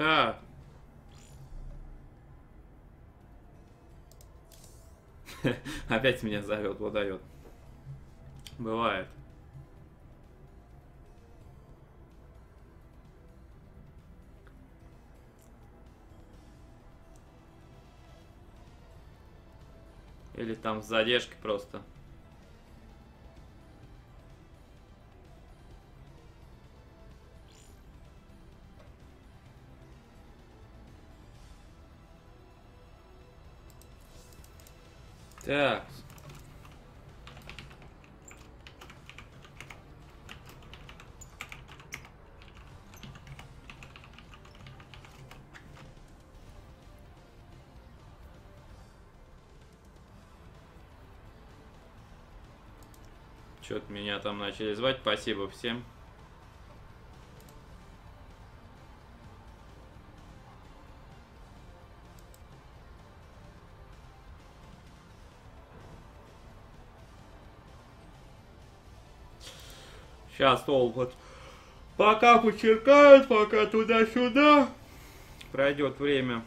Так. Опять меня зовет, выдает. Бывает. Или там с задержкой просто. Так. Что-то меня там начали звать. Спасибо всем. Сейчас толпот. Пока почеркают, пока туда-сюда. Пройдет время.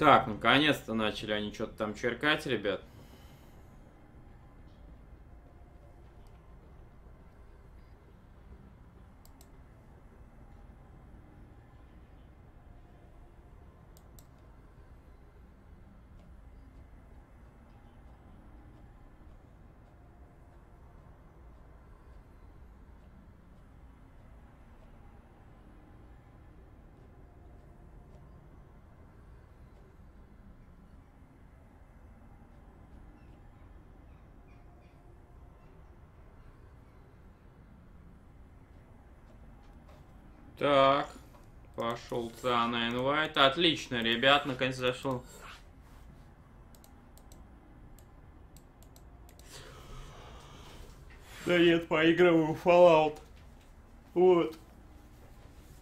Так, наконец-то начали они что-то там черкать, ребят. Так, пошел Циана Инвайт. Отлично, ребят, наконец зашел. Да нет, поигрываю Fallout. Вот.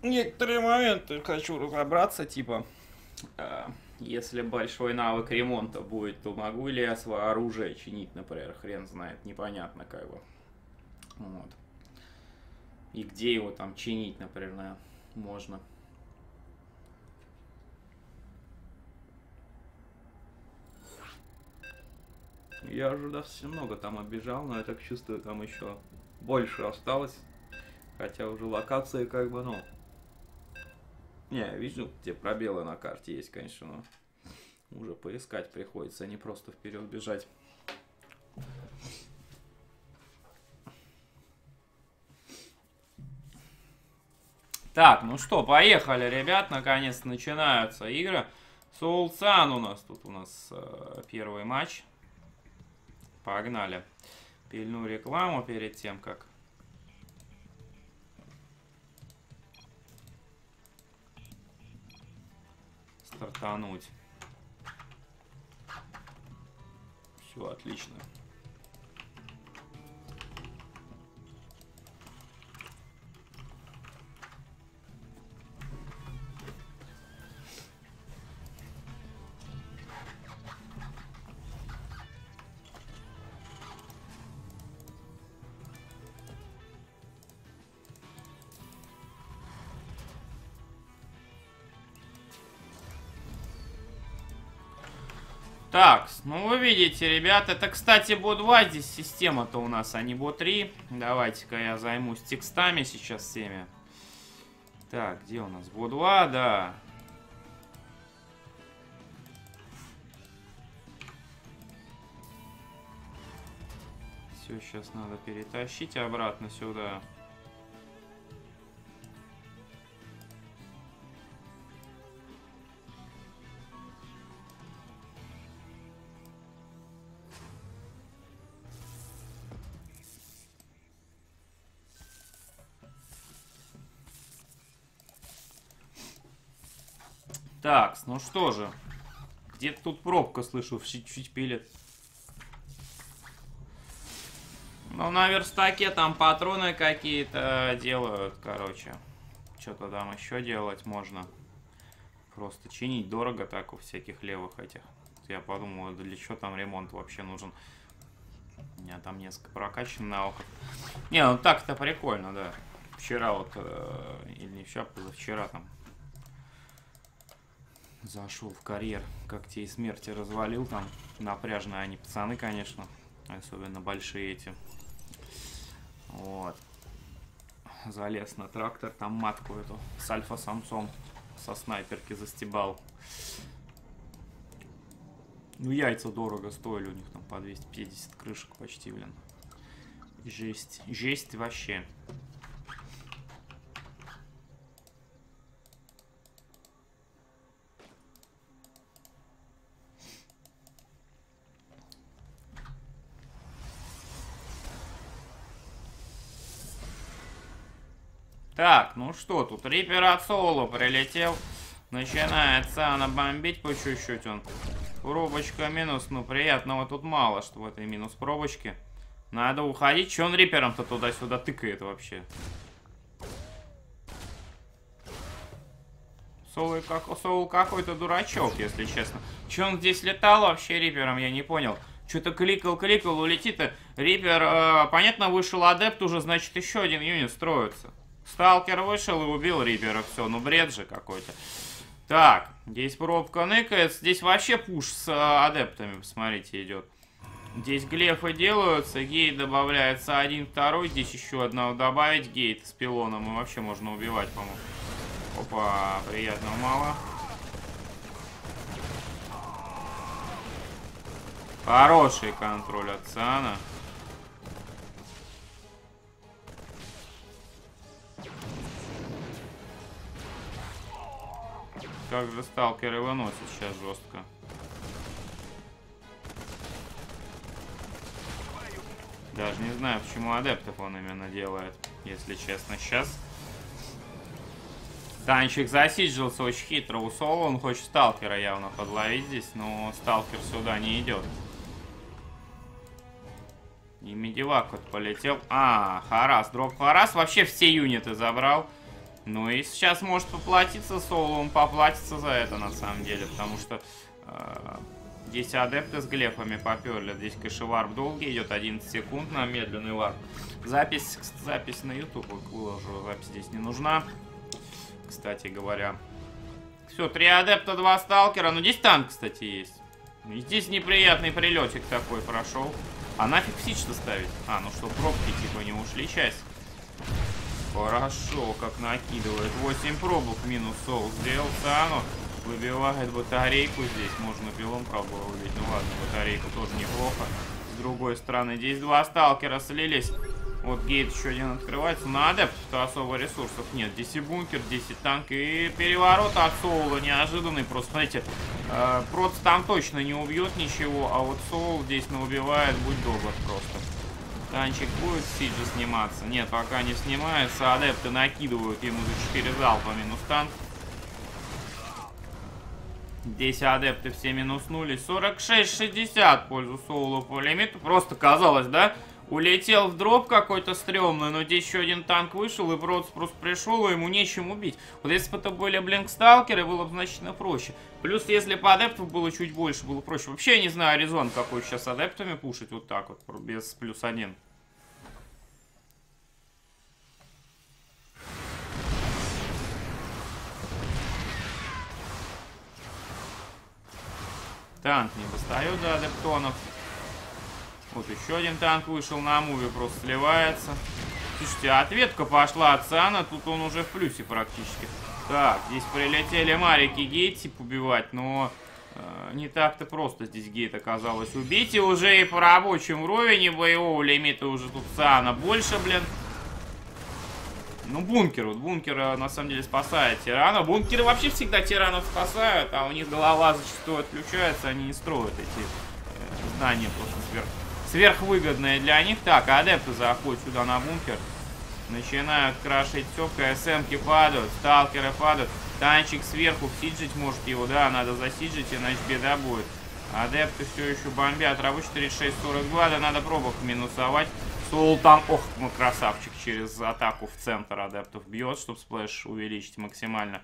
Некоторые моменты хочу разобраться, типа, э, если большой навык ремонта будет, то могу ли я свое оружие чинить, например, хрен знает, непонятно как бы. Вот и где его там чинить, например, можно. Я уже довольно много там обижал, но я так чувствую, там еще больше осталось Хотя уже локации как бы, ну... Не, вижу, где пробелы на карте есть, конечно, но... Уже поискать приходится, а не просто вперед бежать. Так, ну что, поехали, ребят. Наконец начинаются игры. Сулцан у нас тут у нас э, первый матч. Погнали. Пильну рекламу перед тем, как стартануть. Все, отлично. Ну вы видите, ребят, это, кстати, бо-2 здесь система-то у нас, а не бо-3. Давайте-ка я займусь текстами сейчас всеми. Так, где у нас? Бо-2, да. Все, сейчас надо перетащить обратно сюда. Так, ну что же. Где-то тут пробка, слышу, чуть-чуть пилит. Ну, на верстаке там патроны какие-то делают, короче. Что-то там еще делать можно. Просто чинить дорого так у всяких левых этих. Я подумал, для чего там ремонт вообще нужен. У меня там несколько прокачанных навыков. Не, ну так-то прикольно, да. Вчера вот, э, или не вчера, позавчера там Зашел в карьер когтей смерти, развалил там. Напряжные они пацаны, конечно. Особенно большие эти. Вот. Залез на трактор, там матку эту с альфа-самцом со снайперки застебал. Ну, яйца дорого стоили у них там по 250 крышек почти, блин. Жесть. Жесть вообще. Так, ну что тут? Риппер от Соло прилетел. Начинает Сана бомбить по чуть-чуть он. Пробочка минус. Ну, приятного тут мало, что в этой минус пробочке. Надо уходить. Че он Риппером-то туда-сюда тыкает вообще? Соул, как, Соул какой-то дурачок, если честно. Че он здесь летал вообще Риппером, я не понял. Что-то кликал-кликал, улетит. Риппер, э, понятно, вышел адепт уже, значит, еще один юнит строится. Сталкер вышел и убил Рипера. Все, ну бред же какой-то. Так, здесь пробка ныкает. Здесь вообще пуш с э, адептами, посмотрите, идет. Здесь глефы делаются, гейт добавляется один, второй. Здесь еще одного добавить, гейт с пилоном. И вообще можно убивать, по-моему. Опа, приятного мало. Хороший контроль от Сана. Как же сталкер его носит сейчас жестко. Даже не знаю, почему адептов он именно делает, если честно. Сейчас Танчик засиджился очень хитро. У Соло он хочет сталкера явно подловить здесь, но сталкер сюда не идет. И медивак вот полетел. А, Харас. Дроп Харас вообще все юниты забрал. Ну и сейчас может поплатиться Соло, он поплатится за это на самом деле, потому что э, здесь адепты с глефами поперли. Здесь кэшеварп долгий, идет 11 секунд на медленный варп. Запись, запись на YouTube выложу, запись здесь не нужна, кстати говоря. Все, три адепта, два сталкера. Ну, здесь танк, кстати, есть. И здесь неприятный прилетик такой прошел. А нафиг сич ставить? А, ну что, пробки типа не ушли часть. Хорошо, как накидывает. 8 пробок минус соус. Сделал Сану. Выбивает батарейку здесь. Можно пилом, правда, выбить. Ну ладно, батарейка тоже неплохо. С другой стороны, здесь два сталкера слились. Вот гейт еще один открывается. На адептов-то особо ресурсов нет. Здесь и бункер, здесь и танк. И переворот от Соула неожиданный. Просто, смотрите, э, Проц там точно не убьет ничего. А вот Соул здесь наубивает. Будь добр просто. Танчик будет Сиджи сниматься? Нет, пока не снимается. Адепты накидывают ему за 4 залпа минус танк. Здесь адепты все минуснули. 46-60 в пользу Соула по лимиту. Просто казалось, да? Улетел в дроп какой-то стрёмный, но здесь еще один танк вышел, и Бродс просто пришел, и ему нечем убить. Вот если бы это были Блинксталкеры, было бы значительно проще. Плюс, если бы адептов было чуть больше, было проще. Вообще, я не знаю резон, какой сейчас адептами пушить вот так вот, без плюс один. Танк не достает до адептонов. Вот еще один танк вышел на муве, просто сливается. Слушайте, ответка пошла от Сана, тут он уже в плюсе практически. Так, здесь прилетели Марики Гейтип убивать, но э, не так-то просто здесь Гейт оказалось убить. И уже и по рабочему уровне боевого лимита уже тут Сана больше, блин. Ну, бункер, вот бункер на самом деле спасает тирана. Бункеры вообще всегда тиранов спасают, а у них голова зачастую отключается, они не строят эти э, здания просто сверху сверхвыгодное для них. Так, адепты заходят сюда на бункер. Начинают крашить все, КСМки падают, сталкеры падают. Танчик сверху, сиджить может его, да, надо засиджить, иначе беда будет. Адепты все еще бомбят. Рабочий 36-42, да надо пробок минусовать. Султан, ох, мы красавчик, через атаку в центр адептов бьет, чтобы splash увеличить максимально.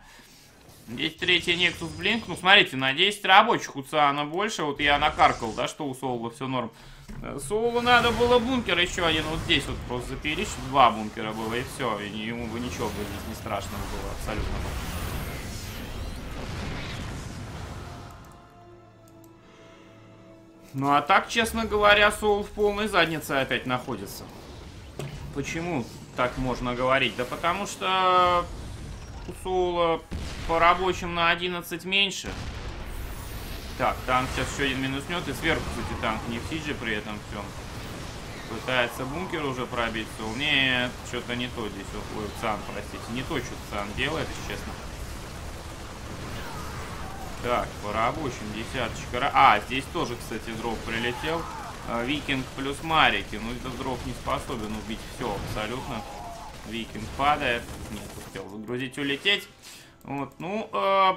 Здесь третий Nexus, Blink. Ну, смотрите, на 10 рабочих у Циана больше. Вот я накаркал, да, что у Соула все норм. Э, Соулу надо было бункер еще один вот здесь вот просто запилить. Два бункера было, и все. И ему бы ничего бы здесь не страшно было абсолютно. Ну а так, честно говоря, Соул в полной заднице опять находится. Почему так можно говорить? Да потому что у Соула по рабочим на 11 меньше. Так, танк сейчас еще один минуснет. И сверху, кстати, танк не в сидже при этом всем. Пытается бункер уже пробить. Сол. Нет, что-то не то здесь. Ой, Цан, простите. Не то, что Цан делает, если честно. Так, по рабочим десяточка. А, здесь тоже, кстати, дроп прилетел. А, Викинг плюс Марики. Ну, этот дроп не способен убить все абсолютно. Викинг падает. Нет, успел загрузить, улететь. Вот, ну, э,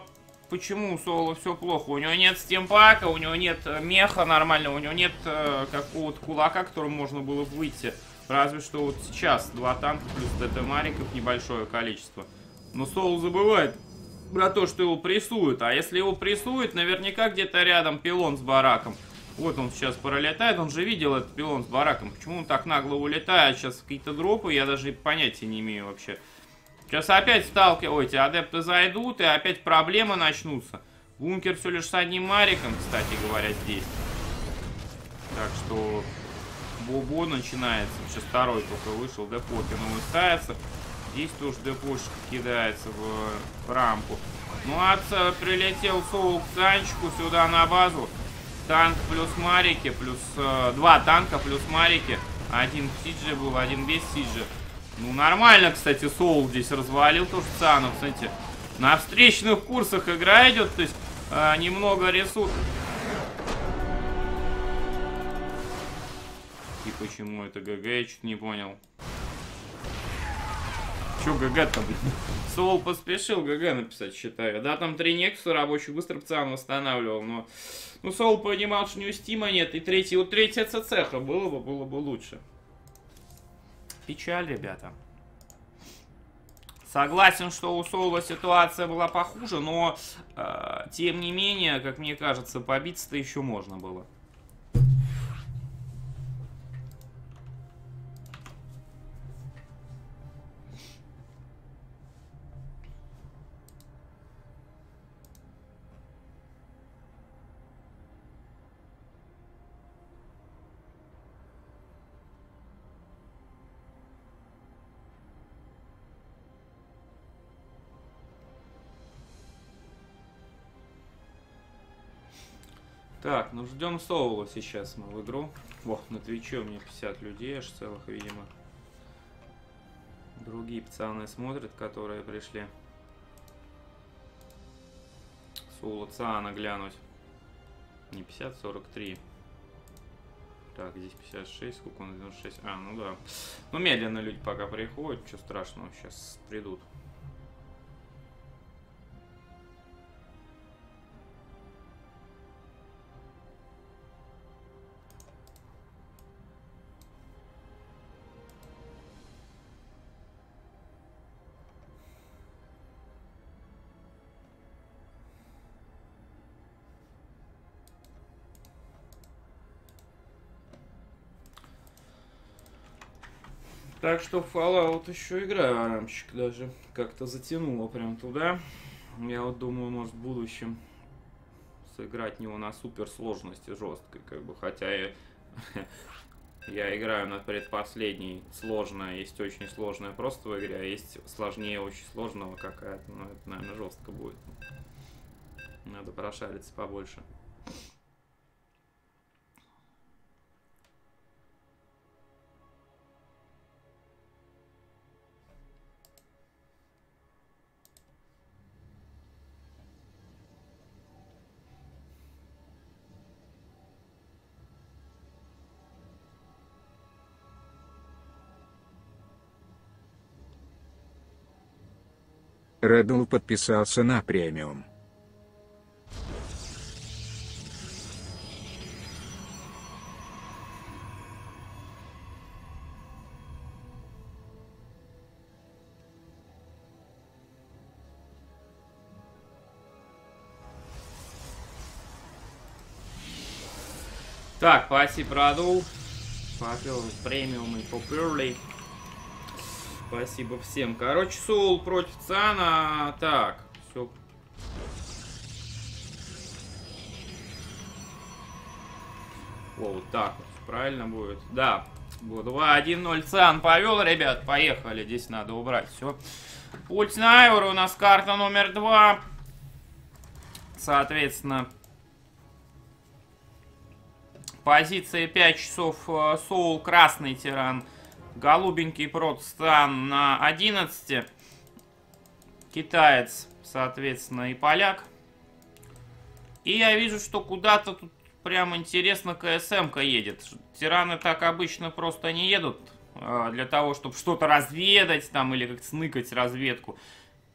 почему у Соло все плохо? У него нет стимпака, у него нет э, меха нормального, у него нет э, какого-то кулака, которым можно было выйти. Разве что вот сейчас два танка плюс ДТ Мариков небольшое количество. Но Соул забывает про то, что его прессуют. А если его прессуют, наверняка где-то рядом пилон с бараком. Вот он сейчас пролетает, он же видел этот пилон с бараком. Почему он так нагло улетает? Сейчас какие-то дропы, я даже понятия не имею вообще. Сейчас опять сталкиваете, адепты зайдут, и опять проблемы начнутся. Бункер все лишь с одним мариком, кстати говоря, здесь. Так что Бобо начинается. Сейчас второй только вышел, депоки новый ставится. Здесь тоже депошка кидается в, в рамку. Ну, а прилетел Соул к Санчику сюда на базу. Танк плюс марики, плюс... Э, два танка плюс марики. Один в Сидже был, один без Сиджи. Ну, нормально, кстати, Соул здесь развалил тоже Цанов, кстати. На встречных курсах игра идет, то есть э, немного ресурсов. И почему это GG, я чуть не понял. Че GG-то? Соул поспешил GG написать, считаю. Да, там три Нексуса рабочих быстро пацан восстанавливал, но... Ну, Соул понимал, что у него стима нет, и третий, вот третья ЦЦХ было бы, было бы лучше. Печаль, ребята. Согласен, что у Соло ситуация была похуже, но э, тем не менее, как мне кажется, побиться-то еще можно было. Так, ну ждем Соула сейчас мы в игру. О, на Твиче у меня 50 людей аж целых, видимо. Другие пацаны смотрят, которые пришли. Соула Циана глянуть. Не 50, 43. Так, здесь 56, сколько он 96. А, ну да. Ну, медленно люди пока приходят, что страшного, сейчас придут. Так что Fallout еще играю, Арамчик даже как-то затянуло прям туда. Я вот думаю, может в будущем сыграть него на супер сложности жесткой, как бы, хотя я, я играю на предпоследней сложная, есть очень сложная просто в игре, а есть сложнее очень сложного какая-то, но это, наверное, жестко будет. Надо прошариться побольше. Реддл подписался на премиум. Так, спасибо, продул. Попил премиум и поперлей. Спасибо всем. Короче, Соул против Цана. Так, все. О, вот так вот. Правильно будет. Да. 2-1-0 Цан повел, ребят. Поехали. Здесь надо убрать. Все. Путь Найвер у нас карта номер 2. Соответственно, позиция 5 часов э, Соул, красный тиран. Голубенький протстан на 11. Китаец, соответственно, и поляк. И я вижу, что куда-то тут прям интересно КСМ-ка едет. Тираны так обычно просто не едут э, для того, чтобы что-то разведать там или как-то сныкать разведку.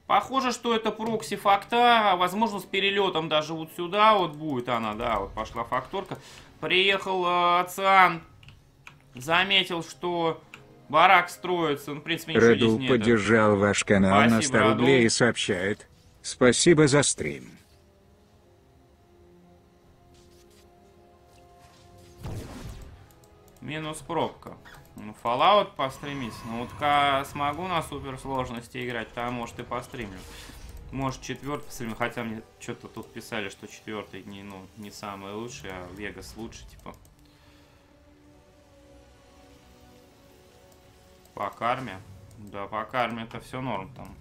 Похоже, что это прокси факта, возможно, с перелетом даже вот сюда вот будет она, да, вот пошла факторка. Приехал э, Оциан, заметил, что Барак строится, ну, в принципе, ничего Реддл здесь поддержал ваш канал на Спасибо, 100 рублей Реддл. и сообщает. Спасибо за стрим. Минус пробка. Ну, Fallout постримить. Ну, вот ка смогу на суперсложности играть, то может и постримлю. Может четвертый постримлю, хотя мне что-то тут писали, что четвертый не, ну, не самый лучший, а Вегас лучше, типа. По карме. Да, по карме это все норм там.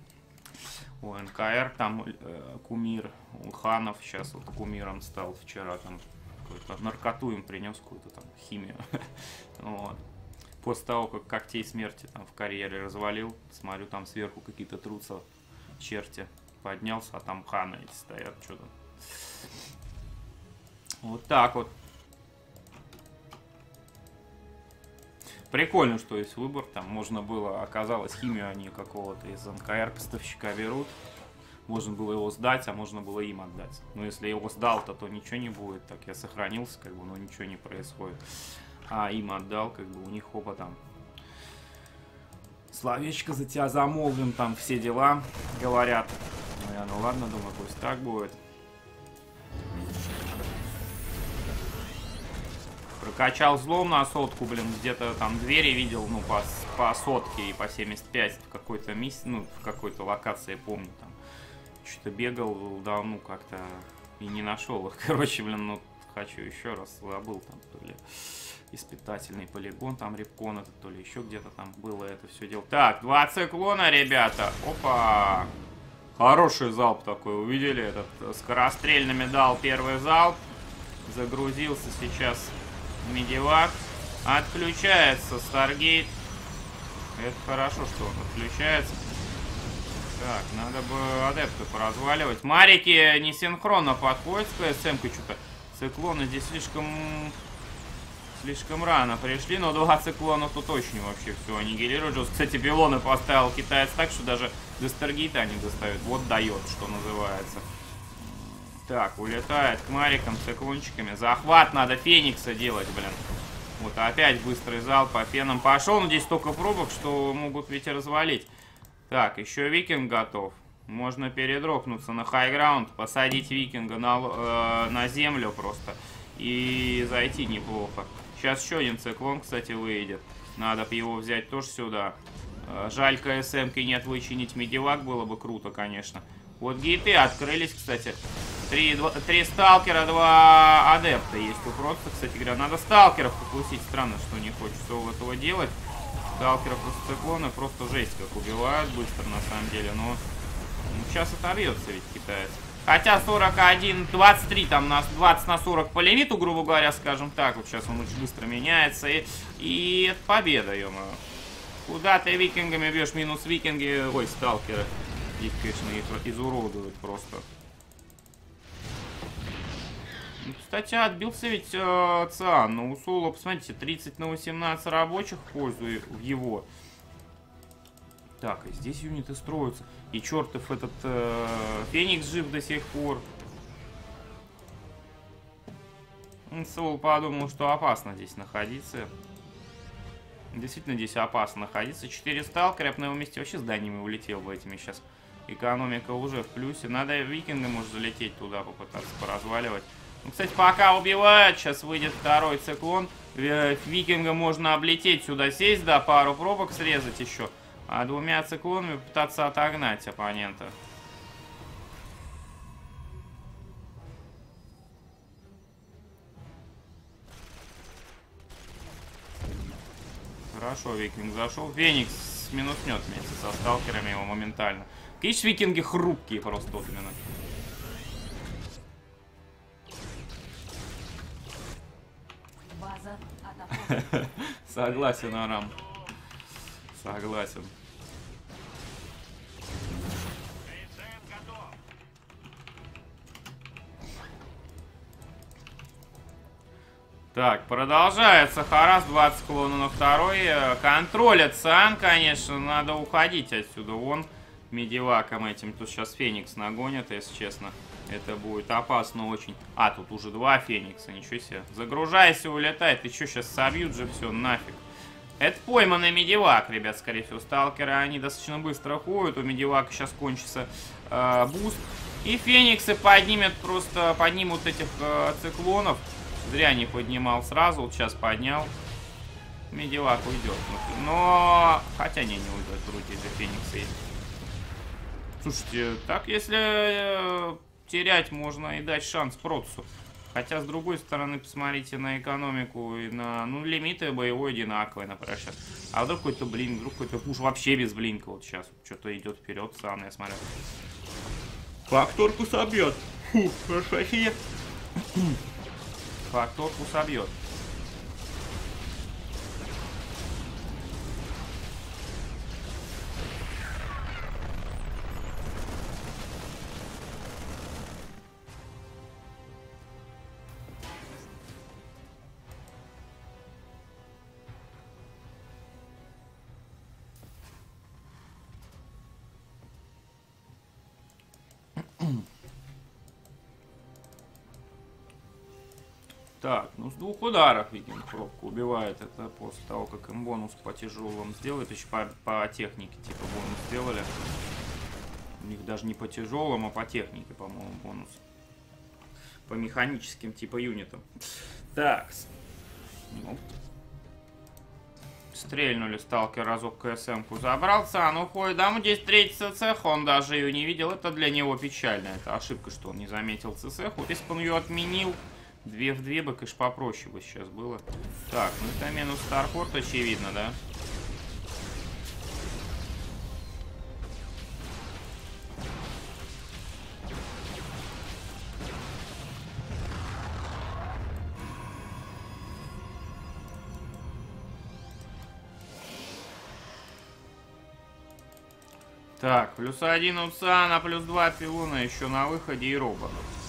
У НКР там э, кумир, у Ханов сейчас вот кумиром стал вчера там какую-то наркоту им принес, какую-то там химию. Вот. После того, как когтей смерти там в карьере развалил, смотрю, там сверху какие-то трутся черти. Поднялся, а там ханы эти стоят, что-то. Вот так вот. Прикольно, что есть выбор. Там можно было, оказалось, химию они какого-то из НКР поставщика берут. Можно было его сдать, а можно было им отдать. Но если его сдал-то, то ничего не будет. Так я сохранился, как бы, но ничего не происходит. А им отдал, как бы у них оба там. Словечко за тебя замолвим, там все дела говорят. Ну я, ну ладно, думаю, пусть так будет. Прокачал злом на сотку, блин, где-то там двери видел, ну, по, по сотке и по 75 в какой-то миссии, ну, в какой-то локации, помню, там. Что-то бегал, да, ну, как-то и не нашел их. Короче, блин, ну, хочу еще раз, забыл там, то ли испытательный полигон, там репкон это, то ли еще где-то там было это все дело. Так, два циклона, ребята, опа! Хороший залп такой, увидели этот, э, скорострельными дал первый залп. Загрузился сейчас медивак. Отключается Старгейт. Это хорошо, что он отключается. Так, надо бы адепты поразваливать. Марики не синхронно подходят с КСМ-кой что-то. Циклоны здесь слишком... Слишком рано пришли, но два циклона тут очень вообще все аннигилируют. Кстати, пилоны поставил китаец так, что даже до Старгейта не достает. Вот дает, что называется. Так, улетает к марикам, циклончиками. Захват надо Феникса делать, блин. Вот опять быстрый зал по фенам пошел. Но здесь столько пробок, что могут ведь развалить. Так, еще викинг готов. Можно передропнуться на хайграунд, посадить викинга на, э, на землю просто. И зайти неплохо. Сейчас еще один циклон, кстати, выйдет. Надо бы его взять тоже сюда. Э, жаль, КСМки нет вычинить медивак, было бы круто, конечно. Вот гейты открылись, кстати. Три, два, три сталкера, два адепта есть у просто, кстати говоря. Надо сталкеров покусить. Странно, что не хочется у этого делать. Сталкеров из циклона просто жесть как убивают быстро на самом деле, но ну, сейчас оторвется ведь китаец. Хотя 41, 23 там на 20 на 40 по лимиту, грубо говоря, скажем так. Вот сейчас он очень быстро меняется. И, и это победа, ё -моё. Куда ты викингами бьешь? Минус викинги. Ой, сталкеры. Их, конечно, их изуродуют просто. Ну, кстати, отбился ведь э, Циан. Но у Соло, посмотрите, 30 на 18 рабочих в пользу его. Так, и здесь юниты строятся. И чертов этот э, Феникс жив до сих пор. Сол подумал, что опасно здесь находиться. Действительно здесь опасно находиться. Четыре сталкера, я бы на его месте вообще зданиями улетел бы этими сейчас. Экономика уже в плюсе. Надо викинга, может, залететь туда, попытаться поразваливать. Ну, кстати, пока убивают, сейчас выйдет второй циклон. Викинга можно облететь сюда, сесть, да, пару пробок срезать еще. А двумя циклонами пытаться отогнать оппонента. Хорошо, викинг зашел. Феникс минуснет вместе со сталкерами его моментально. Какие викинги хрупкие просто вот именно. Согласен, Арам. Согласен. Так, продолжается harass, 2 циклона на второй. Контролят Сан, конечно, надо уходить отсюда. Вон медиваком этим. Тут сейчас Феникс нагонят, если честно. Это будет опасно очень. А, тут уже два Феникса, ничего себе. Загружайся, улетай. Ты что, сейчас собьют же все, нафиг. Это пойманный медивак, ребят, скорее всего. Сталкеры, они достаточно быстро ходят. У медивака сейчас кончится э, boost. И фениксы поднимут просто, поднимут этих э, циклонов. Зря не поднимал сразу, вот сейчас поднял. Медивак уйдет. Но, хотя не, не уйдет, вроде за феникса есть. Слушайте, так если э, терять, можно и дать шанс Протусу. Хотя, с другой стороны, посмотрите на экономику и на... Ну, лимиты боевой одинаковые, например, сейчас. А вдруг какой-то блин, вдруг какой-то пуш вообще без блинка вот сейчас. Что-то идет вперед, сам я смотрю. Факторку собьет. Фу, хорошо. Факторку собьет. Так, ну с двух ударов викинг пробку убивает. Это после того, как им бонус по тяжелым сделает. Еще по, по технике типа бонус сделали. У них даже не по тяжелым, а по технике, по-моему, бонус. По механическим типа юнитам. Так. Ну. Стрельнули сталкер разок КСМ-ку забрался. А ну уходит. Да, здесь третий ЦЦХ, он даже ее не видел. Это для него печально. Это ошибка, что он не заметил ЦЦХ. Он ее отменил, Две в две бы, конечно, попроще бы сейчас было. Так, ну это минус Старпорт, очевидно, да? Так, плюс один у Цана, плюс два пилона еще на выходе и роботов.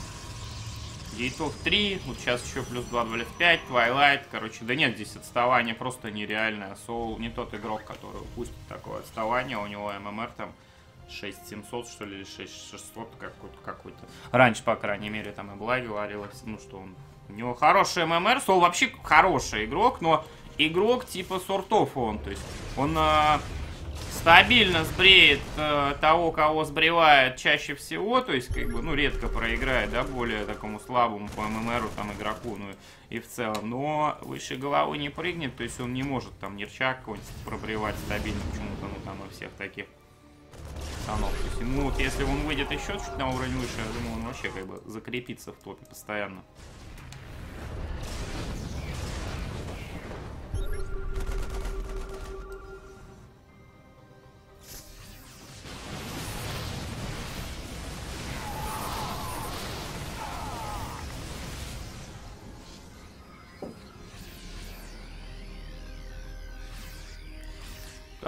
Гейтов 3, вот сейчас еще плюс 2 в 5, Twilight, короче, да нет, здесь отставание просто нереальное. Соул не тот игрок, который упустит такое отставание, у него ММР там 6700, что ли, или 6600 какой-то. какой-то. Раньше, по крайней мере, там и была говорилось, ну, что он... У него хороший ММР, Соул вообще хороший игрок, но игрок типа сортов он, то есть он... Э, стабильно сбреет э, того, кого сбривает чаще всего, то есть, как бы, ну, редко проиграет, да, более такому слабому по ММРу, там, игроку, ну, и в целом, но выше головы не прыгнет, то есть он не может, там, нерчак какой-нибудь пробривать стабильно почему-то, ну, там, и всех таких пацанов. То есть, ну, вот если он выйдет еще чуть на уровень выше, я думаю, он вообще, как бы, закрепится в топе постоянно.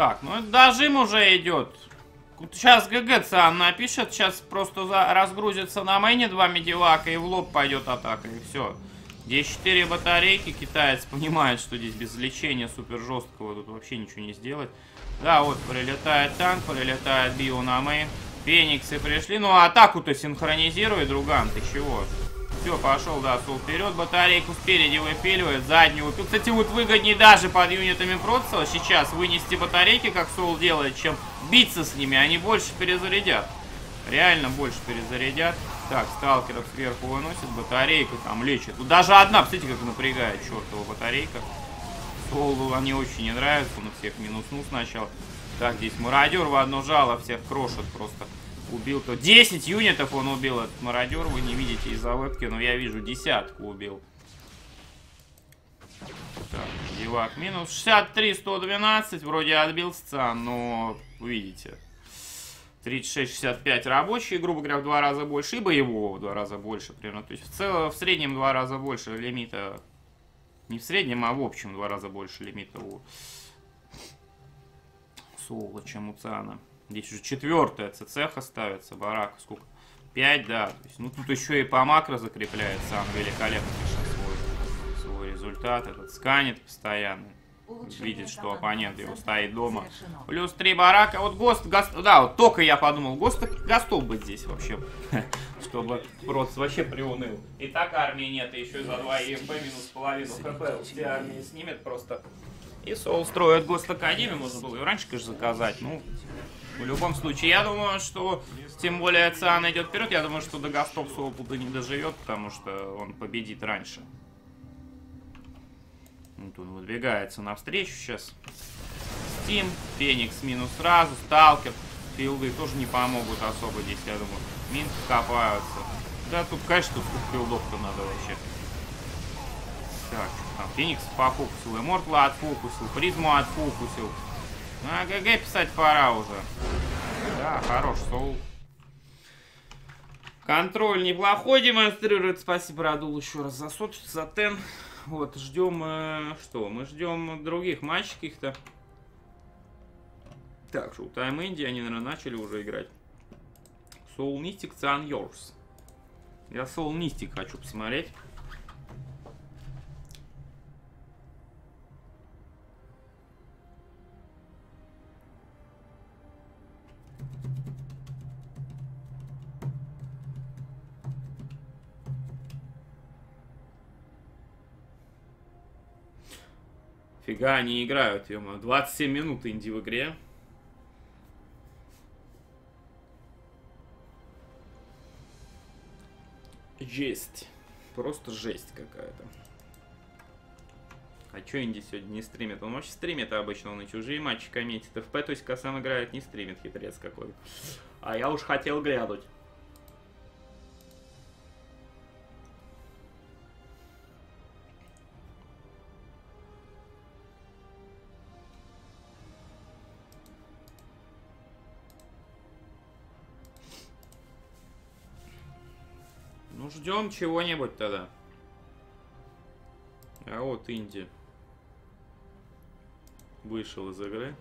Так, ну дожим уже идет. Сейчас GG сам напишет, сейчас просто за, разгрузится на мейне два медивака и в лоб пойдет атака, и все. Здесь 4 батарейки, китаец понимает, что здесь без лечения супер жесткого тут вообще ничего не сделать. Да, вот прилетает танк, прилетает био на мейн. Фениксы пришли, ну атаку-то синхронизируй, друган, ты чего? Все, пошел, да, сул вперед. Батарейку спереди выпиливает, заднюю выпил. Кстати, вот выгоднее даже под юнитами протосса сейчас вынести батарейки, как Соул делает, чем биться с ними. Они больше перезарядят. Реально больше перезарядят. Так, сталкеров сверху выносит, батарейка там лечит. Ну, даже одна, посмотрите, как напрягает чертова батарейка. Соулу они очень не нравятся, он всех минуснул сначала. Так, здесь мародер в одно жало всех крошит просто. Убил то 10 юнитов он убил, этот мародер. Вы не видите из-за вебки, но я вижу десятку убил. Так, девак минус 63, 112. Вроде отбился, но видите. 36-65 рабочие, грубо говоря, в два раза больше. И боевого в два раза больше примерно. То есть в, целом, в среднем два раза больше лимита. Не в среднем, а в общем два раза больше лимита у Соула, чем у Циана. Здесь уже четвертая цеха ставится, барак. Сколько? Пять, да. То есть, ну, тут еще и по макро закрепляется сам великолепно свой, свой результат. Этот сканит постоянно. Видит, что оппонент его стоит дома. Плюс три барака. Вот ГОСТ, ГОСТ, да, вот только я подумал, ГОСТ, ГОСТов быть здесь вообще. Чтобы просто вообще приуныл. И так армии нет, и еще за 2 ЕМП минус половину ХП. Все армии снимет просто. И Соул строит ГОСТ Академию, можно было и раньше, конечно, заказать. Ну, в любом случае, я думаю, что, тем более Циан идет вперед, я думаю, что до Гастов Солпуда не доживет, потому что он победит раньше. Вот он выдвигается навстречу сейчас. Стим, Феникс минус сразу, Сталкер, филды тоже не помогут особо здесь, я думаю. Минки копаются. Да, тут, конечно, тут филдов-то надо вообще. Так, там Феникс пофокусил, Иммортла отфокусил, Призму отфокусил. Ну, а ГГ писать пора уже. Да, хорош соул. Контроль неплохой демонстрирует. Спасибо, Радул, еще раз за сот, за тен. Вот, ждем, э, что? Мы ждем других матчей каких-то. Так, что Тайм Инди, они, наверное, начали уже играть. Soul Mystic, Sun Yours. Я Soul Mystic хочу посмотреть. Фига, они играют, ё 27 минут инди в игре. Жесть. Просто жесть какая-то. А чё Инди сегодня не стримит? Он вообще стримит обычно, он и чужие матчи комментит. ФП, то есть, сам играет, не стримит, хитрец какой. А я уж хотел глянуть. Ждем чего-нибудь тогда. А вот Инди. Вышел из игры.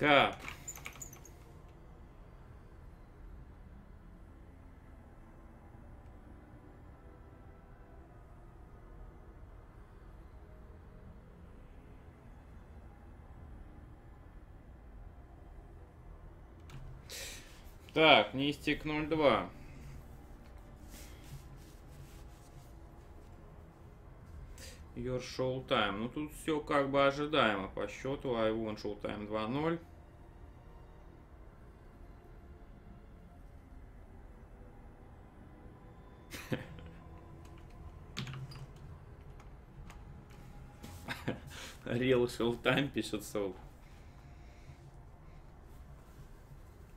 Так. Так, Нистик 02. Your Showtime. Ну тут все как бы ожидаемо по счету. Won Showtime 2-0. Real Showtime пишет Сол.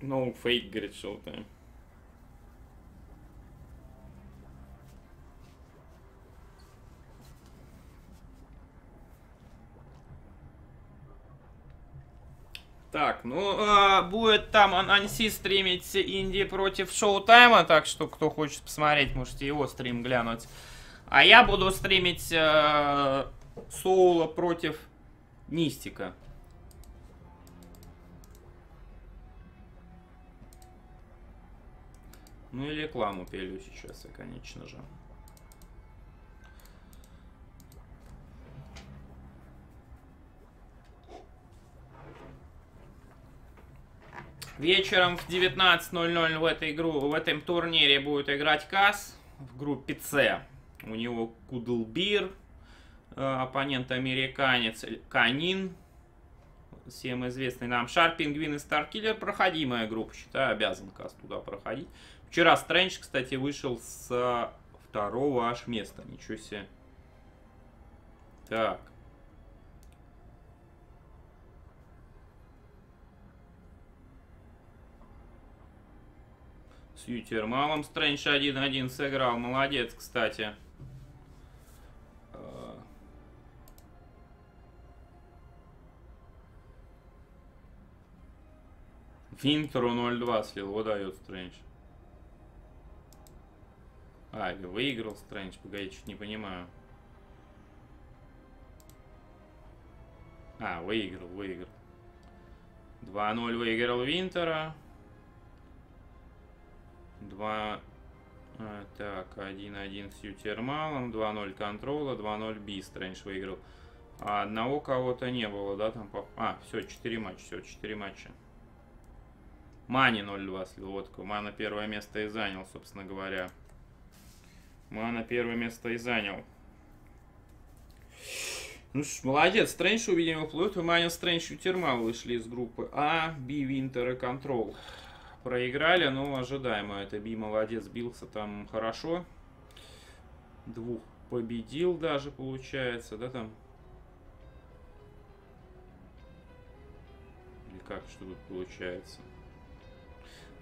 No fake, говорит Showtime. Так, ну, а, будет там Анси стримить Инди против Шоу-Тайма, так что, кто хочет посмотреть, можете его стрим глянуть. А я буду стримить э, Соула против Нистика. Ну и рекламу пилю сейчас, конечно же. Вечером в 19.00 в этой игру, в этом турнире будет играть Кас в группе С. У него Кудлбир, оппонент американец Канин, всем известный нам Шар, Пингвин и Старкиллер. Проходимая группа, считаю, обязан Кас туда проходить. Вчера Стрэндж, кстати, вышел с второго аж места. Ничего себе. Так. С Ютермалом Стрэндж 1-1 сыграл. Молодец, кстати. Винтеру 0-2 слил. Вот дает Стрэндж. А, выиграл Стрэндж. Погоди, чуть не понимаю. А, выиграл, выиграл. 2-0 выиграл Винтера. 2... А, так, 1-1 с Ютермалом, 2-0 контрола, 2-0 Би Стрэндж выиграл. А одного кого-то не было, да, там по... А, все, 4 матча, все, 4 матча. Мани 0-2 слил водку. Мана первое место и занял, собственно говоря. Мана первое место и занял. Ну ж, молодец, Стрэндж увидел вплоть. Мани Стрэндж и Термал вышли из группы А, Би, Винтер и Контрол. Проиграли, но ожидаемо. Это Би молодец, бился там хорошо. Двух победил даже, получается, да, там? Или как, что тут получается?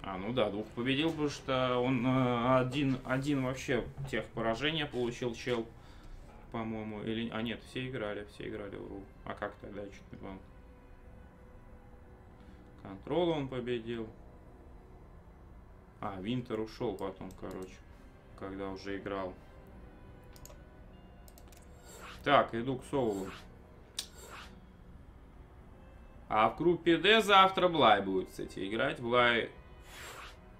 А, ну да, двух победил, потому что он э, один, один вообще тех поражения получил чел, по-моему. Или... А нет, все играли, все играли в РУ. А как тогда, чуть не помню. Контрол он победил. А, Винтер ушел потом, короче, когда уже играл. Так, иду к Соулу. А в группе D завтра Блай будет, кстати, играть. Блай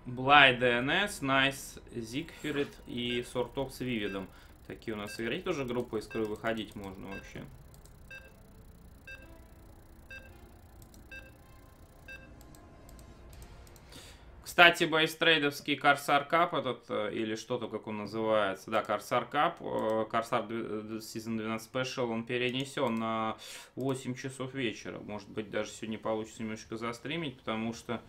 Bly, DNS, Nice, Зигферит и Сортов с Вивидом. Такие у нас играть тоже группы, из которой выходить можно вообще. Кстати, бейстрейдовский Corsair Cup этот, э, или что-то, как он называется, да, Corsair Cup, Corsair Season 12 Special, он перенесен на 8 часов вечера. Может быть, даже сегодня получится немножко застримить, потому что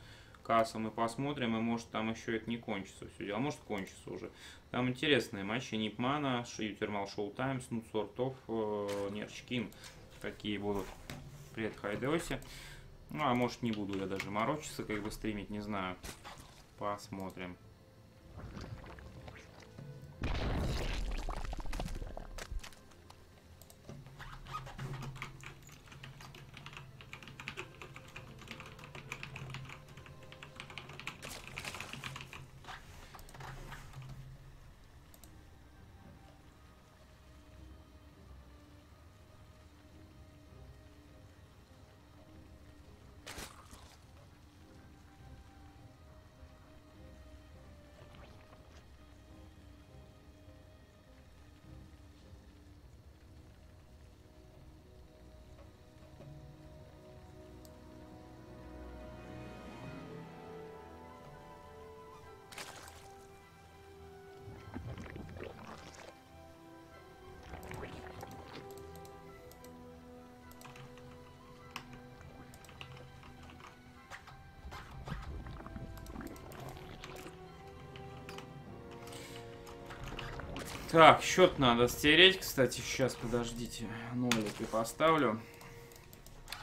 касса мы посмотрим, и может там еще это не кончится все дело, а может кончится уже. Там интересные матчи, Нипмана, Ютермал Шоу Тайм, Снут Сортов, э, Нерчкин, какие будут. Привет, Хайдосе. Ну, а может не буду я даже морочиться, как бы стримить, не знаю. Посмотрим. Так, счет надо стереть, кстати, сейчас, подождите, нолики поставлю.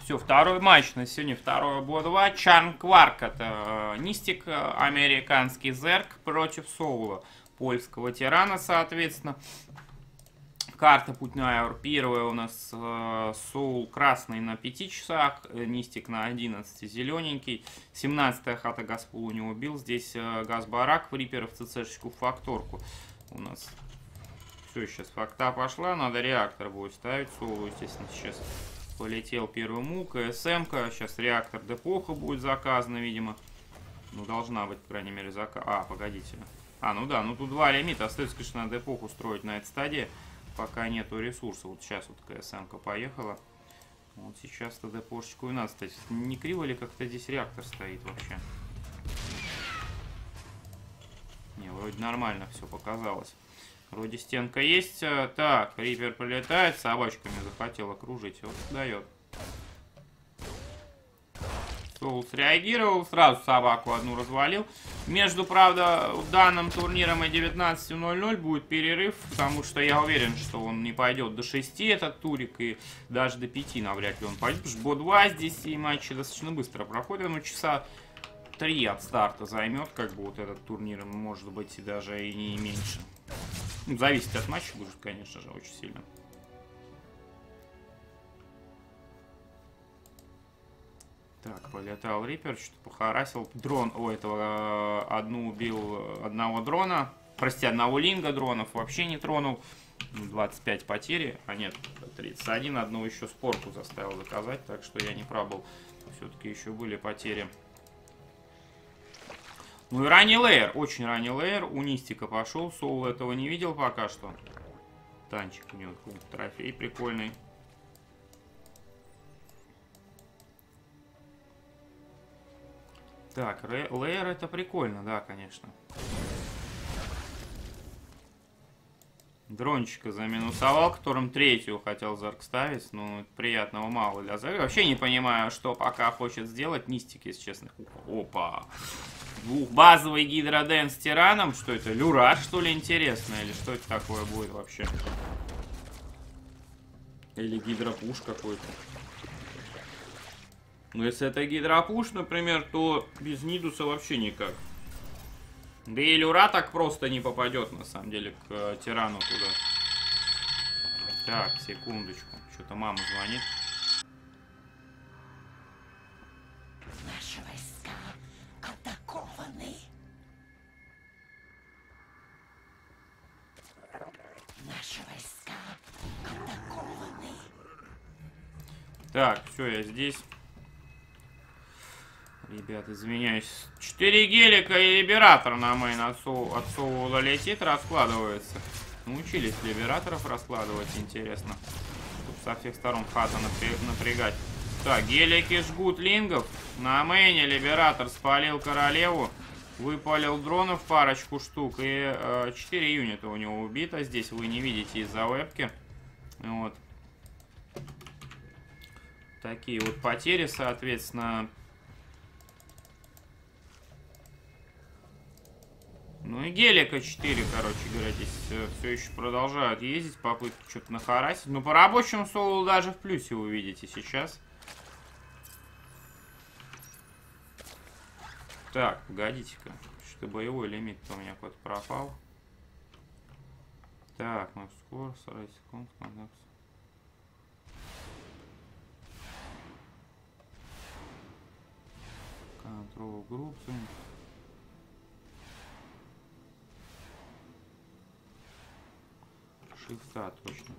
Все, второй матч на сегодня, второе Бо-2. Чарн Кварк, это э, Нистик, э, американский Зерк против Соула, польского тирана, соответственно. Карта Путь на Аур. Первая у нас э, Соул красный на 5 часах, э, Нистик на 11, зелененький. 17-я хата Газпул не убил. Здесь э, Газбарак в Рипере в ЦЦшечку факторку. У нас все, сейчас факта пошла, надо реактор будет ставить. Соулу, естественно, сейчас Полетел первый мук, СМ-ка. Сейчас реактор депоха будет заказана, видимо. Ну, должна быть, по крайней мере, заказ. А, погодите. А, ну да, ну тут два лимита. Остается, конечно, надо эпоху строить на этой стадии. Пока нету ресурса. Вот сейчас вот КСМ-ка поехала. Вот сейчас-то депошечку и надо ставить. Не криво ли как-то здесь реактор стоит вообще? Не, вроде нормально все показалось. Вроде стенка есть. Э, так, Рипер прилетает, собачками захотел окружить. Вот дает. Соул среагировал, сразу собаку одну развалил. Между, правда, данным турниром и 19.00 будет перерыв, потому что я уверен, что он не пойдет до 6, этот турик, и даже до 5 навряд ли он пойдет, потому что Бо-2 здесь и матчи достаточно быстро проходят, ну, часа 3 от старта займет, как бы вот этот турнир, может быть, и даже и не меньше. Ну, зависит от матча будет, конечно же, очень сильно. Так, полетал Риппер, что-то похарасил. Дрон у этого э, одну убил одного дрона. Прости, одного линга дронов вообще не тронул. 25 потери, а нет, 31. Одного еще спорку заставил заказать, так что я не пробовал. Все-таки еще были потери. Ну и ранний лейер, очень ранний лейер. У Нистика пошел, Соул этого не видел пока что. Танчик у него трофей прикольный. Так, лейер это прикольно, да, конечно. Дрончика заминусовал, которым третью хотел Зарк ставить. Ну, приятного мало для Зарка. Вообще не понимаю, что пока хочет сделать Нистик, если честно. Опа! Двухбазовый гидроден с тираном. Что это? Люра, что ли, интересно? Или что это такое будет вообще? Или гидропуш какой-то. Ну, если это гидропуш, например, то без Нидуса вообще никак. Да и Люра так просто не попадет, на самом деле, к э, тирану туда. Так, секундочку. Что-то мама звонит. Так, все, я здесь. Ребят, извиняюсь. Четыре гелика и либератор на мейн отцу, отцу летит, раскладывается. Научились либераторов раскладывать, интересно. Тут со всех сторон хотят напрягать. Так, гелики жгут лингов. На мейне либератор спалил королеву. Выпалил дронов парочку штук. И э, 4 юнита у него убито. Здесь вы не видите из-за вебки. Вот. Такие вот потери, соответственно. Ну и гелика 4, короче говоря, здесь все, все еще продолжают ездить, попытки что-то нахарасить. Но по рабочему солу даже в плюсе вы видите сейчас. Так, погодите-ка. Что боевой лимит у меня какой-то пропал. Так, ну скоро, 40 секунд, контакт. Control Group. Шифта, точно.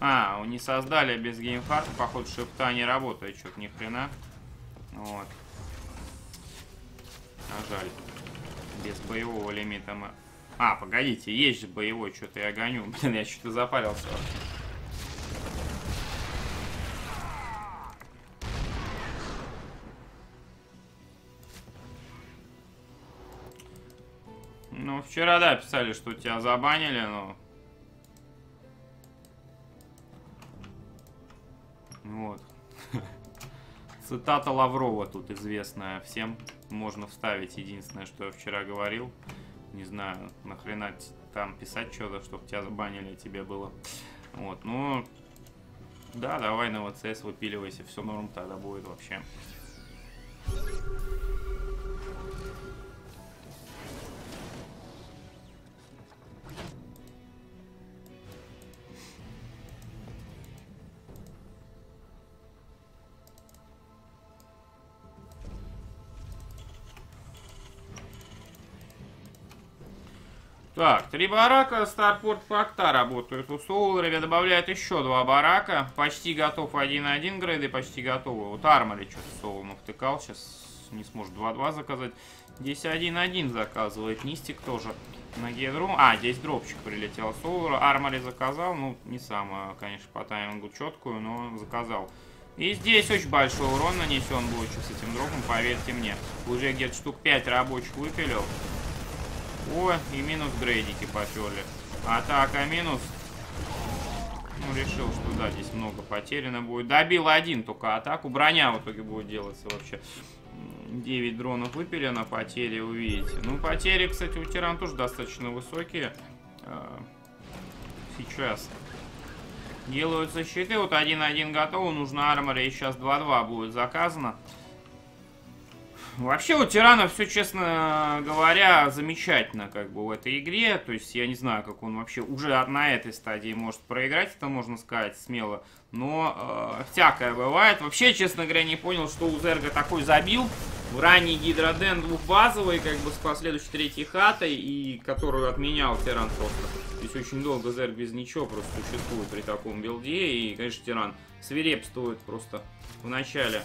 А, не создали без геймфарта, походу шифта не работает, что-то ни хрена. Вот. А жаль. Без боевого лимита мы... А, погодите, есть же боевой, что-то я гоню. Блин, я что-то запарился вообще. Ну, вчера, да, писали, что тебя забанили, но... Вот. Цитата Лаврова тут известная всем. Можно вставить единственное, что я вчера говорил. Не знаю, нахрена там писать что-то, чтобы тебя забанили, тебе было. Вот, ну... Да, давай на ВЦС выпиливайся, все норм тогда будет вообще. Так, три барака, Старпорт Факта работают. У Соулерове добавляют еще два барака. Почти готов 1-1 грейды, почти готовы. Вот Армори что-то Соул навтыкал. Сейчас не сможет 2-2 заказать. Здесь 1-1 заказывает. Нистик тоже на гедру. А, здесь дропчик прилетел Соулера. Армори заказал. Ну, не самую, конечно, по таймингу четкую, но заказал. И здесь очень большой урон нанесен будет с этим дропом, поверьте мне. Уже где-то штук 5 рабочих выпилил. О, и минус грейдики поперли. Атака минус. Ну, решил, что да, здесь много потеряно будет. Добил один только атаку. Броня в итоге будет делаться вообще. 9 дронов выпилено, потери увидите. Ну, потери, кстати, у тиран тоже достаточно высокие. А, сейчас делаются щиты. Вот 1-1 готово. Нужно армора. И сейчас 2-2 будет заказано. Вообще у Тирана все, честно говоря, замечательно как бы в этой игре. То есть я не знаю, как он вообще уже на этой стадии может проиграть, это можно сказать смело. Но э, всякое бывает. Вообще, честно говоря, не понял, что у Зерга такой забил. В ранний гидроден двухбазовый, как бы с последующей третьей хатой, и которую отменял Тиран просто. Здесь очень долго Зерг без ничего просто существует при таком билде. И, конечно, Тиран свирепствует просто в начале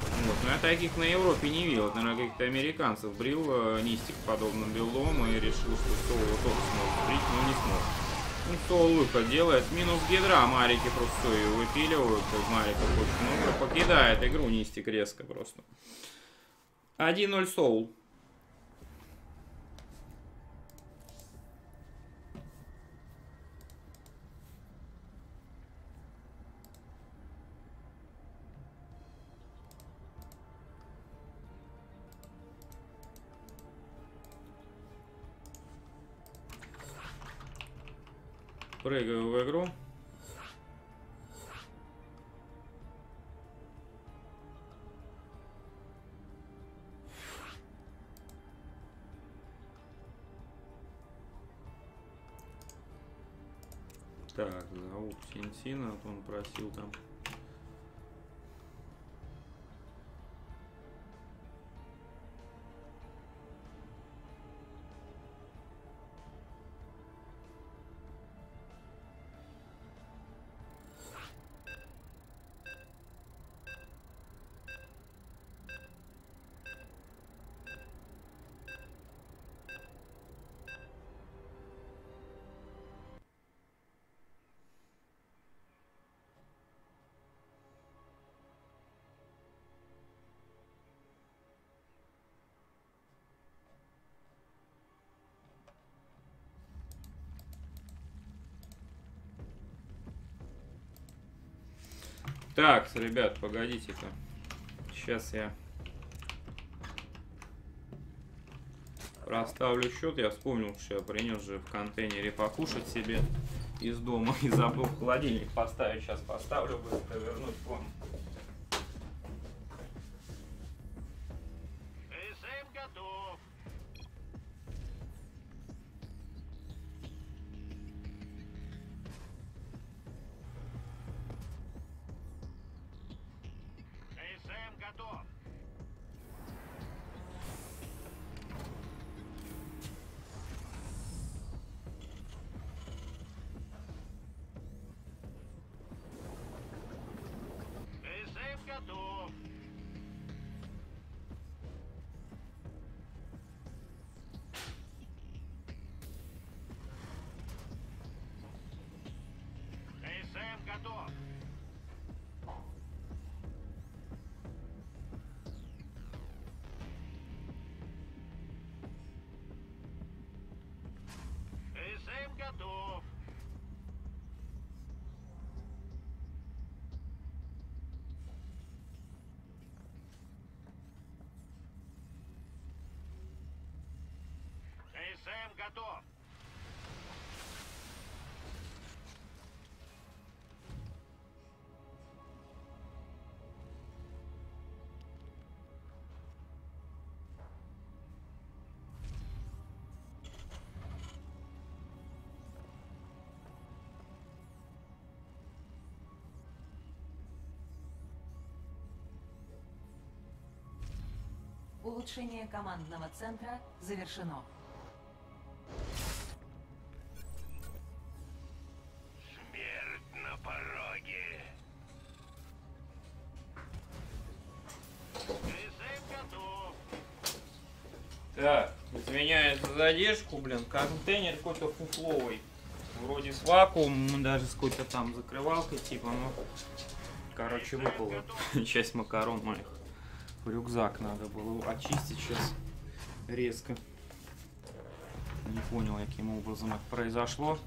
вот, но я таких на Европе не видел. наверное, каких-то американцев брил э, Нистик подобным билдом и решил, что Соло тоже сможет брить, но не смог. Ну, Сол выход делает. Минус гидра. Марики просто ее выпиливают. Мариков очень много. Покидает игру Нистик резко просто. 1-0 Соул. Прыгаю в игру. Так, зовут Синсина, он просил там Так, ребят, погодите-ка. Сейчас я проставлю счет. Я вспомнил, что я принес же в контейнере покушать себе из дома и забыл холодильник поставить. Сейчас поставлю, быстро вернусь к вам. Улучшение командного центра завершено. Смерть на пороге. Призыв готов. Так, извиняюсь за задержку, блин. Контейнер какой-то фуфловый. Вроде с вакуумом, даже с какой-то там закрывалкой, типа, ну... Короче, выпала часть макарон моих. Рюкзак надо было очистить сейчас резко. Не понял, каким образом это произошло.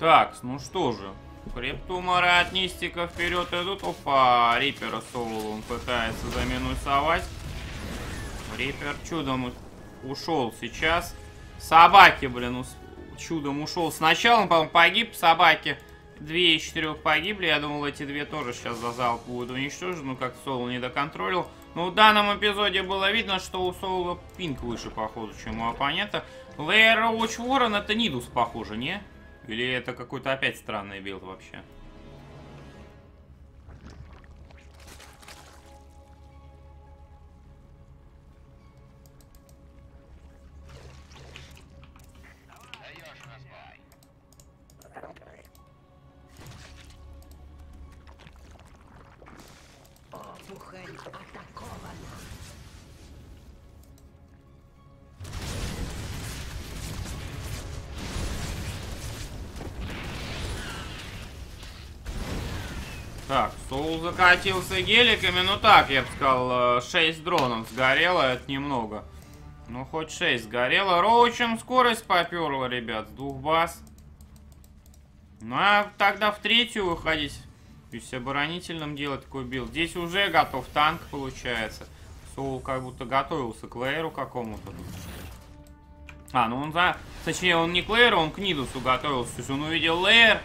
Так, ну что же. Криптумары от Нистика вперед идут. Опа, Рипера Соул он пытается заминусовать. Рипер чудом ушел сейчас. Собаки, блин, ус- чудом ушел. Сначала он, по-моему, погиб, собаки. Две из четырех погибли. Я думал, эти две тоже сейчас за залп будут уничтожены. Ну, как Соул не доконтролил. Но в данном эпизоде было видно, что у Соула пинг выше, походу, чем у оппонента. Lair, Roach Warren это Нидус, похоже, не? Или это какой-то опять странный билд вообще? Соул закатился геликами, ну так, я бы сказал, 6 дронов сгорело, это немного. Ну, хоть 6 сгорело. Роучам скорость поперла, ребят, с двух баз. Ну, а тогда в третью выходить. То есть оборонительным делать такой билд. Здесь уже готов танк, получается. Соул как будто готовился к лейеру какому-то. А, ну он за... Точнее, он не к лейеру, он к Нидусу готовился. То есть он увидел lair.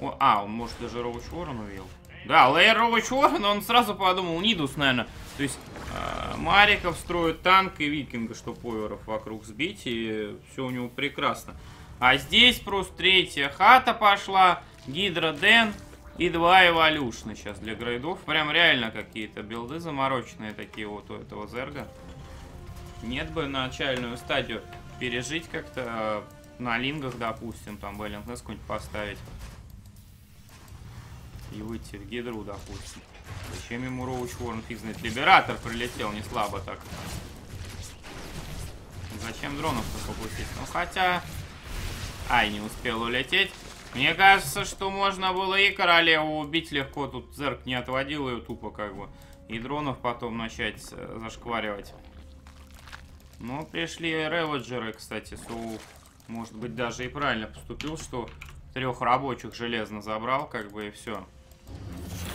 О, а, он, может, даже Роуч Ворон увидел. Да, лейер Роуч Ворон, он сразу подумал, Нидус, наверное. То есть, э, Мариков строит танк и Викинга, что поверов вокруг сбить, и все у него прекрасно. А здесь просто третья хата пошла, Гидра Ден и два эволюшна сейчас для грейдов. Прям реально какие-то билды замороченные такие вот у этого Зерга. Нет бы начальную стадию пережить как-то э, на лингах, допустим, там Беллинг какой-нибудь поставить. И выйти в гидру, допустим. Зачем ему Роуч Ворон фиг знает? Либератор прилетел не слабо так. Зачем дронов-то попустить? Ну хотя... Ай, не успел улететь. Мне кажется, что можно было и королеву убить легко. Тут Зерк не отводил ее тупо как бы. И дронов потом начать э, зашкваривать. Ну, пришли реводжеры, кстати. Су, может быть, даже и правильно поступил, что трех рабочих железно забрал, как бы, и все.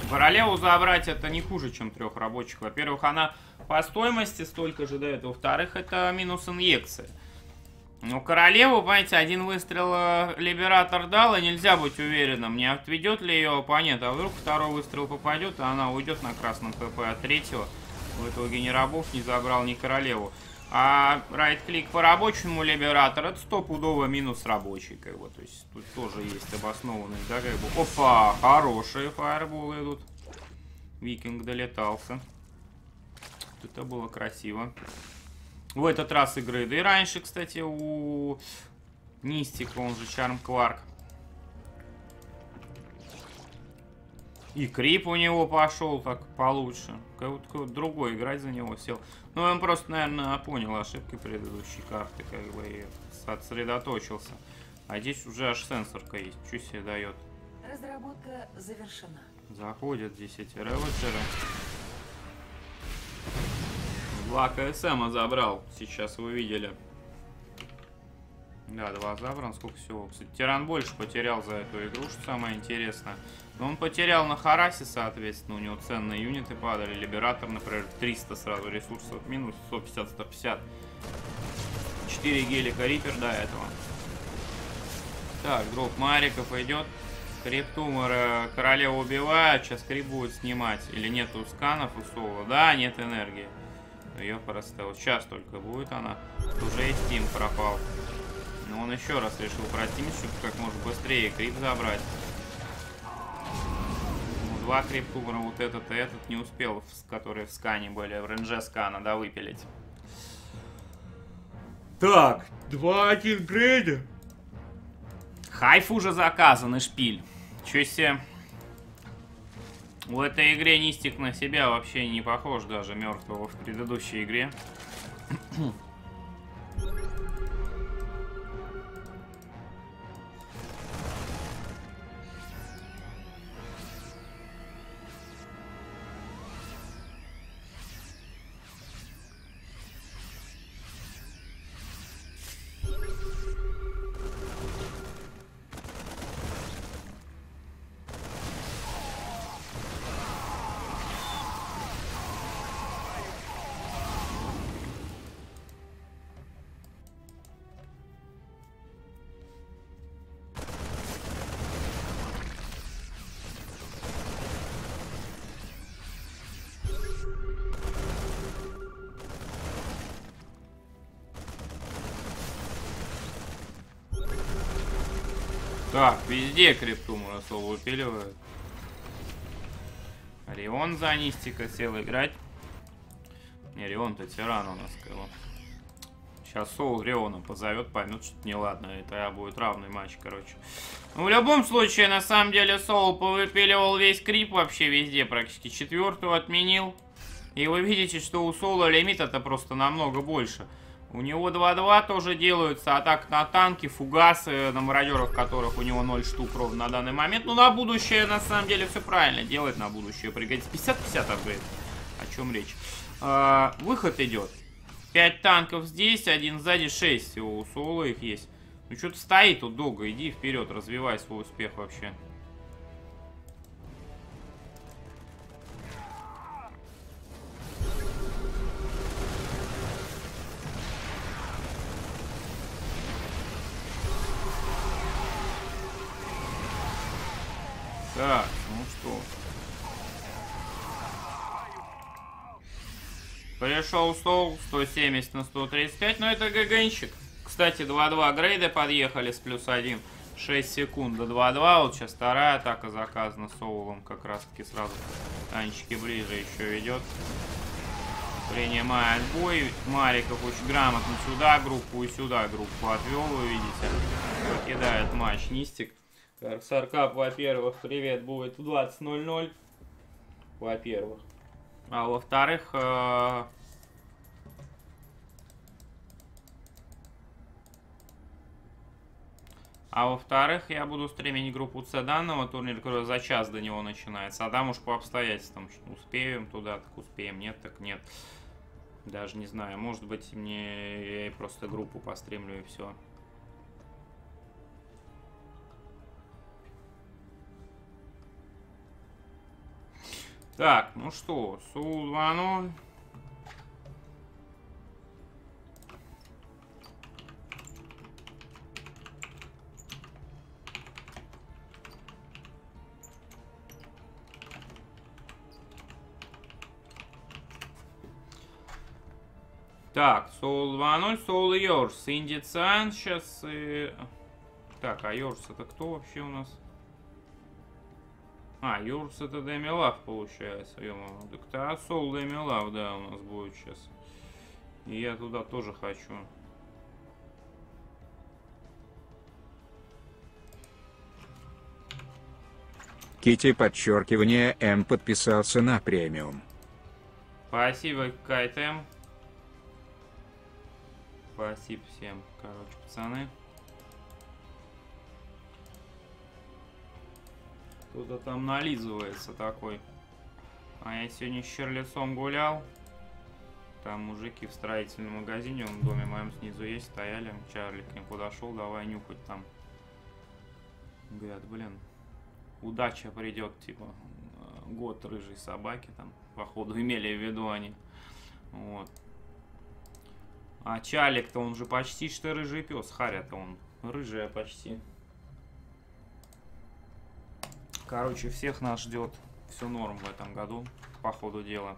Королеву забрать это не хуже, чем трех рабочих. Во-первых, она по стоимости столько же дает. Во-вторых, это минус инъекция. Ну, королеву, понимаете, один выстрел э, Либератор дал, и нельзя быть уверенным, не отведет ли ее оппонент. А вдруг второй выстрел попадет, и она уйдет на красном ПП от третьего. В итоге ни не забрал, ни королеву. А райт-клик по рабочему Либератор, это стопудово минус рабочий, как бы. То есть тут тоже есть обоснованность, да, как бы. Опа, хорошие фаерболы идут. Викинг долетался. Это было красиво. в этот раз игры. Да и раньше, кстати, у Нистика, он же Чарм Кларк. И крип у него пошел так получше. Кого-то кого другой играть за него сел. Ну, он просто, наверное, понял ошибки предыдущей карты, как бы, и сосредоточился. А здесь уже аж сенсорка есть. Что себе дает? Разработка завершена. Заходят здесь эти реводжеры. Два КСМа забрал. Сейчас вы видели. Да, два забран. Сколько всего? Кстати, Тиран больше потерял за эту игру, что самое интересное. Но он потерял на Харасе, соответственно. У него ценные юниты падали. Либератор, например, 300 сразу ресурсов минус. 150-150. 4 гелика Рипер до этого. Так, дроп Мариков идет. Криптумор королеву убивает. Сейчас крип будет снимать. Или нету сканов у Соло? Да, нет энергии. Ее просто вот сейчас только будет она. Уже и Steam пропал. Но он еще раз решил противить, чтобы как можно быстрее крип забрать. Два криптумора, вот этот и этот, не успел, которые в скане были, в ренже скана, да, выпилить. Так, два один грейда. Хайф уже заказан и шпиль. Чё себе. В этой игре Нистик на себя вообще не похож даже мертвого в предыдущей игре. Везде криптумора соло выпиливают. Орион за Нистика сел играть. Не, Орион-то тиран у нас кого. Сейчас Соул Риона позовет, поймет, что неладно. Это будет равный матч, короче. Ну, в любом случае, на самом деле, Соул повыпиливал весь крип вообще везде практически. Четвертую отменил. И вы видите, что у Соула лимита-то просто намного больше. У него 2-2 тоже делаются, атак на танки, фугасы, на мародерах, которых у него 0 штук ровно на данный момент. Ну, на будущее, на самом деле, все правильно делать, на будущее пригодится. 50-50 апгрейд. О чем речь? А, выход идет. 5 танков здесь, один сзади, 6 всего. У Соло их есть. Ну, что-то стоит тут долго. Иди вперед, развивай свой успех вообще. Так, ну что. Пришел стол 170 на 135, но это ГГНщик. Кстати, 2-2 грейды подъехали с плюс 1. 6 секунд до 2-2. Вот сейчас вторая атака заказана Соулом. Как раз таки сразу танчики ближе еще ведет. Принимает бой. Мариков очень грамотно сюда группу и сюда группу отвел, вы видите. Покидает матч Нистик. Саркап, во-первых, привет, будет в 20.00. Во-первых. А во-вторых, э, а во-вторых, я буду стримить группу С данного турнира, который за час до него начинается. А там уж по обстоятельствам. Успеем туда, так успеем. Нет, так нет. Даже не знаю. Может быть, мне я и просто группу постримлю и все. Так, ну что, Су 2-0. Так, Soul 2-0, Soul Yours. Инди Цан сейчас и... Так, а Yours это кто вообще у нас? А, Yours это Демилав получается, ё Так, а Soul Демилав, да, у нас будет сейчас. И я туда тоже хочу. Кити подчеркивание М подписался на премиум. Спасибо, Кайтем. Спасибо всем, короче, пацаны. Кто-то там нализывается такой. А я сегодня с Щерлицом гулял. Там мужики в строительном магазине, он в доме моем снизу есть, стояли. Чарли к ним подошел, давай нюхать там. Говорят, блин, удача придет, типа, год рыжей собаки там, походу, имели в виду они. Вот. А Чалик-то он же почти что рыжий пес, Харя-то он рыжая почти. Короче, всех нас ждет все норм в этом году, по ходу дела.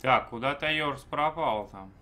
Так, куда-то Йорс пропал там.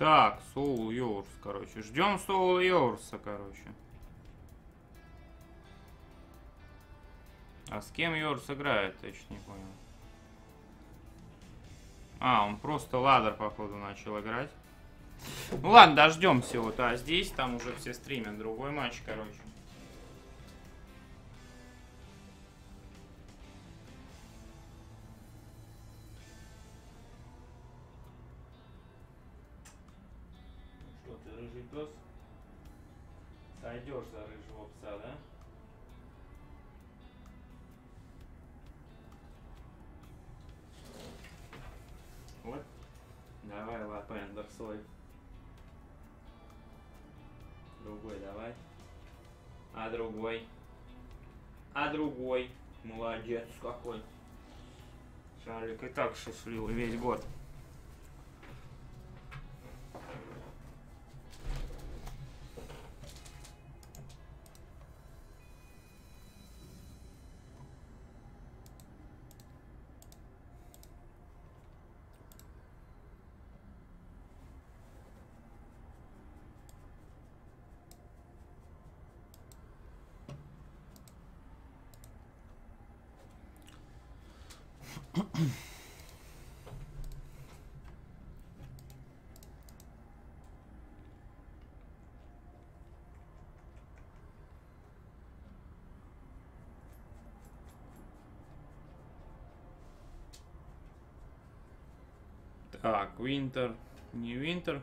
Так, Соул Йорс, короче. Ждем Соул Йорса, короче. А с кем Йорс играет, я еще не понял. А, он просто ладер, походу, начал играть. Ну ладно, дождемся вот. А здесь там уже все стримят. Другой матч, короче. Так счастливый весь год. Так, Winter, не Winter.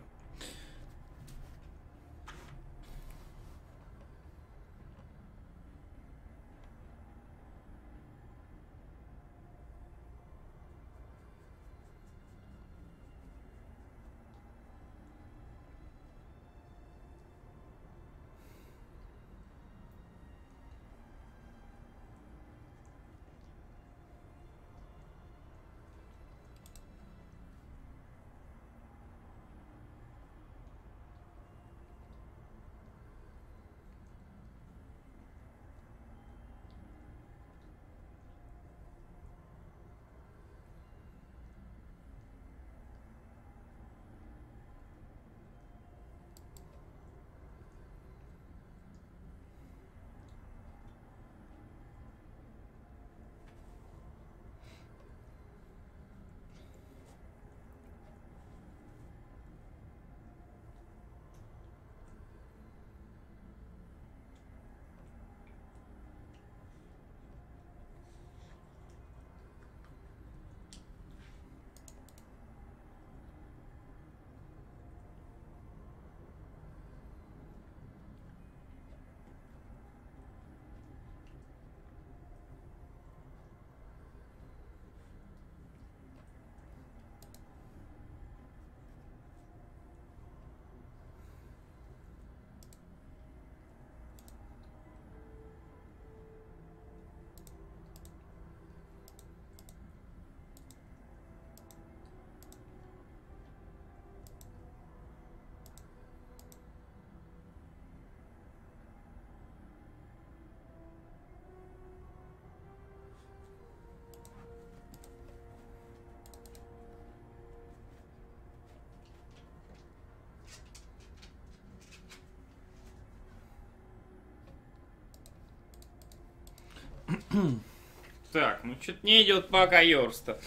Так, ну что-то не идет пока Йорста.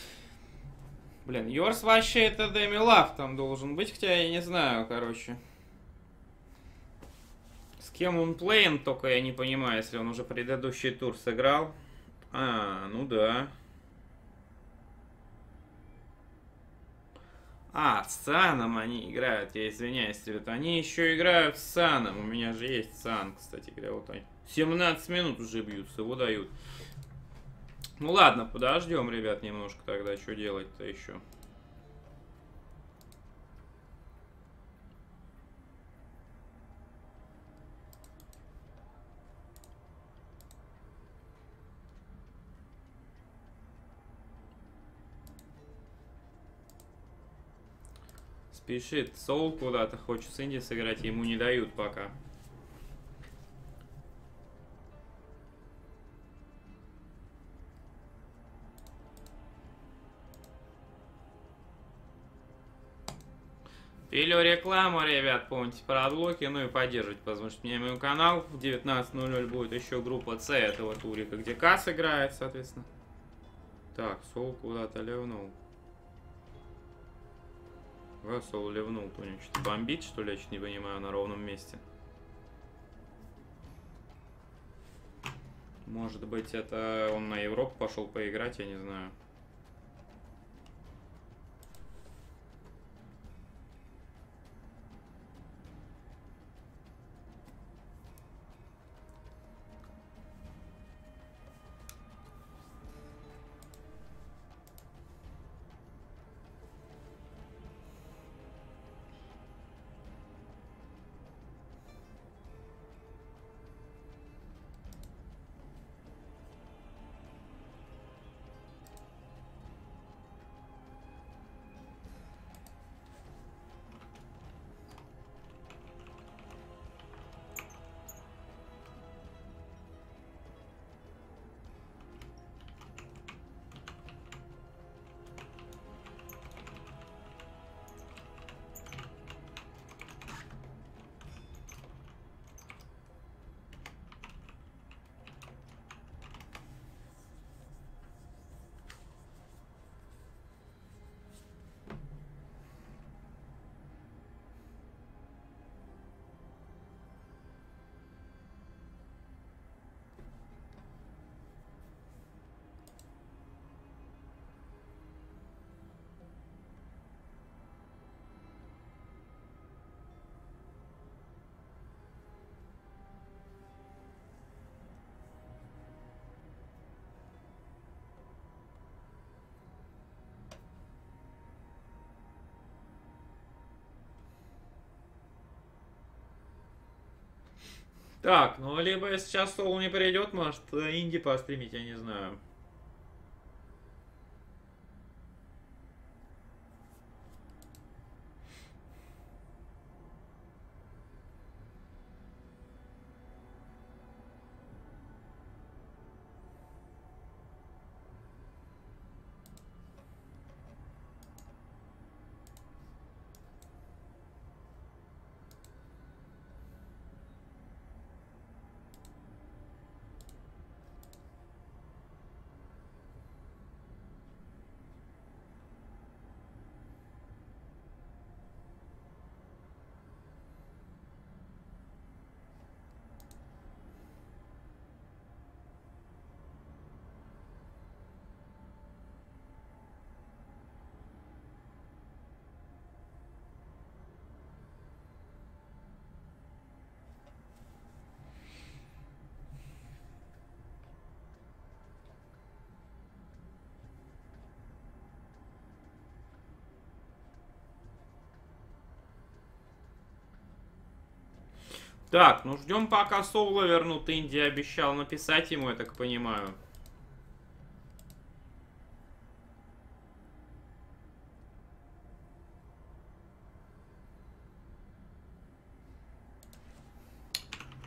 Блин, Йорс вообще это Деми Лав там должен быть, хотя я не знаю, короче. С кем он плеен, только я не понимаю, если он уже предыдущий тур сыграл. А, ну да. А, с Саном они играют, я извиняюсь, ребят. Они еще играют с Саном. У меня же есть Сан, кстати говоря, вот они. 17 минут уже бьются, его дают. Ну ладно, подождем, ребят, немножко тогда. Что делать-то еще? Спешит. Соул куда-то хочет с Инди сыграть, ему не дают пока. Пилю рекламу, ребят, помните про адблоки, ну и поддерживайте, потому что мне мой канал в 19.00 будет еще группа С этого турика, где Касс играет, соответственно. Так, Сол куда-то ливнул. Да, Сол ливнул, то него что-то бомбит, что ли, я чуть не понимаю, на ровном месте. Может быть, это он на Европу пошел поиграть, я не знаю. Так, ну либо сейчас Соул не придет, может инди постримить, я не знаю. Так, ну ждем пока Соула вернут. Инди обещал написать ему, я так понимаю.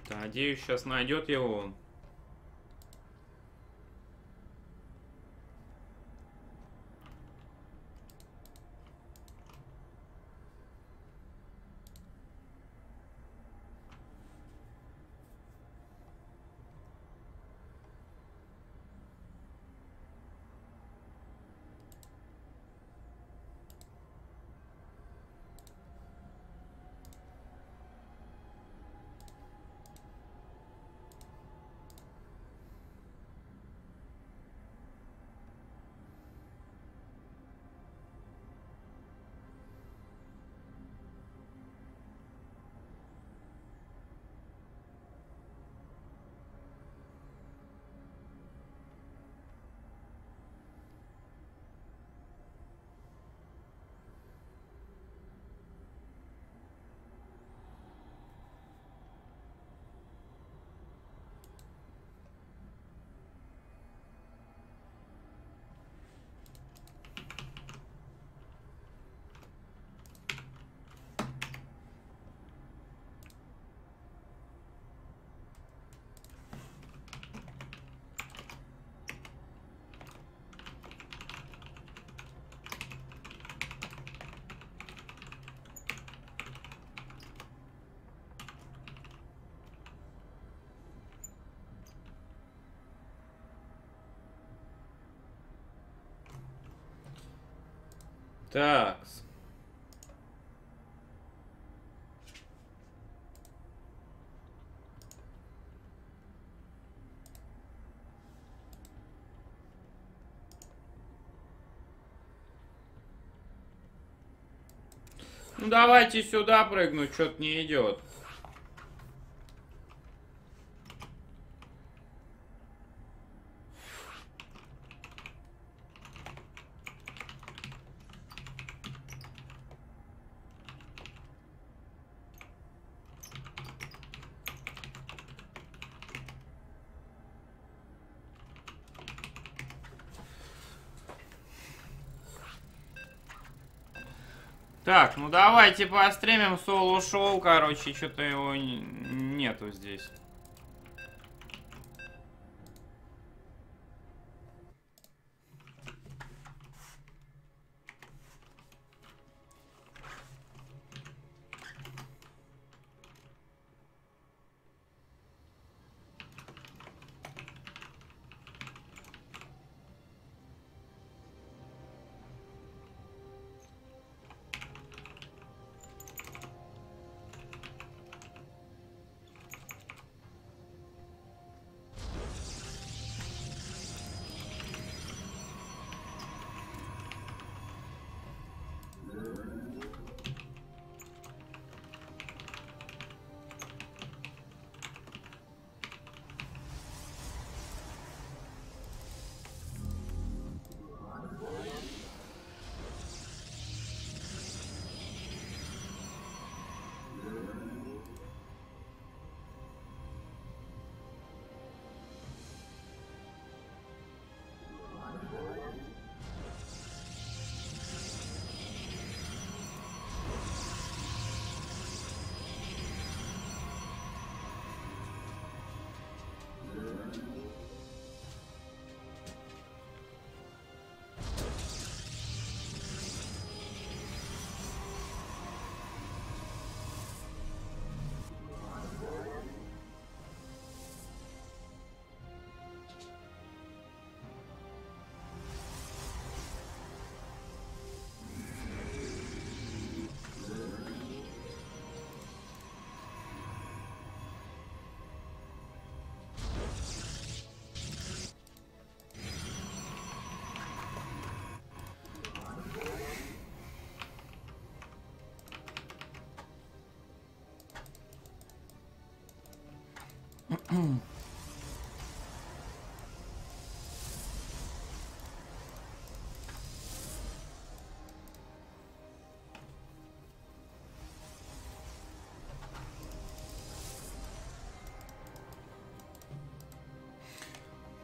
Надеюсь, сейчас найдет его он. Так. Ну давайте сюда прыгнуть, что-то не идет. Так, ну давайте постримим соло-шоу, короче, что-то его нету здесь.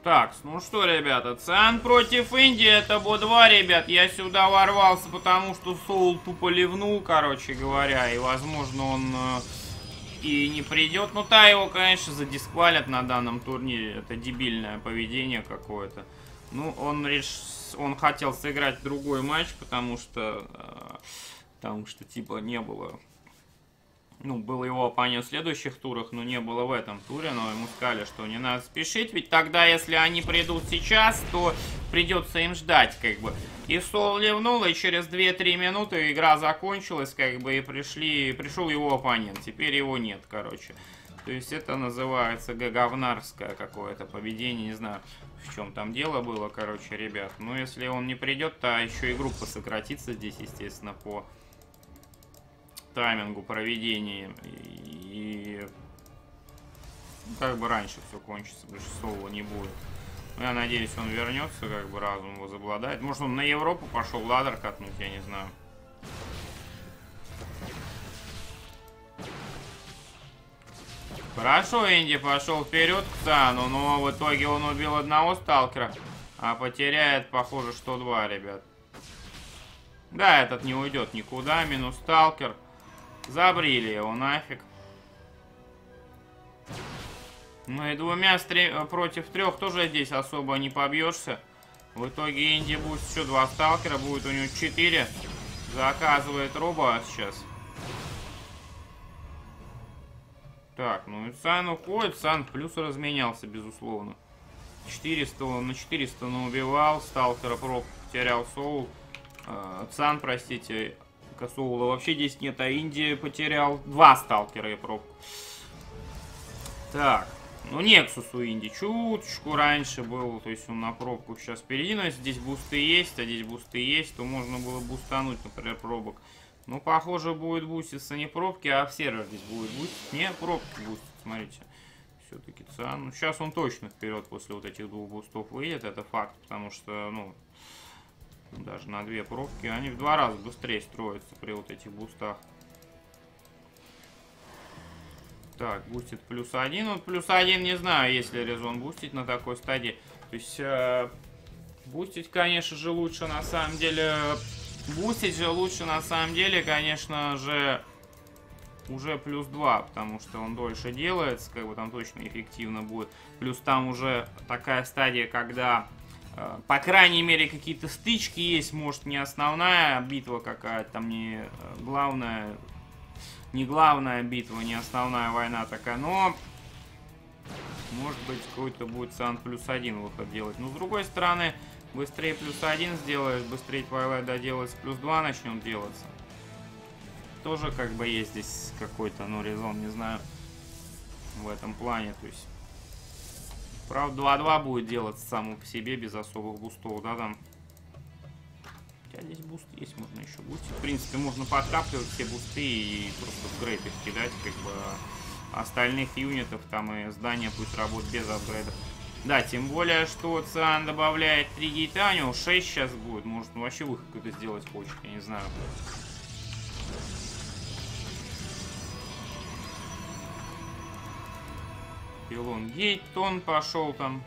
Так, ну что, ребята, Цан против Индии, это Бо-2, ребят. Я сюда ворвался, потому что Соул тупо ливнул, короче говоря. И, возможно, он э, и не придет. Ну, та его, конечно, задисквалят на данном турнире. Это дебильное поведение какое-то. Ну, он реш... он хотел сыграть другой матч, потому что... э, потому что, типа, не было ну, был его оппонент в следующих турах, но не было в этом туре, но ему сказали, что не надо спешить, ведь тогда, если они придут сейчас, то придется им ждать, как бы. И Сол ливнул, и через 2-3 минуты игра закончилась, как бы, и пришли, пришел его оппонент, теперь его нет, короче. То есть это называется говнарское какое-то поведение, не знаю, в чем там дело было, короче, ребят. Но если он не придет, то еще и группа сократится здесь, естественно, по таймингу проведения и как бы раньше все кончится, большинства не будет. Но я надеюсь, он вернется, как бы разум возобладает. Может, он на Европу пошел ладер катнуть, я не знаю. Хорошо, Инди пошел вперед к Сану, но в итоге он убил одного сталкера, а потеряет, похоже, что два, ребят. Да, этот не уйдет никуда, минус сталкер. Забрили его нафиг. Ну и двумя стре против трех тоже здесь особо не побьешься. В итоге Инди будет еще два сталкера, будет у него четыре. Заказывает робот сейчас. Так, ну и Сан уходит. Сан плюс разменялся, безусловно. 400, он на 400 убивал. Сталкера проб потерял соул. Э, Цан, простите, Соула вообще здесь нет, а Индия потерял два сталкера и пробку. Так, ну Нексус у Инди чуточку раньше был, то есть он на пробку сейчас впереди, если здесь бусты есть, а здесь бусты есть, то можно было бустануть, например, пробок. Ну, похоже, будет буститься не пробки, а в сервер здесь будет бустить. Не, пробки бустить, смотрите. Все-таки Циан. Ну, сейчас он точно вперед после вот этих двух бустов выйдет, это факт, потому что, ну, даже на две пробки. Они в два раза быстрее строятся при вот этих бустах. Так, бустит плюс один. Вот плюс один, не знаю, есть ли резон бустить на такой стадии. То есть, э, бустить, конечно же, лучше на самом деле... Бустить же лучше на самом деле, конечно же, уже плюс 2, потому что он дольше делается, как бы там точно эффективно будет. Плюс там уже такая стадия, когда Э, по крайней мере, какие-то стычки есть, может, не основная битва какая-то, там не э, главная, не главная битва, не основная война такая, но может быть, какой-то будет Сан плюс один выход делать. Но с другой стороны, быстрее плюс один сделаешь, быстрее Twilight доделается, плюс два начнет делаться. Тоже как бы есть здесь какой-то, ну, резон, не знаю, в этом плане, то есть... Правда, 2-2 будет делаться само по себе, без особых бустов, да, там. Хотя здесь буст есть, можно еще бустить. В принципе, можно подкапливать все бусты и просто в грейд кидать, как бы остальных юнитов там и здания пусть работают без апгрейдов. Да, тем более, что Циан добавляет 3 гейта, у него 6 сейчас будет. Может, он вообще выход какой-то сделать хочет, я не знаю. Пилон Гейтон пошел там.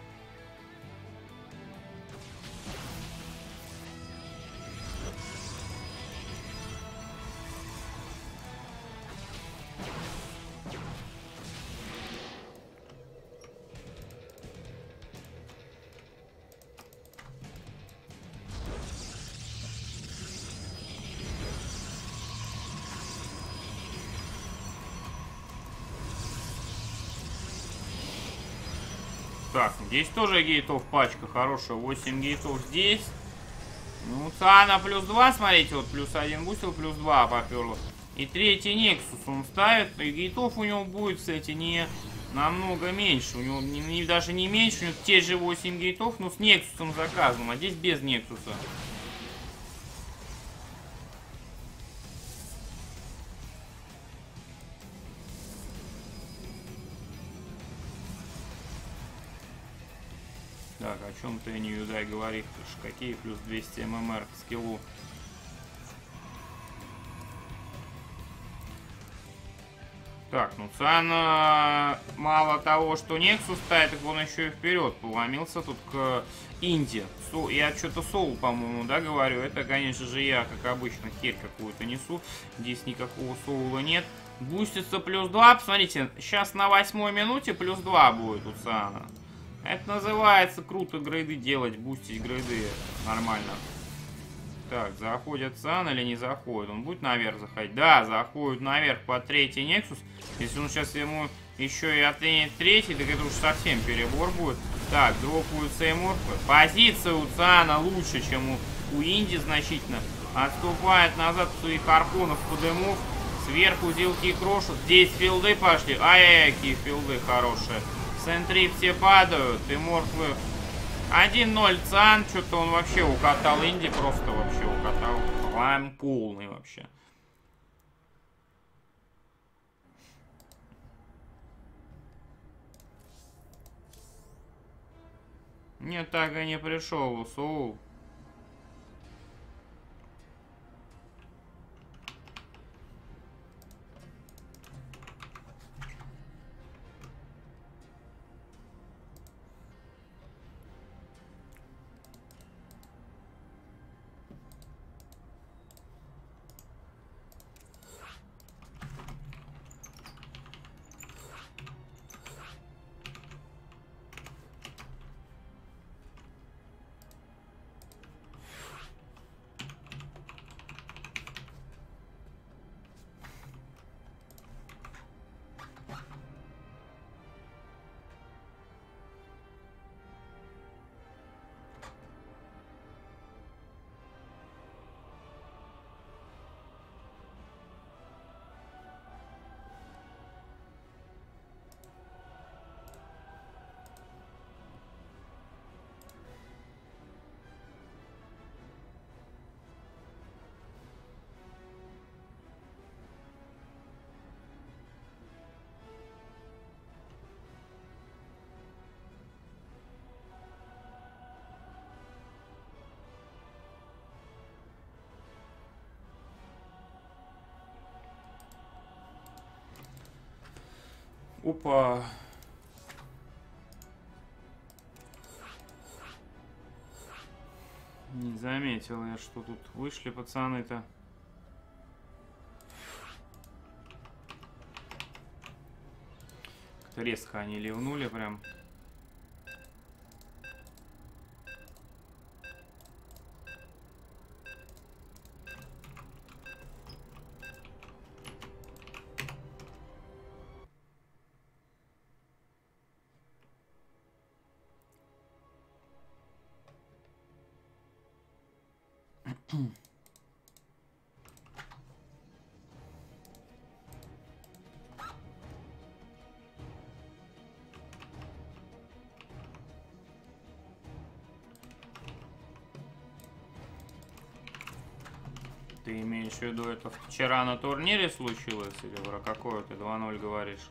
Так, здесь тоже гейтов пачка хорошая. 8 гейтов здесь. Ну, Цана плюс 2, смотрите, вот плюс 1 бустил, плюс 2 поперло. И третий Нексус он ставит, и гейтов у него будет, кстати, не намного меньше. У него не, не, даже не меньше, у него те же 8 гейтов, но с Нексусом заказом, а здесь без Нексуса. Чем ты не Юдай говоришь? Какие плюс 200 ММР к скиллу? Так, ну Цана мало того, что Нексус ставит, так он еще и вперед поломился тут к Инди. Со, я что-то Соул, по-моему, да, говорю. Это, конечно же, я, как обычно, херь какую-то несу. Здесь никакого Соула нет. Бустится плюс 2. Посмотрите, сейчас на восьмой минуте плюс 2 будет у Цана. Это называется круто грейды делать, бустить грейды нормально. Так, заходит Сан или не заходит? Он будет наверх заходить? Да, заходит наверх по третий Нексус. Если он сейчас ему еще и отменит третий, так это уж совсем перебор будет. Так, дропают Сеймур. Позиция у Цана лучше, чем у, у Инди значительно. Отступает назад своих арпонов по дымов. Сверху зилки крошат. Здесь филды пошли. Ай-яй-яй, какие филды хорошие. В центре все падают. И морфы 1-0 Цан, что-то он вообще укатал Инди, просто вообще укатал. Хлам полный вообще. Нет, так и не пришел Соул. Опа. Не заметил я, что тут вышли пацаны-то. Резко они ливнули прям. Имеешь в виду, это вчера на турнире случилось? Или про какое ты 2-0 говоришь?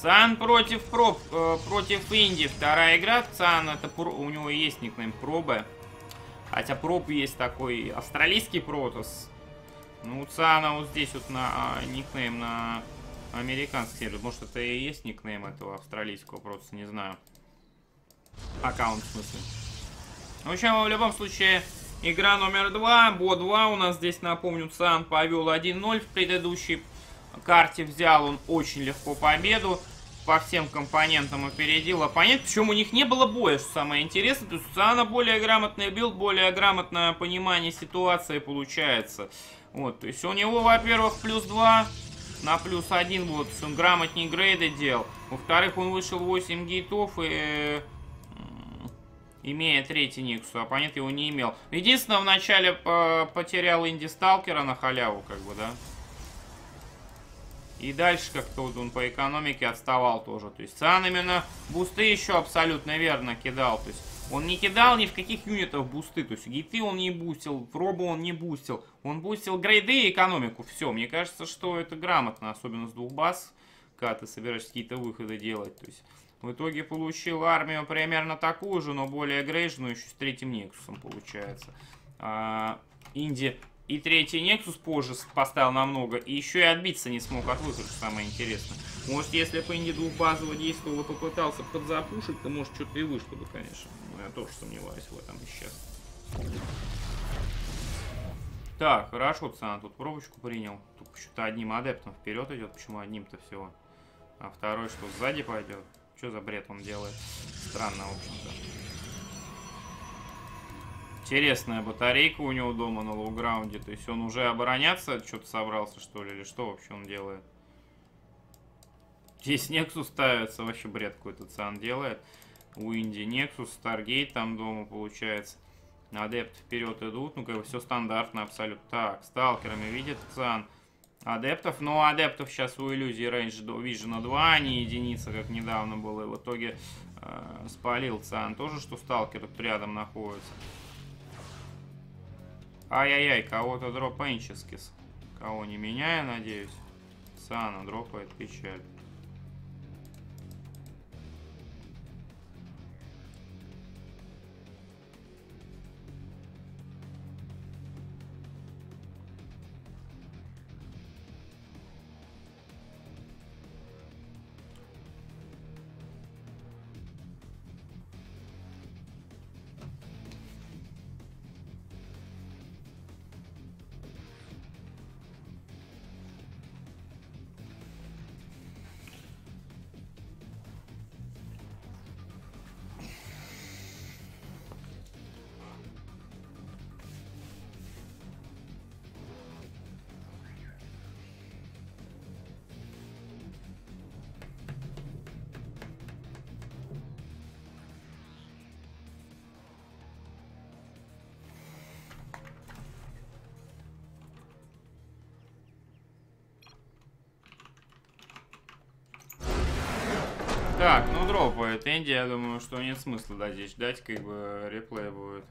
Цан против проб, э, против Инди. Вторая игра. Цан, это про, у него есть никнейм Пробы. Хотя Проб есть такой австралийский протос. Ну, у Цана вот здесь вот на а, никнейм на американский сервер. Может, это и есть никнейм этого австралийского протоса, не знаю. Аккаунт, в смысле. В общем, в любом случае, игра номер два. Бо-2 у нас здесь, напомню, Цан повел 1-0 в предыдущей карте взял он очень легко победу. По всем компонентам опередил оппонент. Причем у них не было боя, что самое интересное. То есть Циана более грамотный билд, более грамотное понимание ситуации получается. Вот, то есть у него, во-первых, плюс 2 на плюс один, вот, он грамотнее грейды делал. Во-вторых, он вышел 8 гейтов и... э, Имея третий Nexus, оппонент его не имел. Единственное, вначале по- потерял Инди Сталкера на халяву, как бы, да. И дальше как-то вот он по экономике отставал тоже. То есть Циан именно бусты еще абсолютно верно кидал. То есть он не кидал ни в каких юнитов бусты. То есть гейты он не бустил, пробу он не бустил. Он бустил грейды и экономику. Все, мне кажется, что это грамотно, особенно с двух баз, когда ты собираешься какие-то выходы делать. То есть в итоге получил армию примерно такую же, но более грейженную, еще с третьим Nexus ом получается. А, Инди и третий Нексус позже поставил намного, и еще и отбиться не смог от что самое интересное. Может, если бы Инди двухбазово действовал и попытался подзапушить, то может что-то и вышло бы, конечно. Но я тоже сомневаюсь в этом сейчас. Так, хорошо, Цана тут пробочку принял. Тут что-то одним адептом вперед идет. Почему одним-то всего? А второй что, сзади пойдет? Что за бред он делает? Странно, в общем-то. Интересная батарейка у него дома на low ground е. То есть он уже обороняться что-то собрался, что ли? Или что вообще он делает? Здесь Nexus ставится. Вообще бред какой-то Циан делает. У Инди Nexus, Stargate там дома получается. Адепты вперед идут. Ну, как бы все стандартно абсолютно. Так, сталкерами видит Циан адептов. Но адептов сейчас у иллюзии range vision 2, а не единица, как недавно было. И в итоге э, спалил Циан тоже, что сталкер тут рядом находится. Ай-яй-яй, кого-то дроп Энческис. Кого не меняя, надеюсь. Сана дропает печаль. Так, ну дропает Энди, я думаю, что нет смысла да, здесь ждать, как бы реплей будет.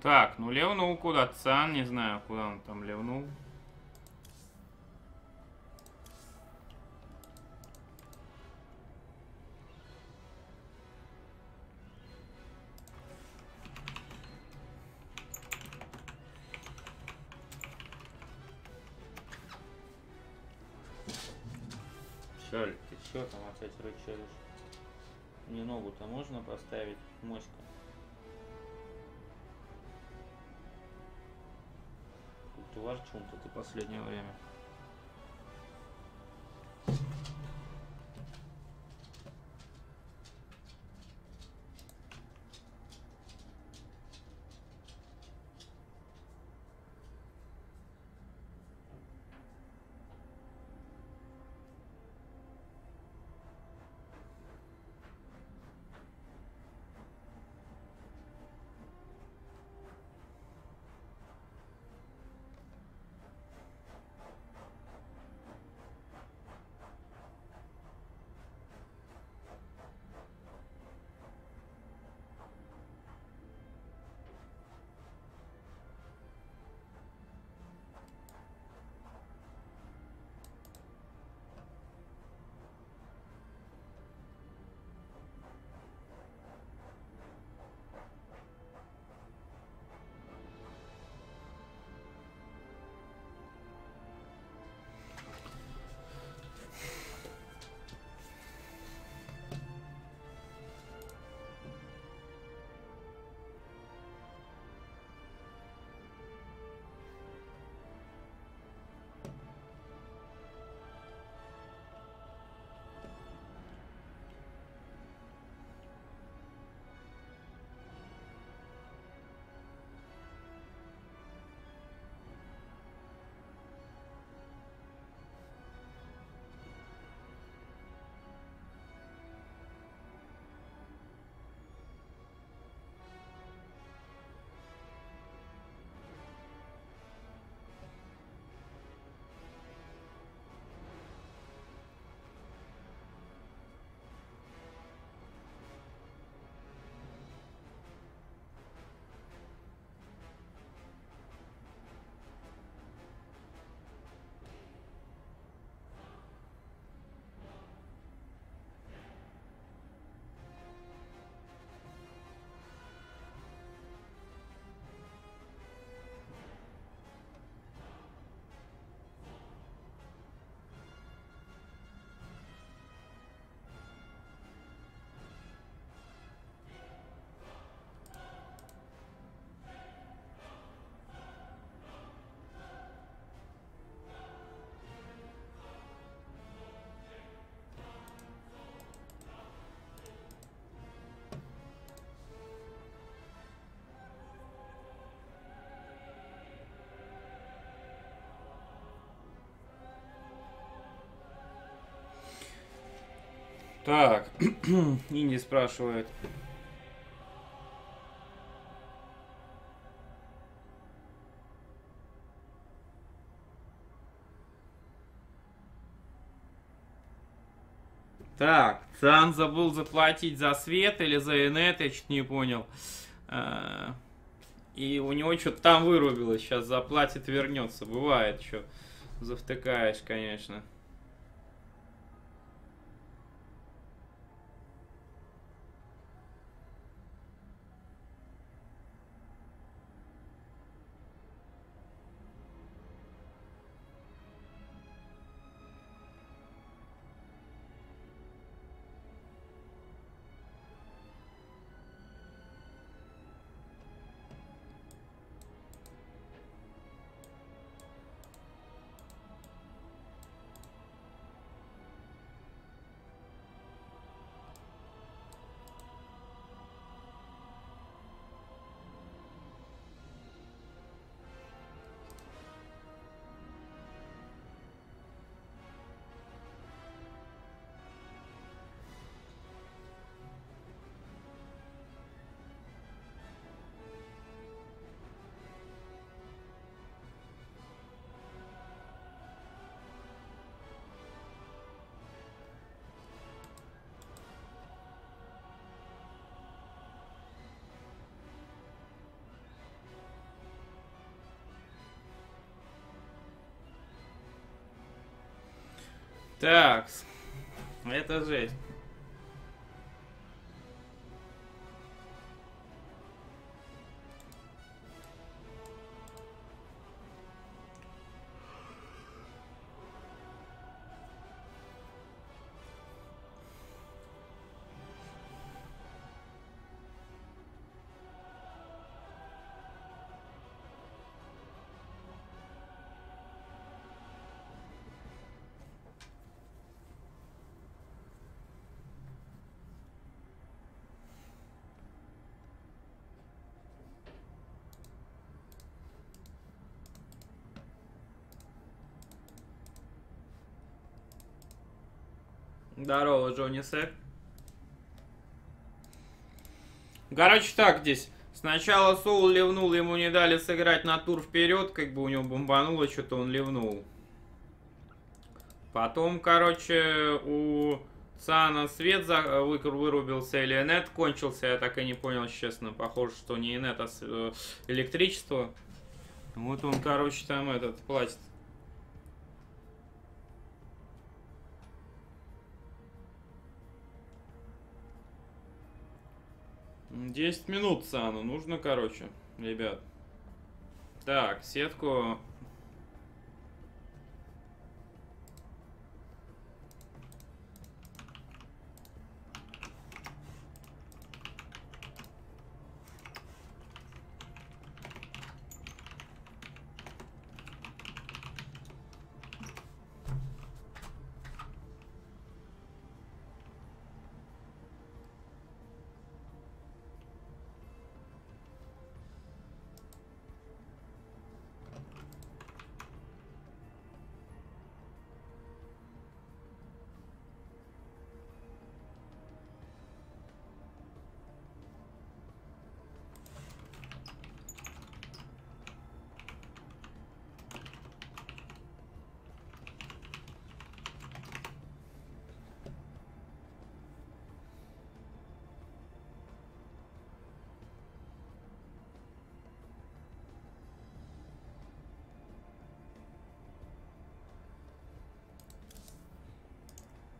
Так, ну ливнул куда Цан, не знаю, куда он там ливнул. Шаль, ты чё там опять рычаешь? Мне ногу-то можно поставить, моська? Ворчун тут и последнее время. Так, Инди спрашивает. Так, Сан забыл заплатить за свет или за инет, я чуть не понял. А, И у него что-то там вырубилось, сейчас заплатит, вернется. Бывает, что завтыкаешь, конечно. Так, это жесть. Здорово, Джонни Сек. Короче, так здесь. Сначала Соул ливнул, ему не дали сыграть на тур вперед, как бы у него бомбануло, что-то он ливнул. Потом, короче, у Цана свет за... вы- вырубился или нет кончился, я так и не понял, честно. Похоже, что не инет, а э, электричество. Вот он, короче, там этот платит. 10 минут Сану нужно, короче, ребят. Так, сетку.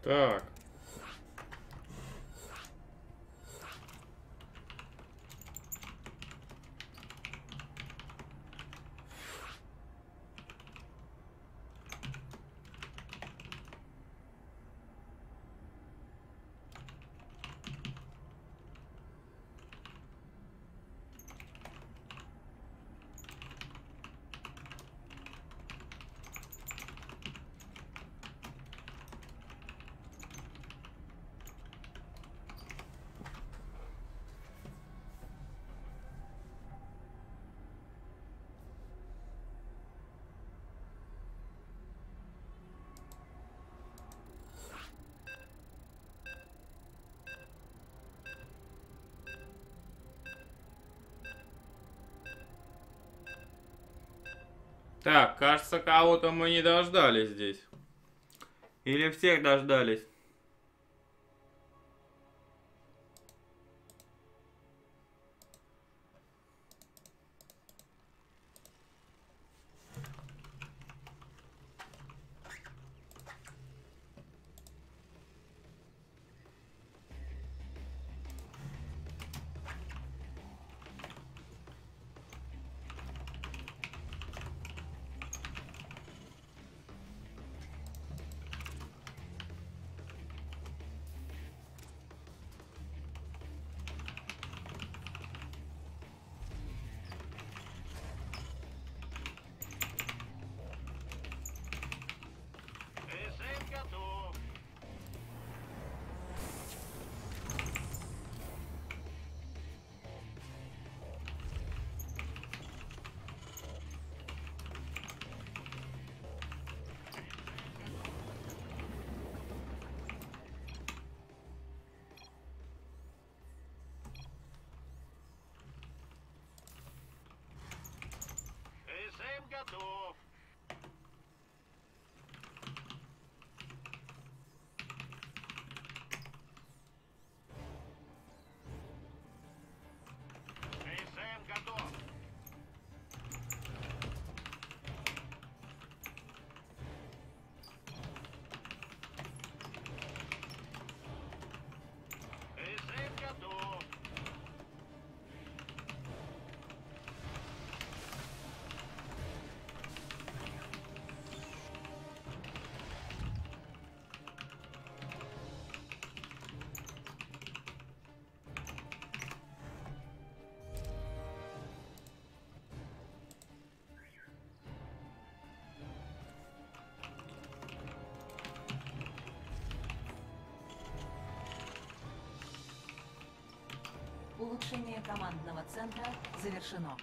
Так. Так, кажется, кого-то мы не дождались здесь. Или всех дождались? Улучшение командного центра завершено.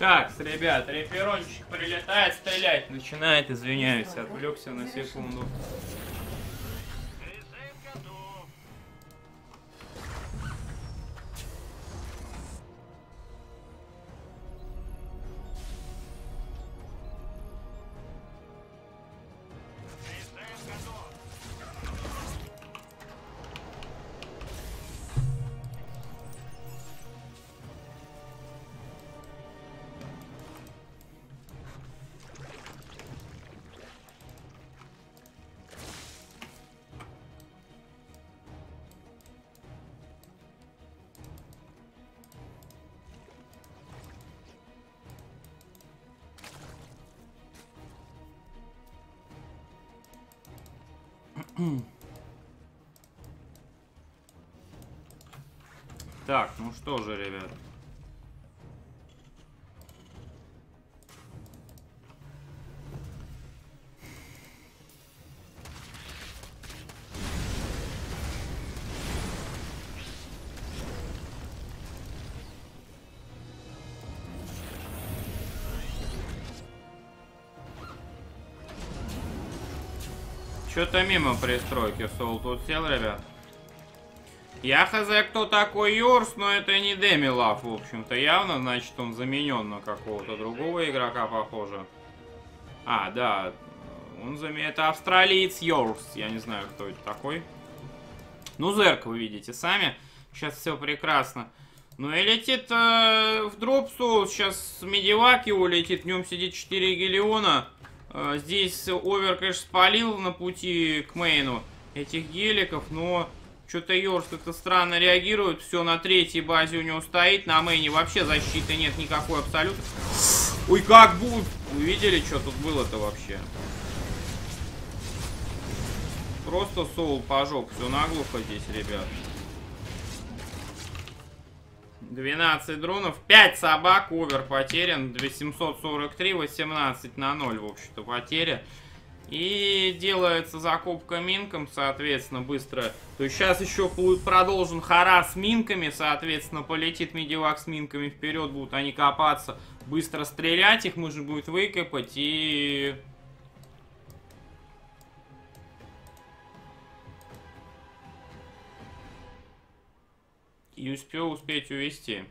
Так, ребят, реперончик прилетает, стрелять начинает, извиняюсь, отвлекся на секунду. Так, ну что же, ребят. Что-то мимо пристройки Соул тут сел, ребят. Я хз, кто такой Йорс, но это не Деми Лав, в общем-то. Явно, значит, он заменен на какого-то другого игрока, похоже. А, да. Он заменен... Это австралиец Йорс. Я не знаю, кто это такой. Ну, Зерк вы видите сами. Сейчас все прекрасно. Ну и летит э, в дроп Соул. Сейчас с Медиваки улетит. В нем сидит 4 гелиона. Э, здесь Овер, конечно, спалил на пути к мейну этих геликов, но что-то Йорс как-то странно реагирует. Все на третьей базе у него стоит. На мейне вообще защиты нет никакой абсолютно. Ой, как будет! Вы видели, что тут было-то вообще? Просто Соул пожег. Все наглухо здесь, ребят. 12 дронов, 5 собак, овер потерян, 743, 18 на 0, в общем-то, потеря. И делается закупка минком, соответственно, быстро. То есть сейчас еще будет продолжен хара с минками, соответственно, полетит медивак с минками вперед, будут они копаться, быстро стрелять, их нужно будет выкопать и... И успел успеть увести.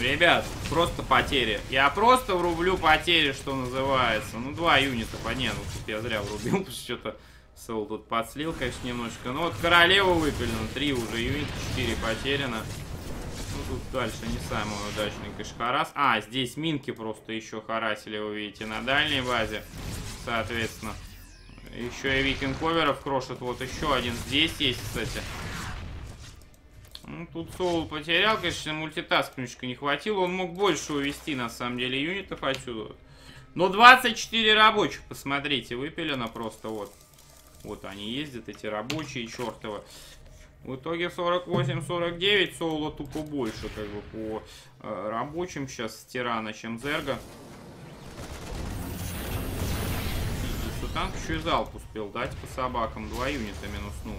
Ребят, просто потери. Я просто врублю потери, что называется. Ну, два юнита, понятно. Тут я зря врубил, потому что что-то Соул тут подслил, конечно, немножечко. Ну, вот королеву выпилено. Три уже юнита, четыре потеряно. Ну, тут дальше не самый удачный, конечно. А, здесь минки просто еще харасили, вы видите, на дальней базе. Соответственно. Еще и викинг коверов крошит. Вот еще один здесь есть, кстати. Ну, тут Соул потерял, конечно, мультитаск немножечко не хватило. Он мог больше увести, на самом деле, юнитов отсюда. Но 24 рабочих, посмотрите, выпилено просто вот. Вот они ездят, эти рабочие, чертовы. В итоге 48-49, Соула тупо больше, как бы, по э, рабочим сейчас Тирана, чем Зерга. И танк еще и залп успел дать по собакам. Два юнита минуснул.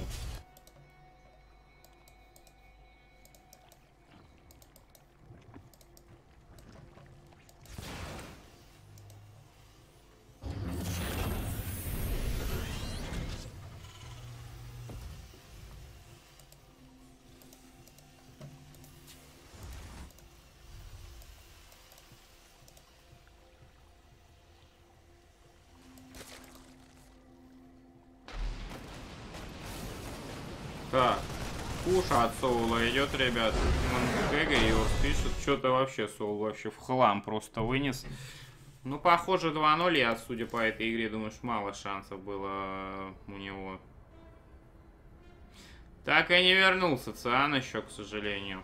Так, куша от Соула идет, ребят. Мангега его пишет. Что-то вообще Соул вообще в хлам просто вынес. Ну, похоже, 2-0. Я, судя по этой игре, думаю, что мало шансов было у него. Так и не вернулся Циан еще, к сожалению.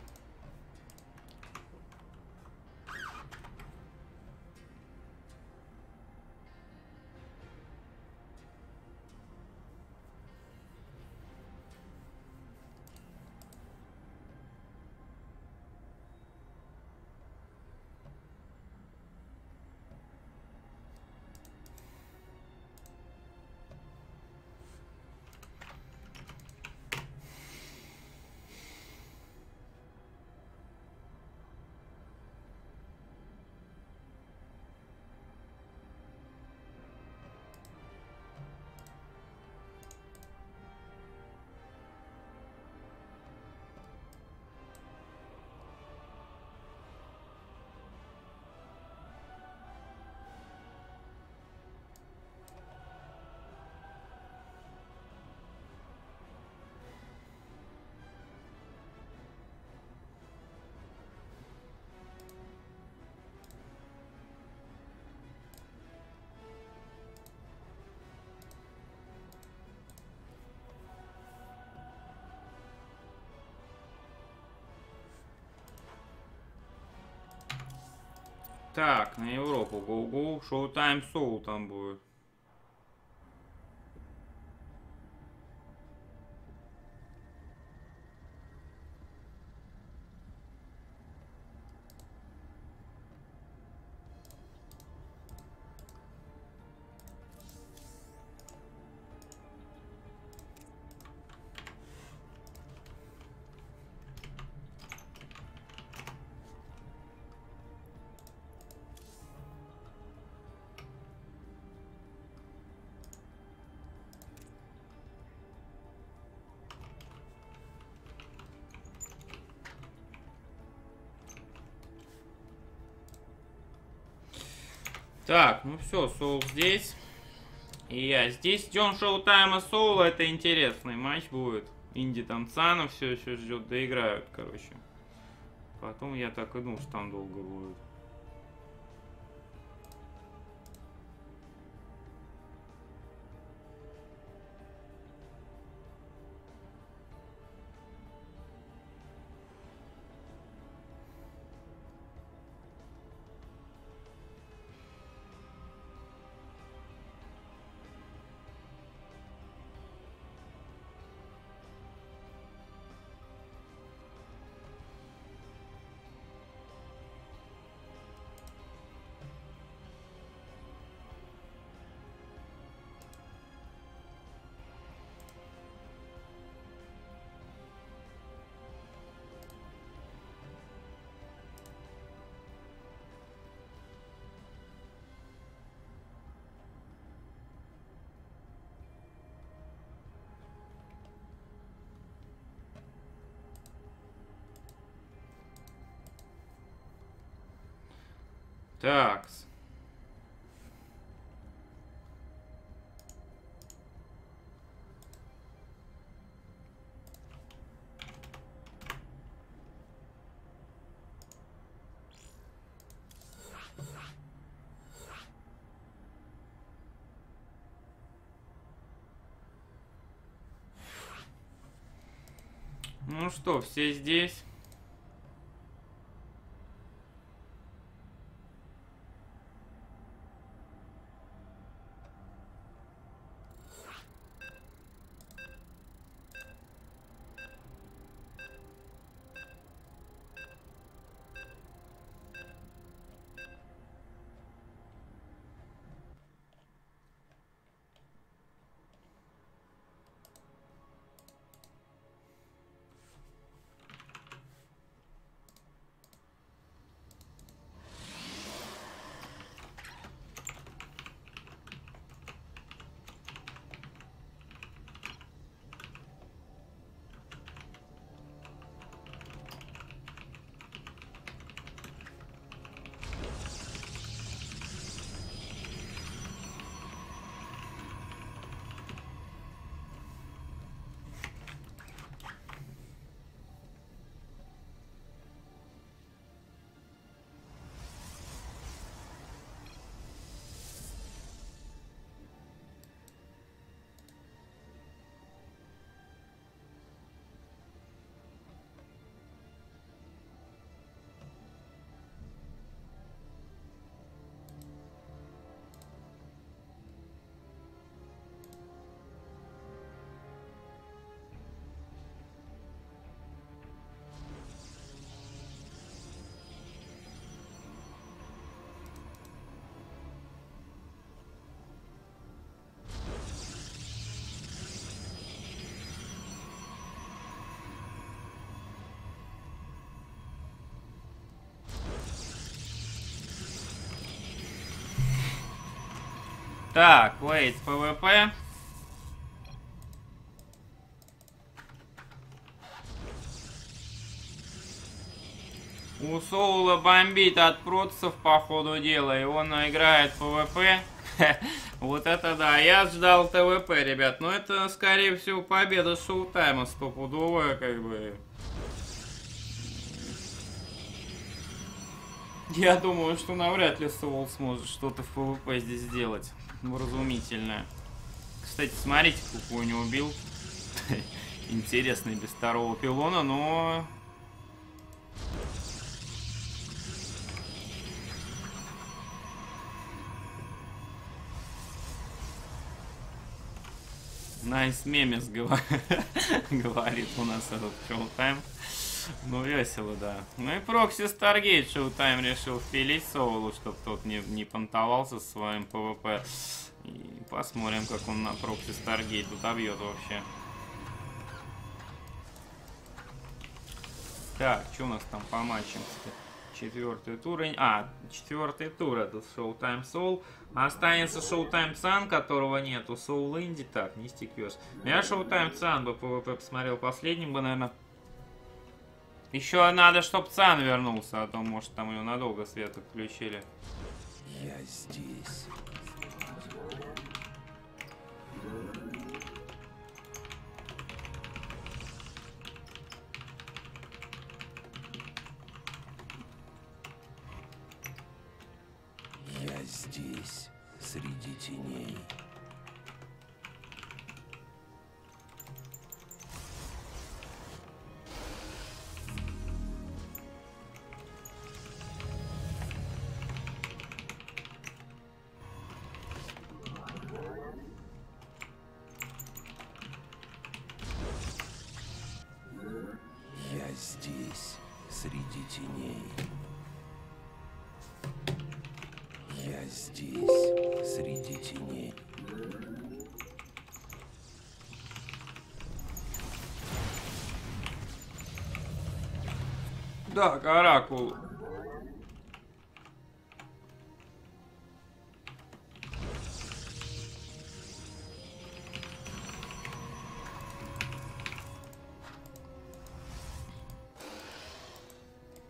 Так, на Европу. Go-Go. Soul там будет. Так, ну все, Соул здесь. И я здесь. Ждем шоу-тайма Соула. Это интересный матч будет. Инди Танцанов все еще ждет. Доиграют, короче. Потом я так и думал, что там долго будет. Так. Ну что, все здесь? Так, wait, ПВП. У Соула бомбит от протоссов по ходу дела, и он играет ПВП. Вот это да, я ждал ТВП, ребят, но это, скорее всего, победа Шоутайма стопудовая, как бы. Я думаю, что навряд ли Соул сможет что-то в ПВП здесь сделать. Вразумительное. Кстати, смотрите, какую не убил. Интересный без второго пилона, но... Nice nice memes, говорит у нас этот шоу-тайм. Ну, весело, да. Ну и Proxy Stargate шоу-тайм решил впилить Соулу, чтобы тот не, не понтовался со своим ПВП. И посмотрим, как он на Proxy Stargate тут отобьет вообще. Так, что у нас там по матчам? Четвертый тур. А, четвертый тур это Showtime Soul. Останется Showtime Sun, которого нету. Soul Indie. Так, не стиквес. Я Showtime Sun бы PvP посмотрел последним бы, наверное. Еще надо, чтобы Цан вернулся, а то, может, там его надолго свет отключили. Я здесь. Я здесь, среди теней. Да, Каракул.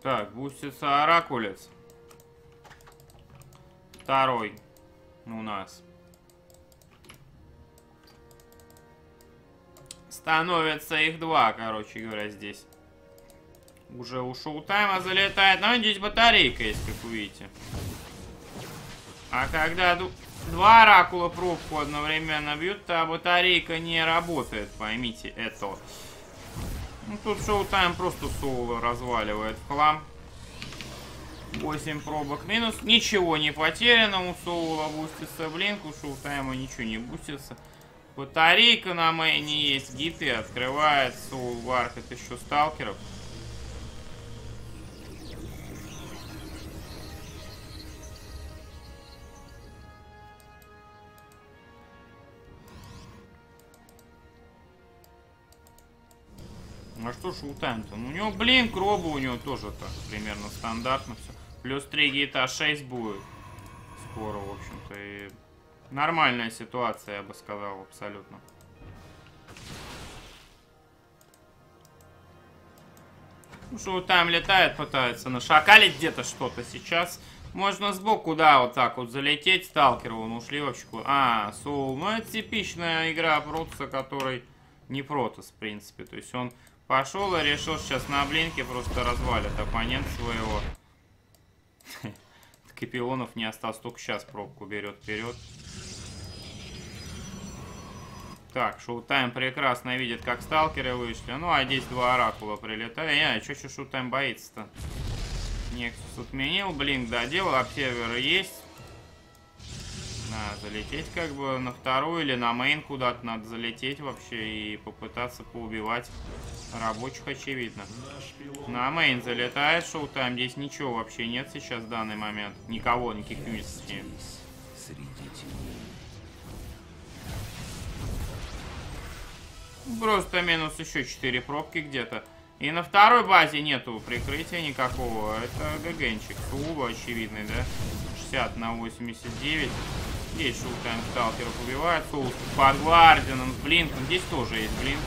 Так, бустится Оракулец. Второй у нас. Становится их два, короче говоря, здесь. Уже у шоу-тайма залетает. Но здесь батарейка есть, как вы видите. А когда два оракула пробку одновременно бьют, то батарейка не работает, поймите это. Ну, тут шоу-тайм просто соло разваливает в хлам. 8 пробок минус. Ничего не потеряно. У Соула бустится блинк. У Шоу-тайма ничего не бустится. Батарейка на мейне есть. Гиты открывает. Соул варкает еще сталкеров. Шоу-тайм-то? Ну, у него, блин, кроба у него тоже так примерно стандартно все. Плюс 3 гита 6 будет скоро, в общем-то. И нормальная ситуация, я бы сказал, абсолютно. Ну, что там летает, пытается нашакалить где-то что-то сейчас. Можно сбоку, да, вот так вот залететь, сталкер, вон ушли вообще. А, Соул, ну это типичная игра Протуса, который не Протус, в принципе. То есть он пошел и решил сейчас на блинке просто развалит оппонент своего. Как пилонов не осталось, только сейчас пробку берет вперед. Так, Шоутайм прекрасно видит, как сталкеры вышли. Ну, а здесь два оракула прилетают. Я, что Шоутайм боится-то? Nexus отменил, blink доделал, observer есть. Надо залететь как бы на вторую или на main куда-то надо залететь вообще и попытаться поубивать рабочих, очевидно. На main залетает шоу-тайм, здесь ничего вообще нет сейчас в данный момент. Никого, никаких юнитов. Просто минус еще 4 пробки где-то. И на второй базе нету прикрытия никакого. Это ГГНчик. Сугубо очевидный, да? 60 на 89. Здесь шоу-тайм убивает. Соул под Guardian ом blink ом. Здесь тоже есть blink.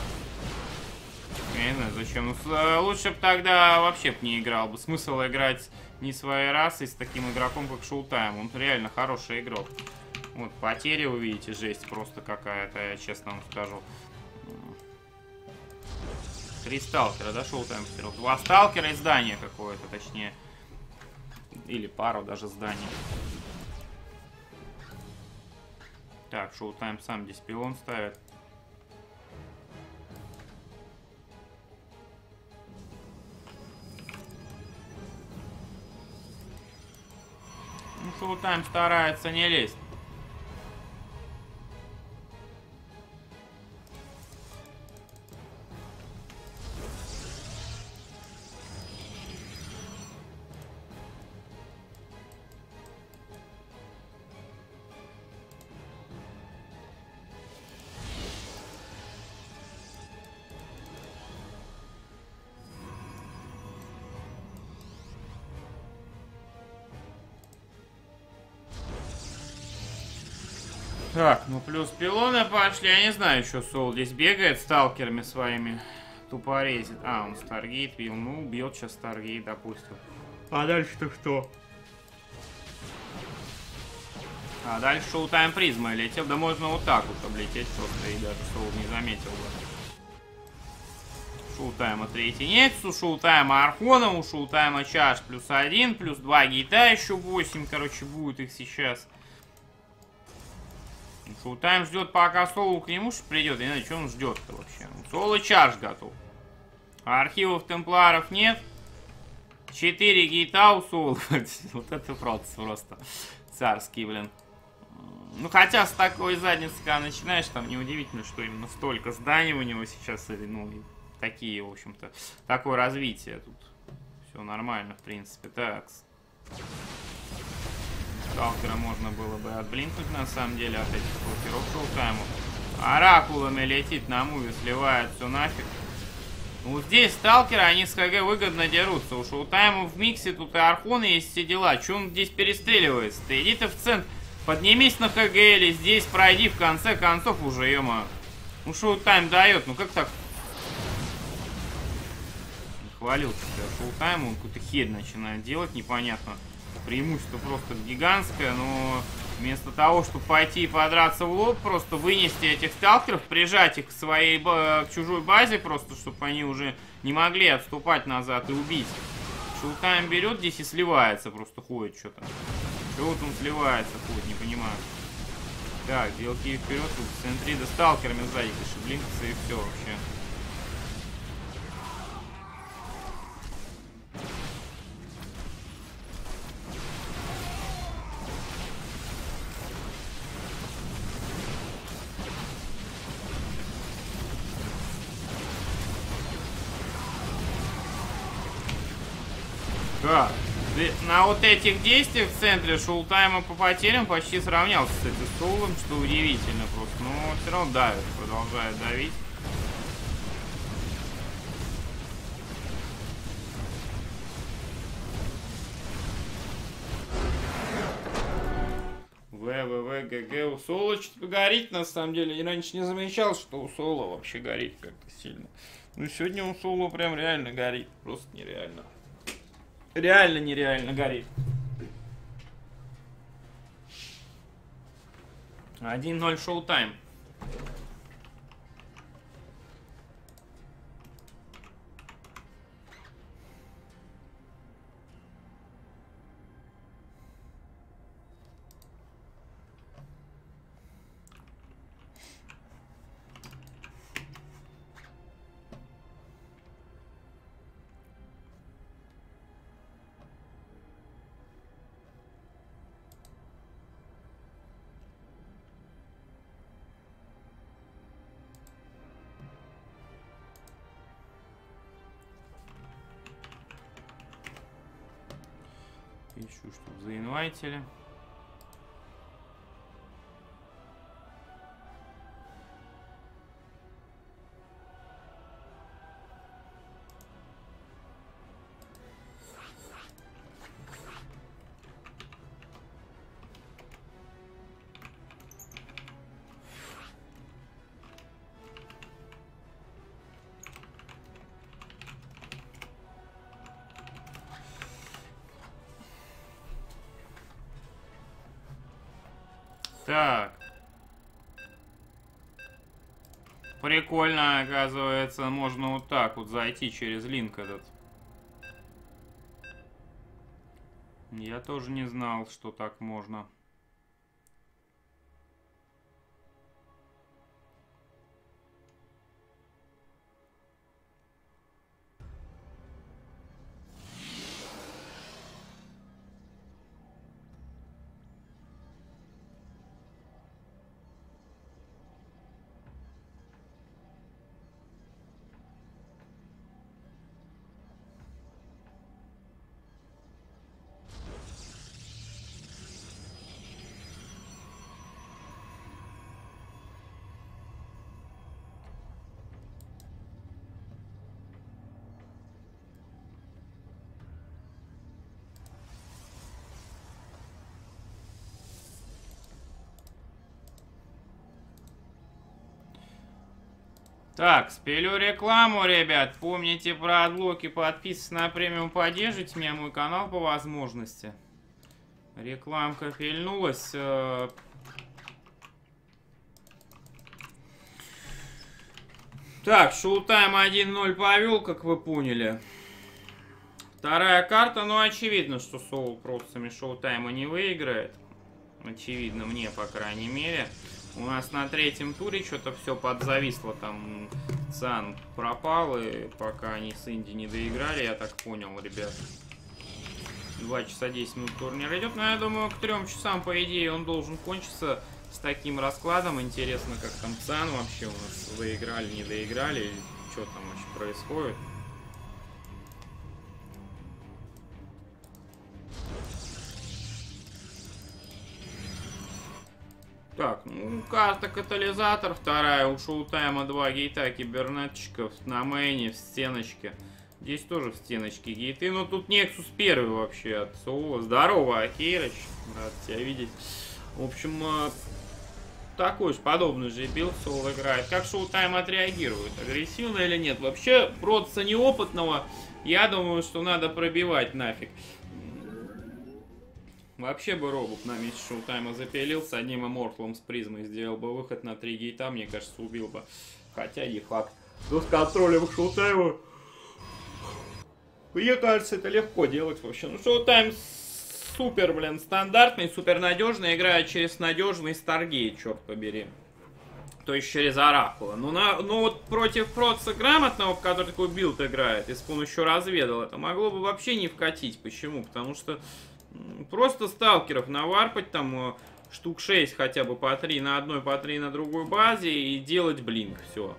Я не знаю, зачем. Ну, э, лучше бы тогда вообще б не играл бы. Смысл играть не своей расой с таким игроком, как Шоутайм. Он реально хороший игрок. Вот, потери, вы видите, жесть просто какая-то, я честно вам скажу. Три сталкера, да, Шоутайм потерял? Два сталкера и здание какое-то, точнее. Или пару даже зданий. Так, Шоутайм сам здесь пилон ставит. Ну, Шоутайм старается не лезть. Так, ну плюс пилоны пошли. Я не знаю, что Сол здесь бегает сталкерами своими. Тупорезит. А, он Старгейт бил. Ну, убьет сейчас Старгейт, допустим. А дальше-то что? А дальше шоу-тайм призма летел. Да можно вот так вот облететь просто, и даже Сол не заметил бы. Шоу-тайма третий нет, у шоу-тайма Архона, у шоу-тайма Чаш плюс один, плюс два гейта еще 8, короче, будет их сейчас. Шоу-тайм ждет, пока Солу к нему придет. Я не знаю, что он ждет-то вообще. Соло чаш готов. Архивов темпларов нет. 4 гейта у Соло. вот это просто, просто царский, блин. Ну, хотя с такой задницы, когда начинаешь, там неудивительно, что именно столько зданий у него сейчас, ну, и такие, в общем-то, такое развитие тут. Все нормально, в принципе. Так. Сталкера можно было бы отблинкнуть, на самом деле, от этих блокиров шоу-таймов. Оракулами летит на муве, сливает все нафиг. Ну, здесь сталкеры, они с ХГ выгодно дерутся. У шоу-тайма в миксе тут и архоны есть все дела. Че он здесь перестреливается? Ты иди ты в центр, поднимись на ХГ или здесь пройди в конце концов уже, ё Ну, шоу-тайм дает, ну как так хвалил себя шоу-тайм, он какую-то херь начинает делать, непонятно. Преимущество просто гигантское, но вместо того, чтобы пойти и подраться в лоб, просто вынести этих сталкеров, прижать их к своей, к чужой базе, просто, чтобы они уже не могли отступать назад и убить. Шоу-тайм берет здесь и сливается, просто ходит что-то. Чего вот он сливается, ходит, не понимаю. Так, белки вперед, тут центрида сталкерами сзади, блинкаться и все вообще. Да. На вот этих действиях в центре шоу-тайма по потерям почти сравнялся, с Соулом, что удивительно просто. Но все равно давит, продолжает давить. ВВВГГ у Соло что-то горит, на самом деле. Я раньше не замечал, что у Соло вообще горит как-то сильно. Но сегодня у Соло прям реально горит. Просто нереально. Реально нереально горит. 1-0 шоу-тайм. Чтобы заинвайтили. Прикольно, оказывается, можно вот так вот зайти через линк этот. Я тоже не знал, что так можно. Так, спилю рекламу, ребят. Помните про адблоки, подписывайтесь на премиум, поддержите меня, мой канал по возможности. Рекламка пильнулась. э, Так, шоутайм 1-0 повел, как вы поняли. Вторая карта, ну очевидно, что Соул процем шоутайма не выиграет. Очевидно, мне, по крайней мере. У нас на третьем туре что-то все подзависло, там Цан пропал, и пока они с Инди не доиграли, я так понял, ребят. 2 часа 10 минут турнир идет, но я думаю, к 3 часам, по идее, он должен кончиться с таким раскладом. Интересно, как там Цан вообще у нас заиграли, не доиграли, что там вообще происходит. Так, ну, карта катализатор, вторая у шоутайма, два гейта кибернетчиков на мейне в стеночке. Здесь тоже в стеночке гейты, но тут Nexus первый вообще от Соула. Здорово, Акирыч, рад тебя видеть. В общем, э, такой же подобный же билд Соул играет. Как шоутайм отреагирует? Агрессивно или нет? Вообще, протца неопытного, я думаю, что надо пробивать нафиг. Вообще бы робу на месте шоутайма запилил, с одним immortal ом с призмой сделал бы выход на три гейта, мне кажется, убил бы. Хотя не факт. Но с контролем шоутайма... Мне кажется, это легко делать вообще. Ну, шоутайм супер, блин, стандартный, супер надежный, играет через надежный Stargate, черт побери. То есть через Оракула. Ну, на, ну вот против проца грамотного, который такой билд играет, бы он еще разведал, это могло бы вообще не вкатить. Почему? Потому что просто сталкеров наварпать там э, штук 6 хотя бы по 3 на одной, по 3 на другой базе и делать блинк. Все.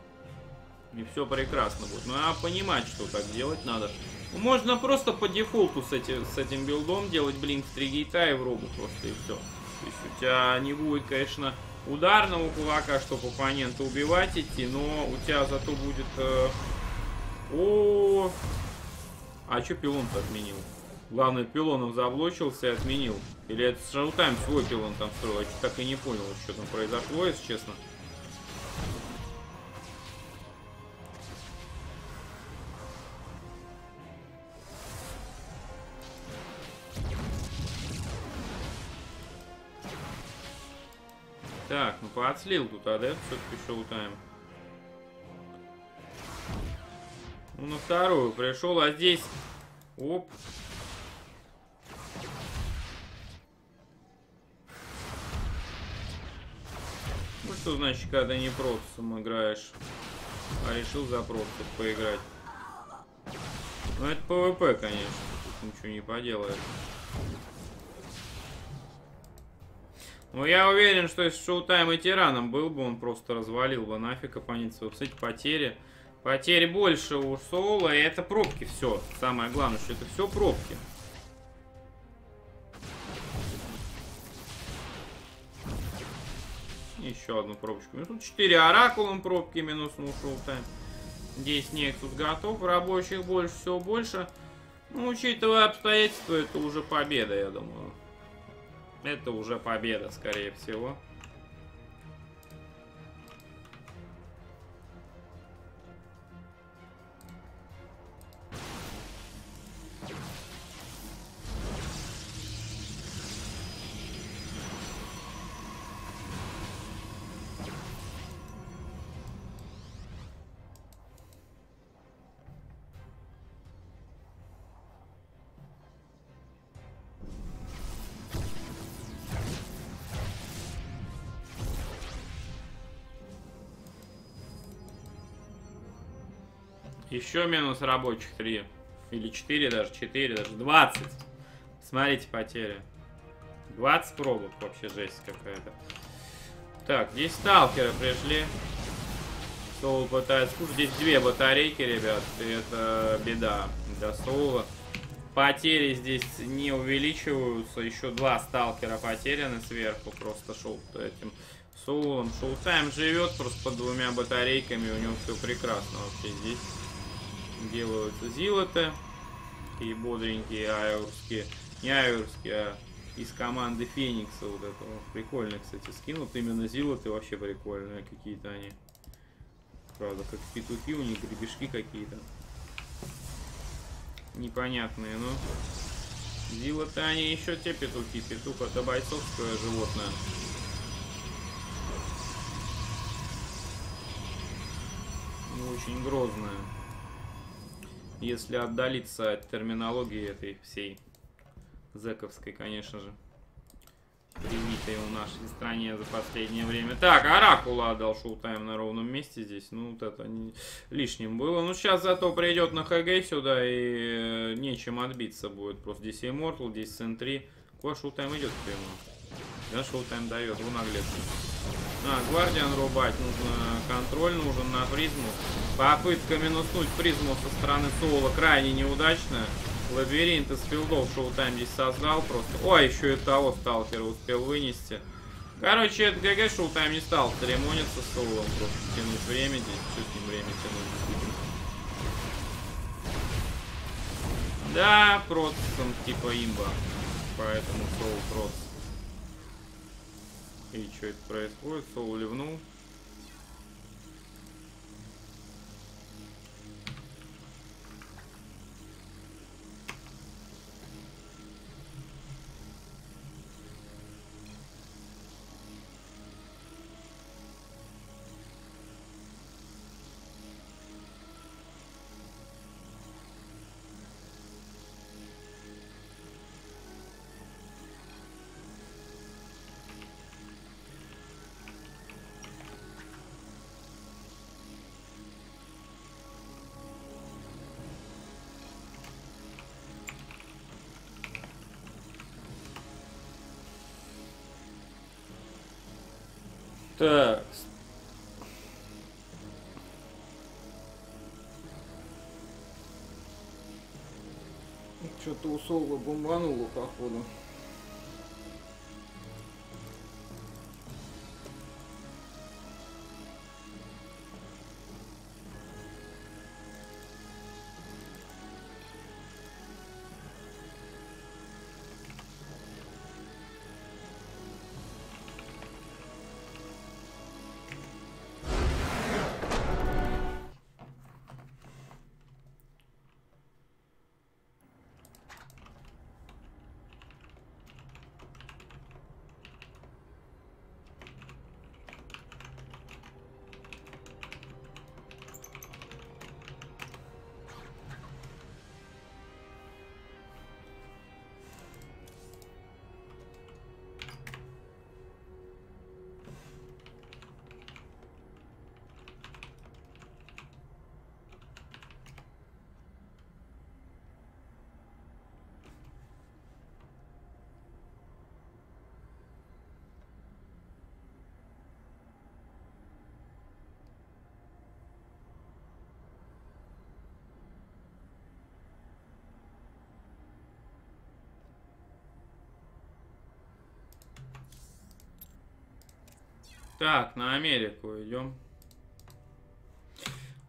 И все прекрасно будет. Но надо понимать, что так делать надо. Ну, Можно просто по дефолту с, эти, с этим билдом делать блинк в 3 гейта и в робу просто и все. То есть у тебя не будет, конечно, ударного кулака, чтобы оппонента убивать идти, но у тебя зато будет... э, О, А что пилон-то отменил? Главное, пилоном заблочился и отменил. Или это Шоутайм свой пилон там строил? Я так и не понял, что там произошло, если честно. Так, ну поотслил тут адепт, все-таки шоу-тайм. Ну, на вторую пришел, а здесь... Оп. Ну, что значит, когда не процем играешь, а решил за проца поиграть. Ну, это ПВП, конечно, тут ничего не поделаешь. Ну, я уверен, что если Шоутайм и тираном был бы, он просто развалил бы нафиг оппонента. Вот, кстати, потери. Потери больше у Соула, и это пробки все. Самое главное, что это все пробки. Еще одну пробочку. Ну, тут 4 оракулом пробки минус ну, Шоутайм. Здесь Нексус готов, рабочих больше, всего больше. Ну, учитывая обстоятельства, это уже победа, я думаю. Это уже победа, скорее всего. Еще минус рабочих 3. Или 4 даже, 4, даже 20. Смотрите потери. 20 пробок, вообще жесть какая-то. Так, здесь сталкеры пришли. Соул пытается кушать. Здесь две батарейки, ребят. И это беда для Соула. Потери здесь не увеличиваются. Еще два сталкера потеряны сверху. Просто шел этим Соулом. Шоутайм живет просто под двумя батарейками. У него все прекрасно вообще здесь делаются зилоты. Такие бодренькие айурские. Не айурские, а из команды Феникса вот этого. Прикольно, кстати, скинут. Именно зилоты вообще прикольные какие-то они. Правда, как петухи у них, гребешки какие-то. Непонятные, но... Зилы-то они еще те петухи. Петух это бойцовское животное. Ну, очень грозное. Если отдалиться от терминологии этой всей зэковской, конечно же. Привитой в нашей стране за последнее время. Так, Оракула отдал шоу-тайм на ровном месте здесь. Ну, вот это не лишним было. Ну, сейчас зато придет на ХГ сюда и э, нечем отбиться будет. Просто здесь Immortal, здесь Сентри. Куда шоу-тайм идет прямо? Да, шоу-тайм дает, вы наглец. А, Гвардиан рубать, нужно контроль нужен на призму. Попытка минуснуть призму со стороны Соула крайне неудачная. Лабиринт из филдов шоу-тайм здесь создал просто. Ой, еще и того сталкера успел вынести. Короче, это ГГ шоу-тайм не стал церемониться с Соулом, просто тянуть время здесь. С ним время тянуть? Да, процессом типа имба. Поэтому Соул процесс. И что это происходит? Соул ливнул. Так. Что-то у Солга бомбануло, походу. Так, на Америку идем.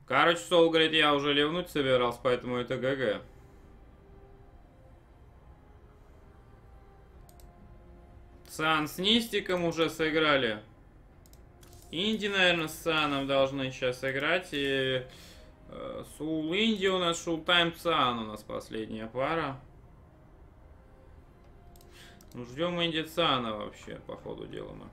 Короче, Сол говорит, я уже ливнуть собирался, поэтому это ГГ. Сан с Нистиком уже сыграли. Инди, наверное, с Саном должны сейчас играть. И э, Сул Инди у нас Шултайм Сан у нас последняя пара. Ну, ждем Инди Цана вообще, по ходу дела мы.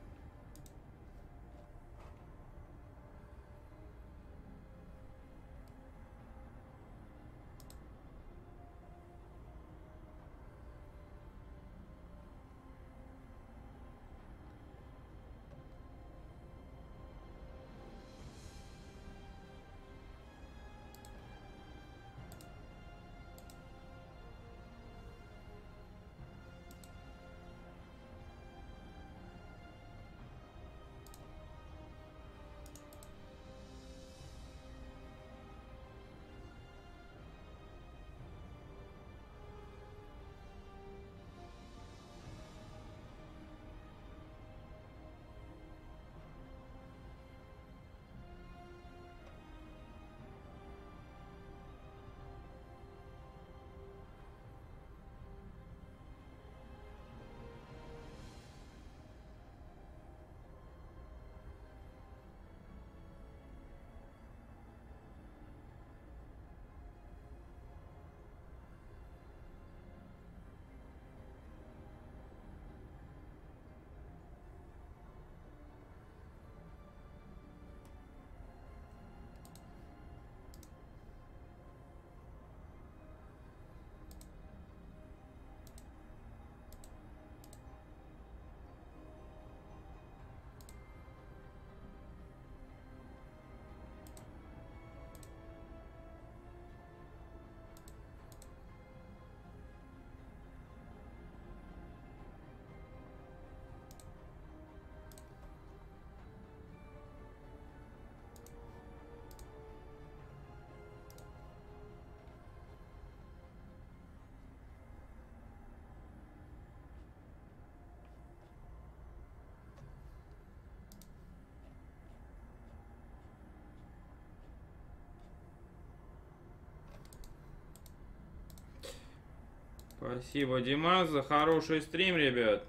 Спасибо, Димас, за хороший стрим, ребят.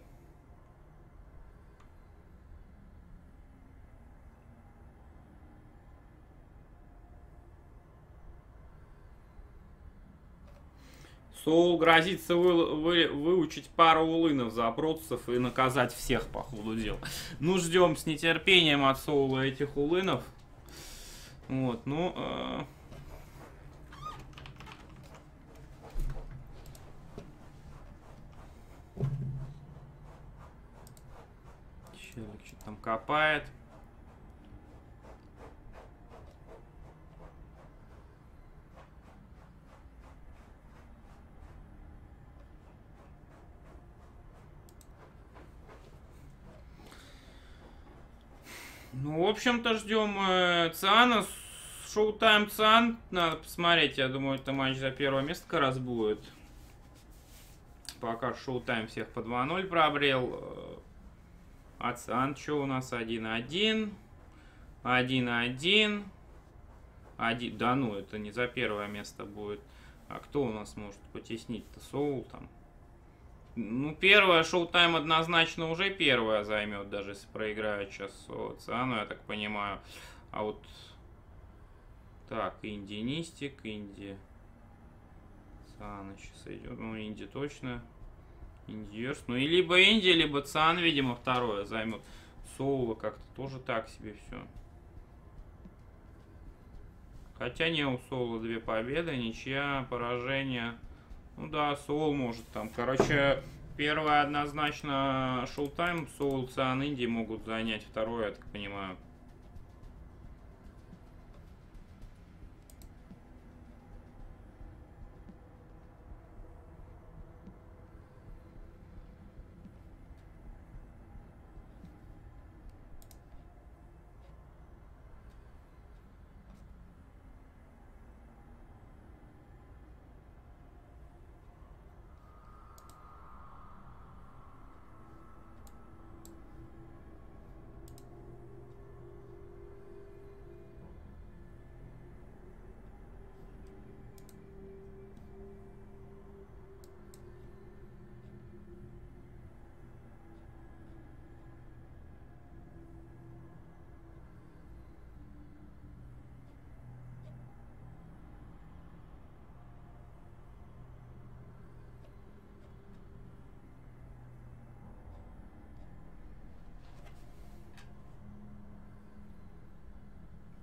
Соул грозится вы- вы- выучить пару улынов за процессов и наказать всех по ходу дела. Ну, ждем с нетерпением от Соула этих улынов. Вот, ну... э, Челик что там копает. Ну, в общем-то, ждем э, Циана. Шоу-тайм Циан. Надо посмотреть. Я думаю, это матч за первое место как раз будет. Пока Шоу-тайм всех по 2-0 пробрел. Э, А что у нас? 1-1. 1-1. Один, да ну, это не за первое место будет. А кто у нас может потеснить-то? Соул там. Ну, первое шоу-тайм однозначно уже первое займет, даже если проиграет сейчас Циану, я так понимаю. А вот... Так, Инди Нистик, Инди... Сейчас идет. Ну, Инди точно. Индиерс. Ну, и либо Инди, либо Циан, видимо, второе займет. Соула как-то тоже так себе все. Хотя не у Соула две победы, ничья, поражение. Ну да, Соул может там. Короче, первое однозначно шоу-тайм. Соул, Циан, Инди могут занять. Второе, я так понимаю.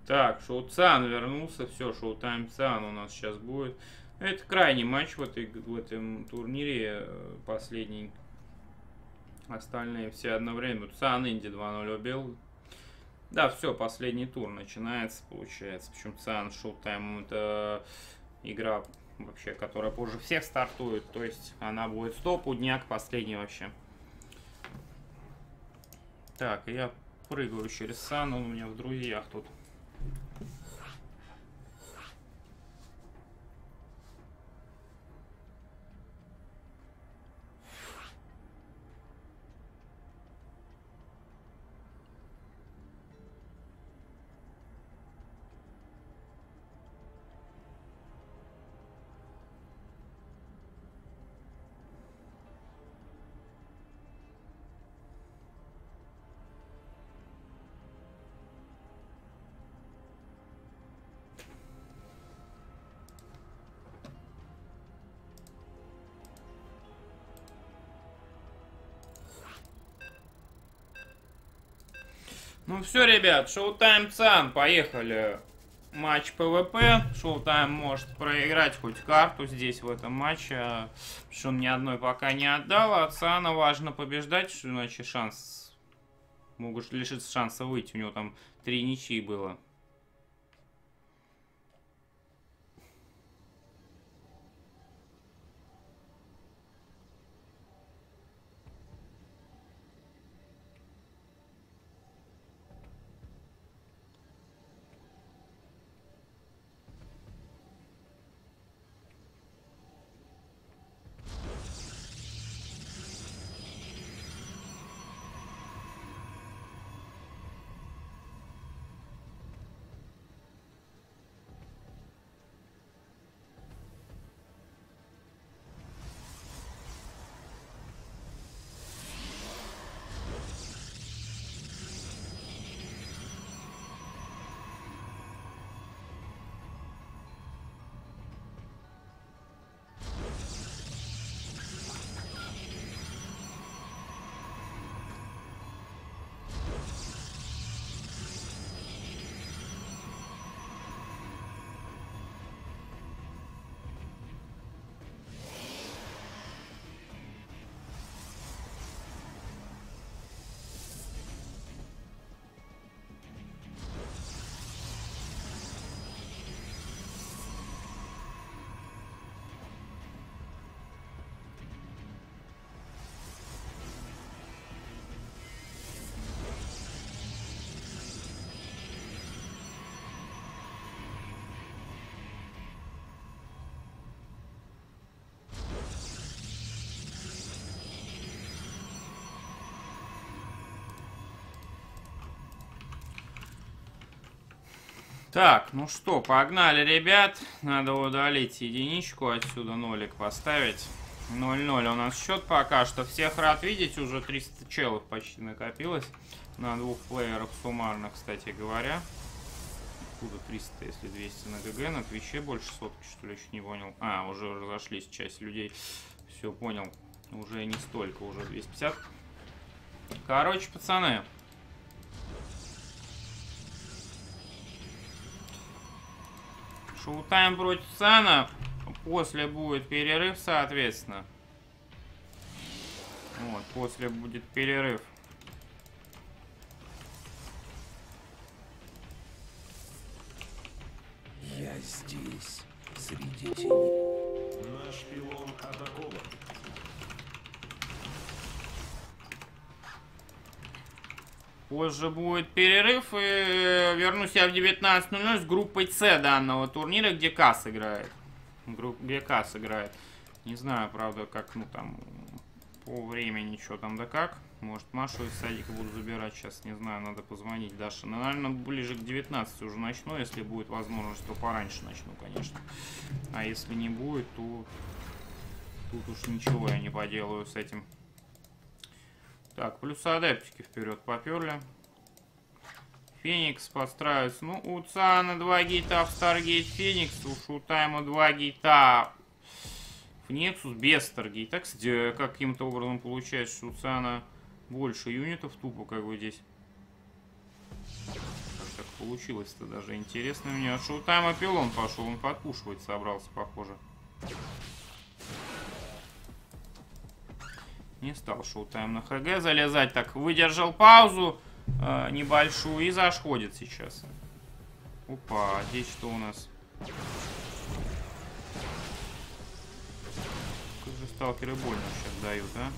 Так, Шоу-Цан вернулся. Все, Шоу-Тайм Цан у нас сейчас будет. Это крайний матч в, этой, в этом турнире. э, Последний. Остальные все одновременно. Цан Инди 2-0 убил. Да, все, последний тур начинается, получается. Причем Цан Шоу-Тайм это игра вообще, которая позже всех стартует. То есть она будет стопудняк последний вообще. Так, я прыгаю через Сан, он у меня в друзьях тут. Все, ребят, Шоу-Тайм Цан, поехали. Матч ПВП. Шоу-Тайм может проиграть хоть карту здесь в этом матче. потому что он ни одной пока не отдал. А Цана важно побеждать, иначе шанс... Могут лишиться шанса выйти. У него там три ничьи было. Так, ну что, погнали, ребят. Надо удалить единичку отсюда, нолик поставить. 0-0 у нас счет пока что. Всех рад видеть, уже 300 челов почти накопилось. На двух плеерах суммарно, кстати говоря. Откуда 300, если 200 на ГГ? На Твиче больше сотки, что ли, чуть не понял. А, уже разошлись часть людей. Все, понял. Уже не столько, уже 250. Короче, пацаны. Шоутайм против Сана. После будет перерыв, соответственно. Вот, после будет перерыв. Позже будет перерыв и э, вернусь я в 19.00 с группой С данного турнира, где Касс играет. Групп, где Касс играет. Не знаю, правда, как, ну там, по времени, что там да как. Может, Машу из садика буду забирать сейчас, не знаю, надо позвонить Даше. Но, наверное, ближе к 19 уже начну, если будет возможность, то пораньше начну, конечно. А если не будет, то тут уж ничего я не поделаю с этим. Так, плюс адептики вперед поперли. Феникс подстраивается. Ну, у Цана 2 гейта в Stargate Феникс, у Шутайма 2 гейта в Нексус без Старгейта. Кстати, каким-то образом получается, что у Цана больше юнитов тупо как бы здесь. Как так получилось-то даже интересно мне. А Шутайма пилон пошел, он подкушивать собрался, похоже. Не стал шоутайм на ХГ залезать. Так, выдержал паузу э, небольшую и зашходит сейчас. Опа, здесь что у нас? Как же сталкеры больно сейчас дают, а?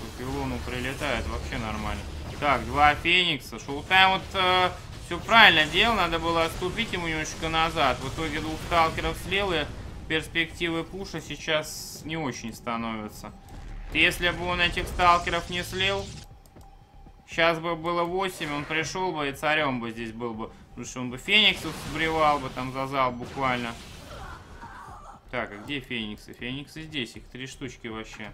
По пилону прилетает, вообще нормально. Так, два Феникса. Шоутайм вот э, все правильно делал, надо было отступить ему немножко назад. В итоге двух сталкеров слил и перспективы пуша сейчас не очень становятся. Если бы он этих сталкеров не слил, сейчас бы было 8, он пришел бы и царем бы здесь был бы. Потому что он бы фениксов сбривал бы там за зал буквально. Так, а где фениксы? Фениксы здесь, их три штучки вообще.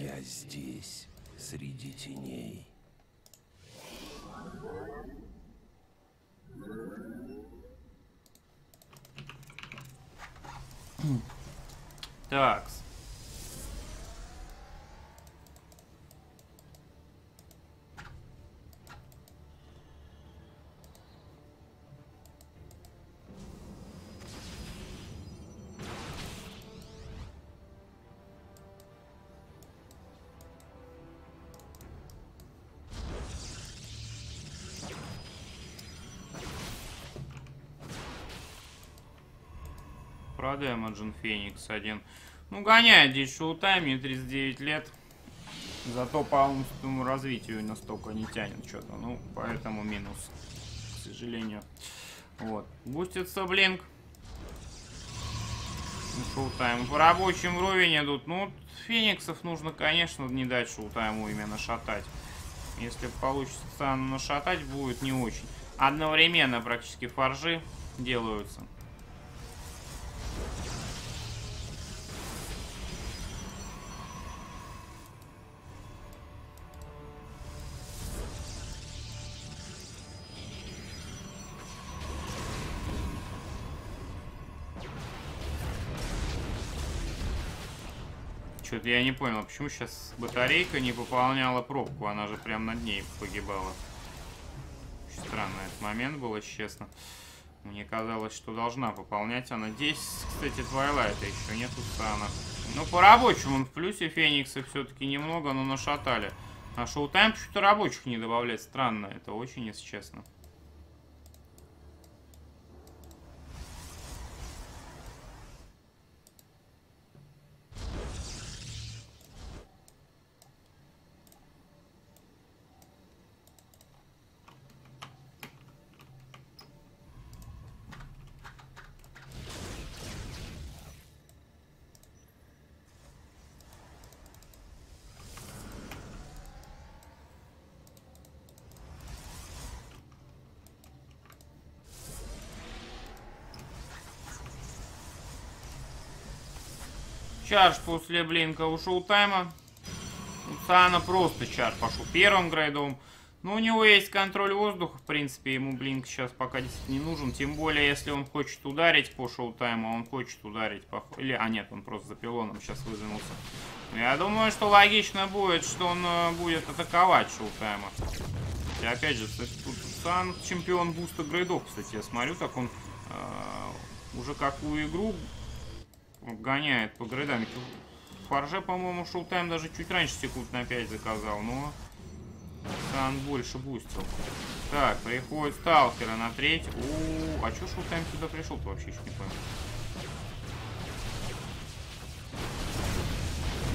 Я здесь, среди теней. Так. Продэмаджен Феникс один. Ну, гоняет здесь шоутайм, мне 39 лет. Зато по умственному развитию настолько не тянет что-то. Ну, поэтому минус, к сожалению. Вот. Бустится блинк. Ну, Шоутайм. По рабочим уровень идут. Ну, фениксов нужно, конечно, не дать шоутайму именно шатать. Если получится нашатать, будет не очень. Одновременно практически фаржи делаются. Что-то я не понял, почему сейчас батарейка не пополняла пробку, она же прям над ней погибала. Очень странный этот момент был, если честно. Мне казалось, что должна пополнять она. Здесь, кстати, Твайлайта еще нету Сана. Ну, по рабочему он в плюсе Феникса все-таки немного, но нашатали. А Шоутайм почему-то рабочих не добавляет. Странно, это очень, если честно. Чарж после блинка ушел тайма. У Цана просто чарж пошел первым грейдовым. Но у него есть контроль воздуха, в принципе, ему блинк сейчас пока не нужен. Тем более, если он хочет ударить по шоу-тайму, он хочет ударить по... Или, а нет, он просто за пилоном сейчас выдвинулся. Я думаю, что логично будет, что он э, будет атаковать шоу-тайма. И опять же, тут Сан чемпион буста грейдов, кстати, я смотрю, так он э, уже какую игру гоняет по грейдам. Фарже, по-моему, шоу-тайм даже чуть раньше секунд на 5 заказал, но Сан больше бустил. Так, приходит сталкера на треть. У, а чё шоу-тайм сюда пришел-то вообще еще не понял.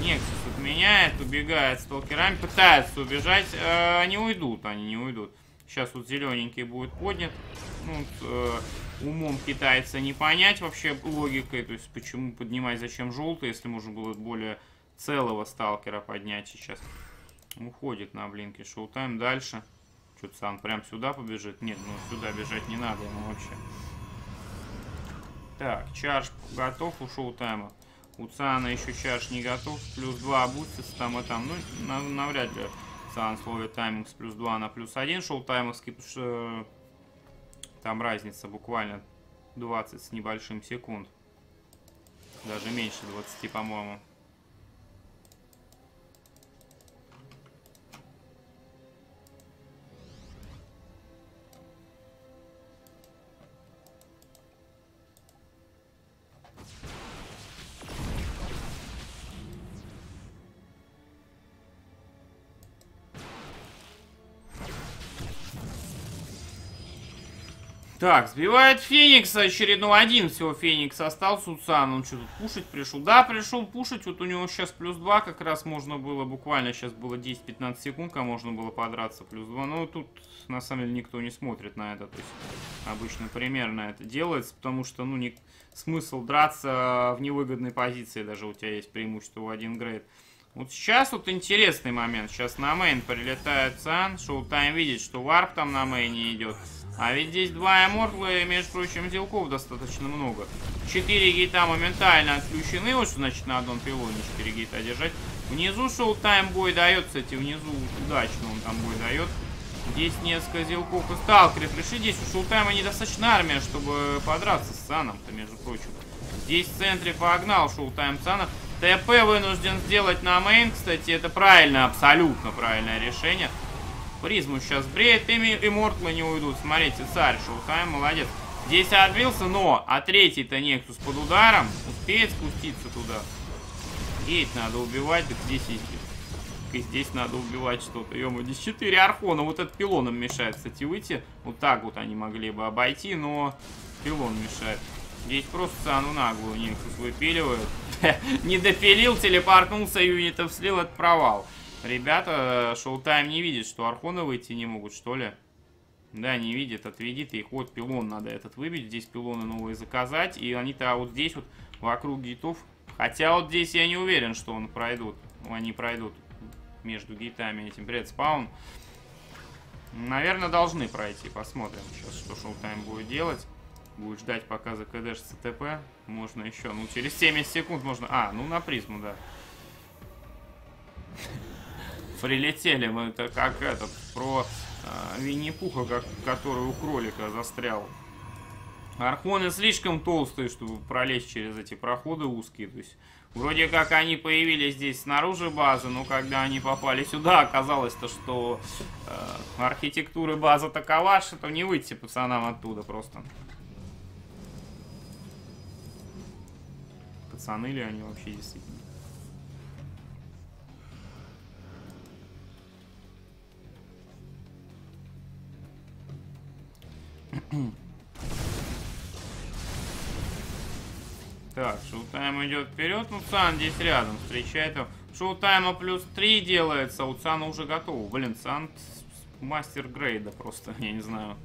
Нексус отменяет, убегает сталкерами, пытается убежать. Э, они уйдут, они не уйдут. Сейчас вот зелененький будет поднят. Ну, э, умом китайца не понять вообще логикой. То есть, почему поднимать, зачем желтый, если можно было более целого сталкера поднять сейчас. Уходит на блинке шоу-тайм. Дальше. Что-то сам прям сюда побежит. Нет, ну сюда бежать не надо ему вообще. Так, чарж готов у шоу-тайма. У Цана еще чаш не готов. Плюс 2 бустится там и там. Ну, навряд ли Цан словит тайминг с плюс 2 на плюс 1 шоу-таймовский, там разница буквально 20 с небольшим секунд. Даже меньше 20, по-моему. Так, сбивает Феникса очередного. Один всего Феникс остался. У Цана, он что тут пушить пришел? Да, пришел пушить. Вот у него сейчас плюс 2 как раз можно было, буквально сейчас было 10-15 секунд, а можно было подраться плюс 2. Но тут на самом деле никто не смотрит на это. То есть обычно примерно это делается, потому что, ну, не смысл драться в невыгодной позиции, даже у тебя есть преимущество в один грейд. Вот сейчас вот интересный момент. Сейчас на мейн прилетает Сан. Шоу-тайм видит, что варп там на мейне идет. А ведь здесь два immortal а и, между прочим, зелков достаточно много. Четыре гейта моментально отключены. Вот что значит на одном пилоне четыре гейта держать. Внизу шоу-тайм бой дает, кстати, внизу удачно он там бой дает. Здесь несколько зелков и сталкеров. Реши, здесь у шоу-тайма недостаточно армия, чтобы подраться с Саном-то, между прочим. Здесь в центре погнал шоу-тайм Сана. ТП вынужден сделать на мейн, кстати, это правильно, абсолютно правильное решение. Призму сейчас бреет, и Мортлы не уйдут. Смотрите, царь Шоутайм, молодец. Здесь отбился, но, а третий-то Нексус под ударом успеет спуститься туда. Гейт надо убивать, так здесь есть. И здесь надо убивать что-то. ё здесь 4 архона. Вот этот пилоном мешает, кстати, выйти. Вот так вот они могли бы обойти, но пилон мешает. Здесь просто Сану наглую Нексус выпиливают. Не допилил, телепортнулся, юнитов слил, это провал. Ребята, шоу-тайм не видит, что архоны выйти не могут, что ли? Да, не видит, отведи ты их. Вот пилон надо этот выбить, здесь пилоны новые заказать. И они-то вот здесь вот вокруг гейтов. Хотя вот здесь я не уверен, что он пройдут. Они пройдут между гейтами этим. Привет, спаун. Наверное, должны пройти. Посмотрим сейчас, что шоу-тайм будет делать. Будет ждать, пока закадешь ЦТП. Можно еще. Ну, через 70 секунд можно... А, ну на призму, да. Прилетели мы, это как этот, про э, Винни-Пуха, который у кролика застрял. Архоны слишком толстые, чтобы пролезть через эти проходы узкие. То есть, вроде как они появились здесь снаружи базы, но когда они попали сюда, оказалось-то, что э, архитектура базы такова, что не выйти пацанам оттуда просто. Пацаны ли они вообще действительно? Так, шоу-тайм идет вперед. Ну, Сан здесь рядом встречает его. Шоу-тайма плюс 3 делается. У Цана уже готов. Блин, Сан мастер грейда просто, я не знаю.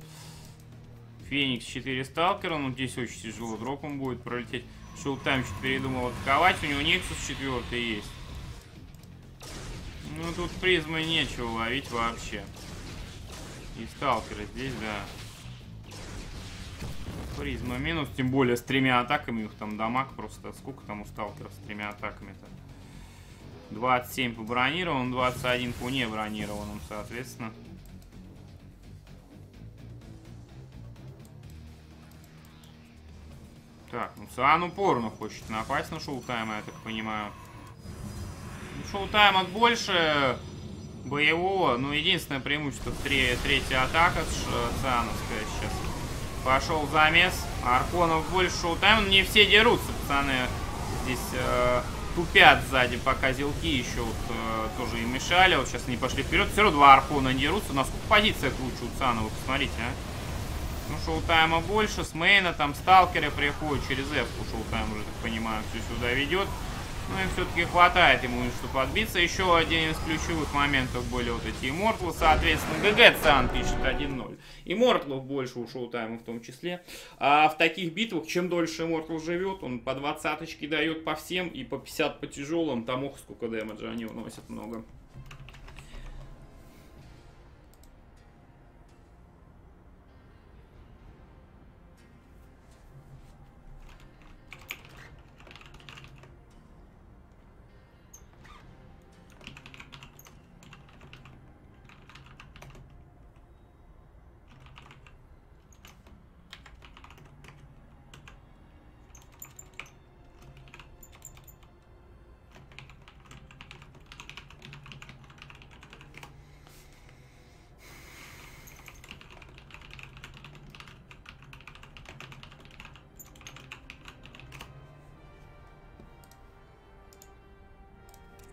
Феникс 4 сталкера. Ну, здесь очень тяжело дропом будет пролететь. Шоу-тайм чуть передумал атаковать. У него Нексус 4 есть. Ну, тут призмы нечего ловить вообще. И сталкеры здесь, да. Призма минус, тем более с тремя атаками, у них там дамаг просто. Сколько там у сталкеров с тремя атаками-то? 27 по бронированным, 21 по небронированным, соответственно. Так, ну Циан упорно хочет напасть на Шоутайма, я так понимаю. Ну, Шоутайма больше боевого, но единственное преимущество тре третья атака с Циановская сейчас. Пошел замес, Арконов больше Шоутайма, но не все дерутся, пацаны. Здесь э, тупят сзади, пока зелки еще вот, э, тоже им мешали. Вот сейчас они пошли вперед, все равно два Аркона дерутся. Насколько позиция круче у Цанова, посмотрите, а. Ну, шоу-тайма больше, с мейна там сталкеры приходят через F, шоу-тайм уже, так понимаю, все сюда ведет. Ну и все-таки хватает ему, чтобы отбиться. Еще один из ключевых моментов были вот эти immortal ы, соответственно. GG Цан пишет 1-0. Immortal ов больше у шоу-тайма в том числе. А в таких битвах, чем дольше immortal живет, он по двадцаточке дает по всем и по 50 по тяжелым. Там ох, сколько damage а они уносят много.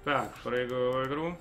Так, прыгаю в игру.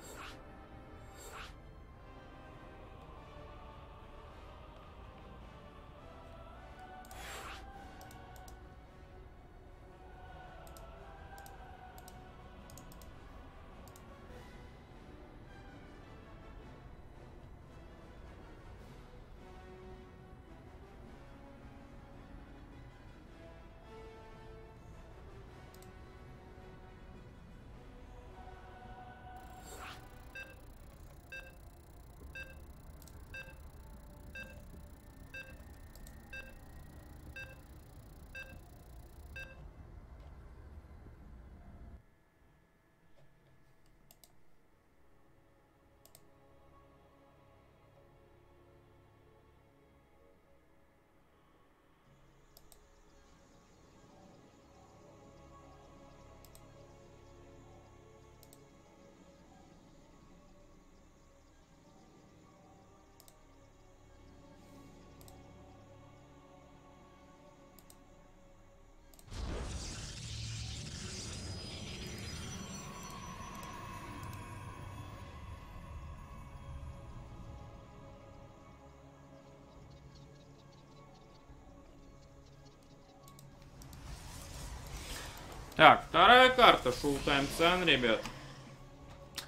Так, вторая карта Showtime Sun, ребят.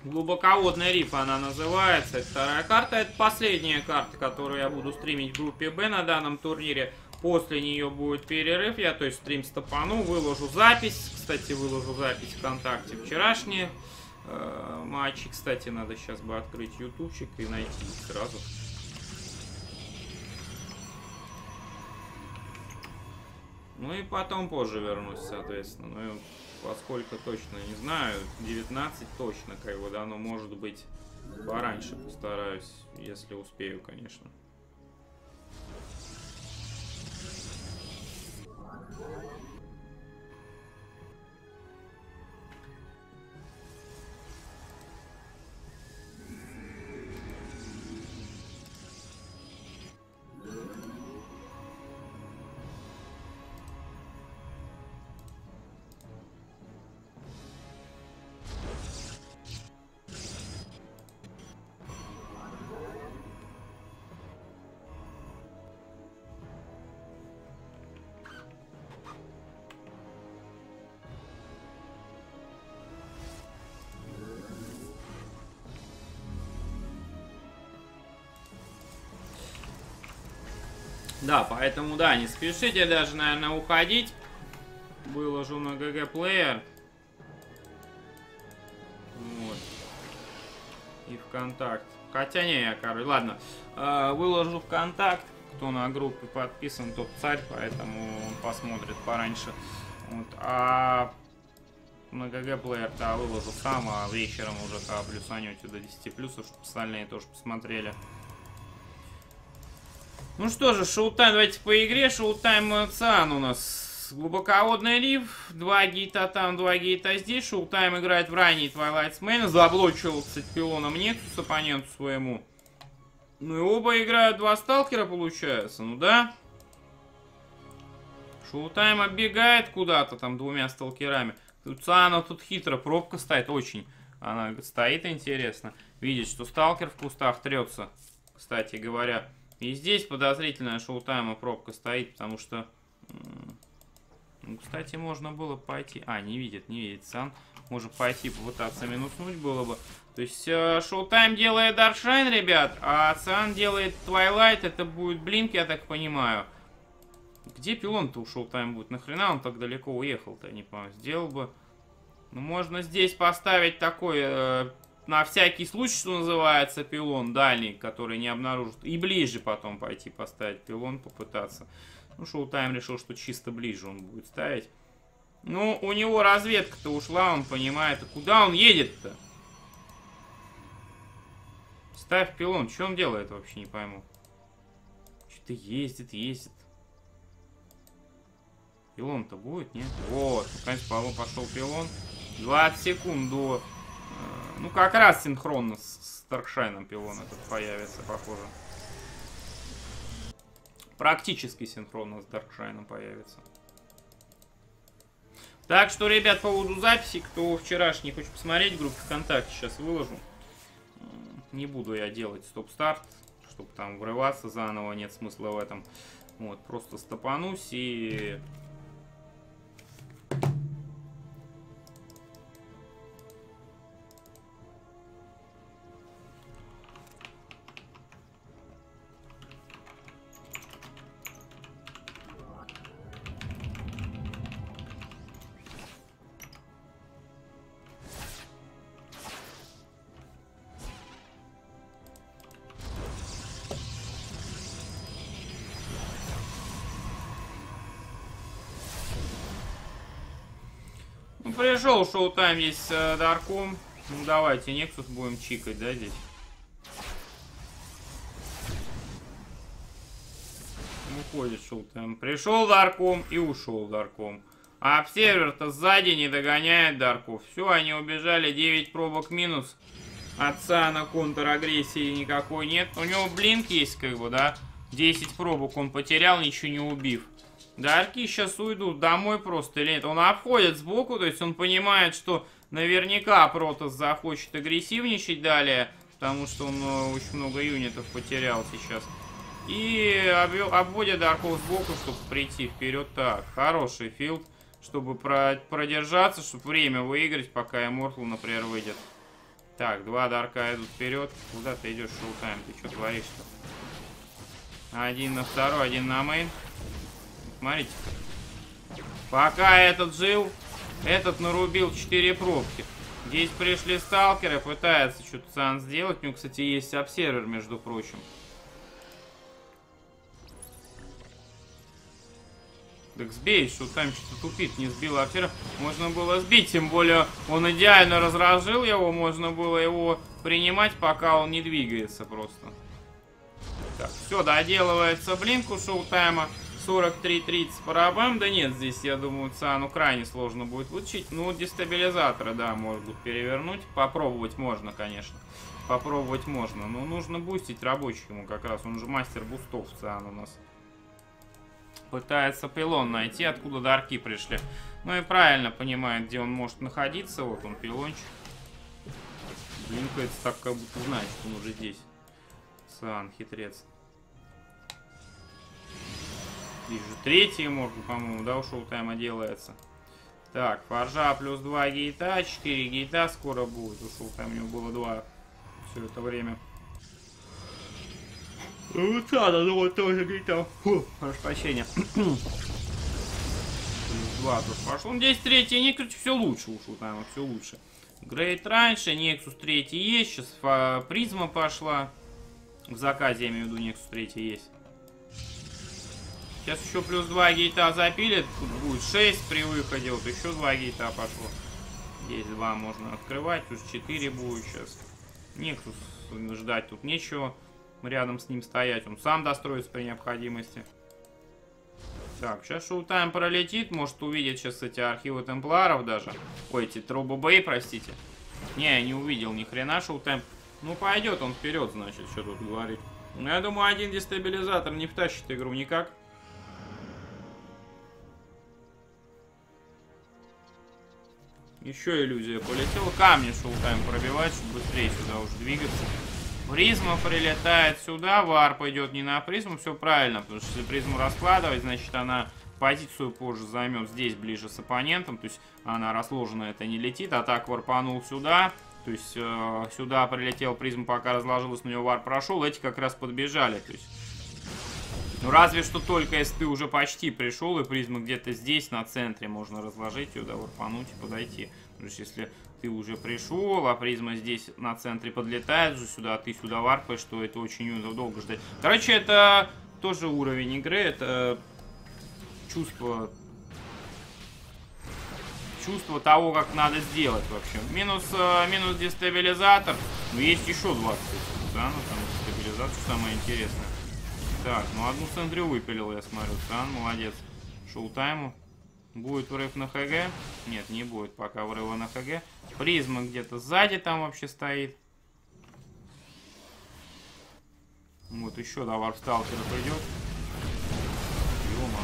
Глубоководный риф она называется. Это вторая карта. Это последняя карта, которую я буду стримить в группе Б на данном турнире. После нее будет перерыв. Я, то есть, стрим стопану, выложу запись. Кстати, выложу запись ВКонтакте вчерашние э, матчи. Кстати, надо сейчас бы открыть ютубчик и найти сразу. Ну и потом позже вернусь, соответственно. Ну, поскольку точно не знаю, 19 точно, как бы, да, но может быть пораньше постараюсь, если успею, конечно. Да, поэтому, да, не спешите даже, наверное, уходить. Выложу на ГГ плеер. Вот. И ВКонтакт. Хотя не, я, короче, ладно. Э, выложу ВКонтакт. Кто на группе подписан, тот царь, поэтому он посмотрит пораньше. Вот. А на ГГ плеер то выложу сам, а вечером уже то плюсанете до 10 плюсов, чтобы остальные тоже посмотрели. Ну что же, шоу-тайм, давайте по игре. Шоу-тайм Циан у нас глубоководный риф. Два гейта там, два гейта здесь. Шоу-тайм играет в ранний Twilight. Мейн заблочил, кстати, пилоном Nexus оппоненту своему. Ну и оба играют два сталкера, получается. Ну да. Шоу-тайм оббегает куда-то там двумя сталкерами. У Циана тут хитро пробка стоит, очень. Она стоит интересно. Видит, что сталкер в кустах трется, кстати говоря. И здесь подозрительная шоу-тайма пробка стоит, потому что... Ну, кстати, можно было пойти... А, не видит, не видит Сан. Может пойти попытаться минуснуть было бы. То есть э, шоу-тайм делает Dark Shrine, ребят, а Сан делает Twilight. Это будет Blink, я так понимаю. Где пилон-то у шоу-тайм будет? Нахрена он так далеко уехал-то? Не помню. Сделал бы... Ну, можно здесь поставить такой... Э, на всякий случай, что называется, пилон дальний, который не обнаружит. И ближе потом пойти поставить пилон, попытаться. Ну, Шоутайм решил, что чисто ближе он будет ставить. Ну, у него разведка-то ушла, он понимает. А куда он едет-то? Ставь пилон. Что он делает вообще, не пойму. Что-то ездит, ездит. Пилон-то будет, нет? Вот, наконец пошел пилон. 20 секунд до ну, как раз синхронно с, с Даркшайном пилон этот появится, похоже. Практически синхронно с Даркшайном появится. Так что, ребят, по поводу записи, кто вчерашний хочет посмотреть, в группе ВКонтакте сейчас выложу. Не буду я делать стоп-старт, чтобы там врываться заново, нет смысла в этом. Вот, просто стопанусь и пришел шоу-тайм есть э, Дарком. Ну давайте, Нексус будем чикать, да, здесь? Уходит шоу-тайм. Пришел Дарком и ушел Дарком. А обсервер-то сзади не догоняет Дарков. Все, они убежали. 9 пробок минус. Отца на контр-агрессии никакой нет. У него блинк есть, как бы, да? 10 пробок он потерял, ничего не убив. Дарки сейчас уйдут домой просто или нет. Он обходит сбоку, то есть он понимает, что наверняка Протос захочет агрессивничать далее, потому что он э, очень много юнитов потерял сейчас. И обводит Дарков сбоку, чтобы прийти вперед. Так, хороший филд, чтобы продержаться, чтобы время выиграть, пока Immortal, например, выйдет. Так, два Дарка идут вперед. Куда ты идешь, Шоутайм? Ты что творишь-то? Один на второй, один на мейн. Смотрите. Пока этот жил, этот нарубил 4 пробки. Здесь пришли сталкеры, пытаются что-то сам сделать. У него, кстати, есть обсервер, между прочим. Так сбей, что там что-то тупит, не сбил обсервер. Можно было сбить, тем более он идеально разражил его. Можно было его принимать, пока он не двигается просто. Так, все, доделывается блинку шоу-тайма. 43-30 по Да нет, здесь, я думаю, Циану крайне сложно будет вытащить. Ну, дестабилизаторы, да, могут перевернуть. Попробовать можно, конечно. Попробовать можно. Но нужно бустить рабочему как раз. Он же мастер бустов Циан у нас. Пытается пилон найти, откуда дарки пришли. Ну и правильно понимает, где он может находиться. Вот он, пилончик. Блинкается так, как будто знает, что он уже здесь. Циан, хитрец. Вижу третий морг, по-моему, да, у шоу-тайма делается. Так, фаржа плюс 2 гейта, 4 гейта скоро будет. У шоу-тайма у него было 2 все это время. Ну, надо, ну вот тоже гейта. Фу, прошу прощения. плюс 2 тут пошло. Ну, здесь третий не короче, все лучше у шоу-тайма, все лучше. Грейд раньше, Nexus 3 есть, сейчас призма пошла. В заказе, я имею в виду, Nexus 3 есть. Сейчас еще плюс 2 гейта запилит. Тут будет 6 при выходе. Вот еще 2 гейта пошло. Здесь 2 можно открывать. Плюс 4 будет сейчас. Nexus ждать тут нечего. Рядом с ним стоять. Он сам достроится при необходимости. Так, сейчас шоу-тайм пролетит. Может увидит сейчас эти архивы темпларов даже. Ой, эти трубы простите. Не, не увидел ни хрена ShowTime. Ну, пойдет он вперед, значит, что тут говорить. Ну, я думаю, один дестабилизатор не втащит игру никак. Еще иллюзия полетела. Камни ShowTime пробивать, чтобы быстрее сюда уже двигаться. Призма прилетает сюда, варп идет не на призму, все правильно, потому что если призму раскладывать, значит она позицию позже займет здесь, ближе с оппонентом, то есть она расложена, это не летит, а так варпанул сюда, то есть э, сюда прилетел призм, пока разложилась, на него варп прошел, эти как раз подбежали, то есть... Ну разве что только если ты уже почти пришел, и призма где-то здесь, на центре, можно разложить ее, да, варпануть и подойти. То есть если ты уже пришел, а призма здесь на центре подлетает уже сюда, а ты сюда варпаешь, что это очень долго ждать. Короче, это тоже уровень игры, это чувство чувство того, как надо сделать вообще. Минус, э, минус дестабилизатор. Но есть еще два, кстати. Да, ну там дестабилизация самое интересное. Так, ну одну центрю выпилил, я смотрю. Сан, молодец. Шоу-тайму. Будет врыв на ХГ? Нет, не будет пока врыва на ХГ. Призма где-то сзади там вообще стоит. Вот еще до варп сталкера придет. Ёма,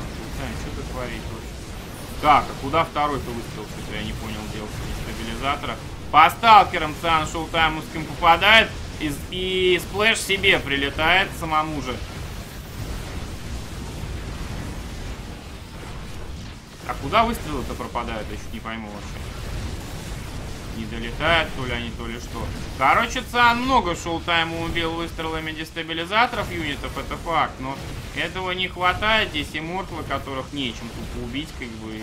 что ты творишь вообще? Так, а куда второй-то выстрел? Что-то я не понял, дестабилизатора. По сталкерам сам ShowTime-овским попадает. И, и сплэш себе прилетает самому же. А куда выстрелы-то пропадают? Я чуть не пойму вообще. Не долетает, то ли они, то ли что. Короче, Цан много шоу-тайма убил выстрелами дестабилизаторов юнитов, это факт. Но этого не хватает. Здесь и мортлы, которых нечем тупо убить, как бы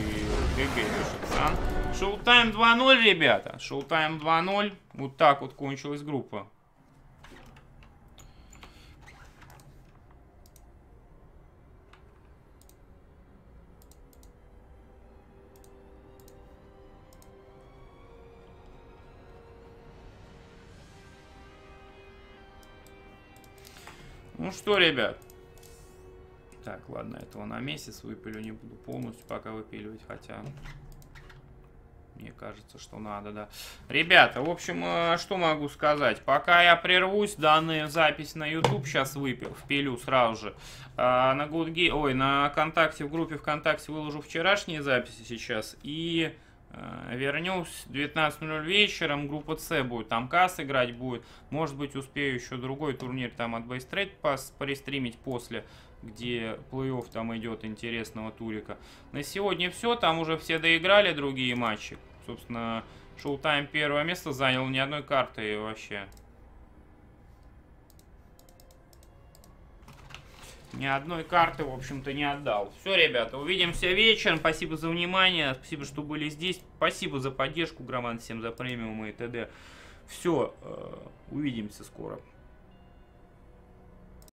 ГГ пишет Цан. Шоу-тайм 2-0, ребята. Шоу-тайм 2-0. Вот так вот кончилась группа. Ну что, ребят. Так, ладно, этого на месяц выпилю, не буду полностью пока выпиливать, хотя... Мне кажется, что надо, да. Ребята, в общем, э, что могу сказать. Пока я прервусь, данную запись на YouTube сейчас выпил, впилю сразу же. А, на Good ой, на ВКонтакте, в группе ВКонтакте выложу вчерашние записи сейчас. И вернусь 19.00 вечером, группа С будет, там касс играть будет. Может быть успею еще другой турнир там от Base Trade пристримить после, где плей-офф там идет интересного турика. На сегодня все, там уже все доиграли другие матчи. Собственно, Шоу-тайм первое место занял ни одной карты вообще. Ни одной карты, в общем-то, не отдал. Все, ребята, увидимся вечером. Спасибо за внимание. Спасибо, что были здесь. Спасибо за поддержку, Громан, всем за премиум и т.д. Все, э, увидимся скоро.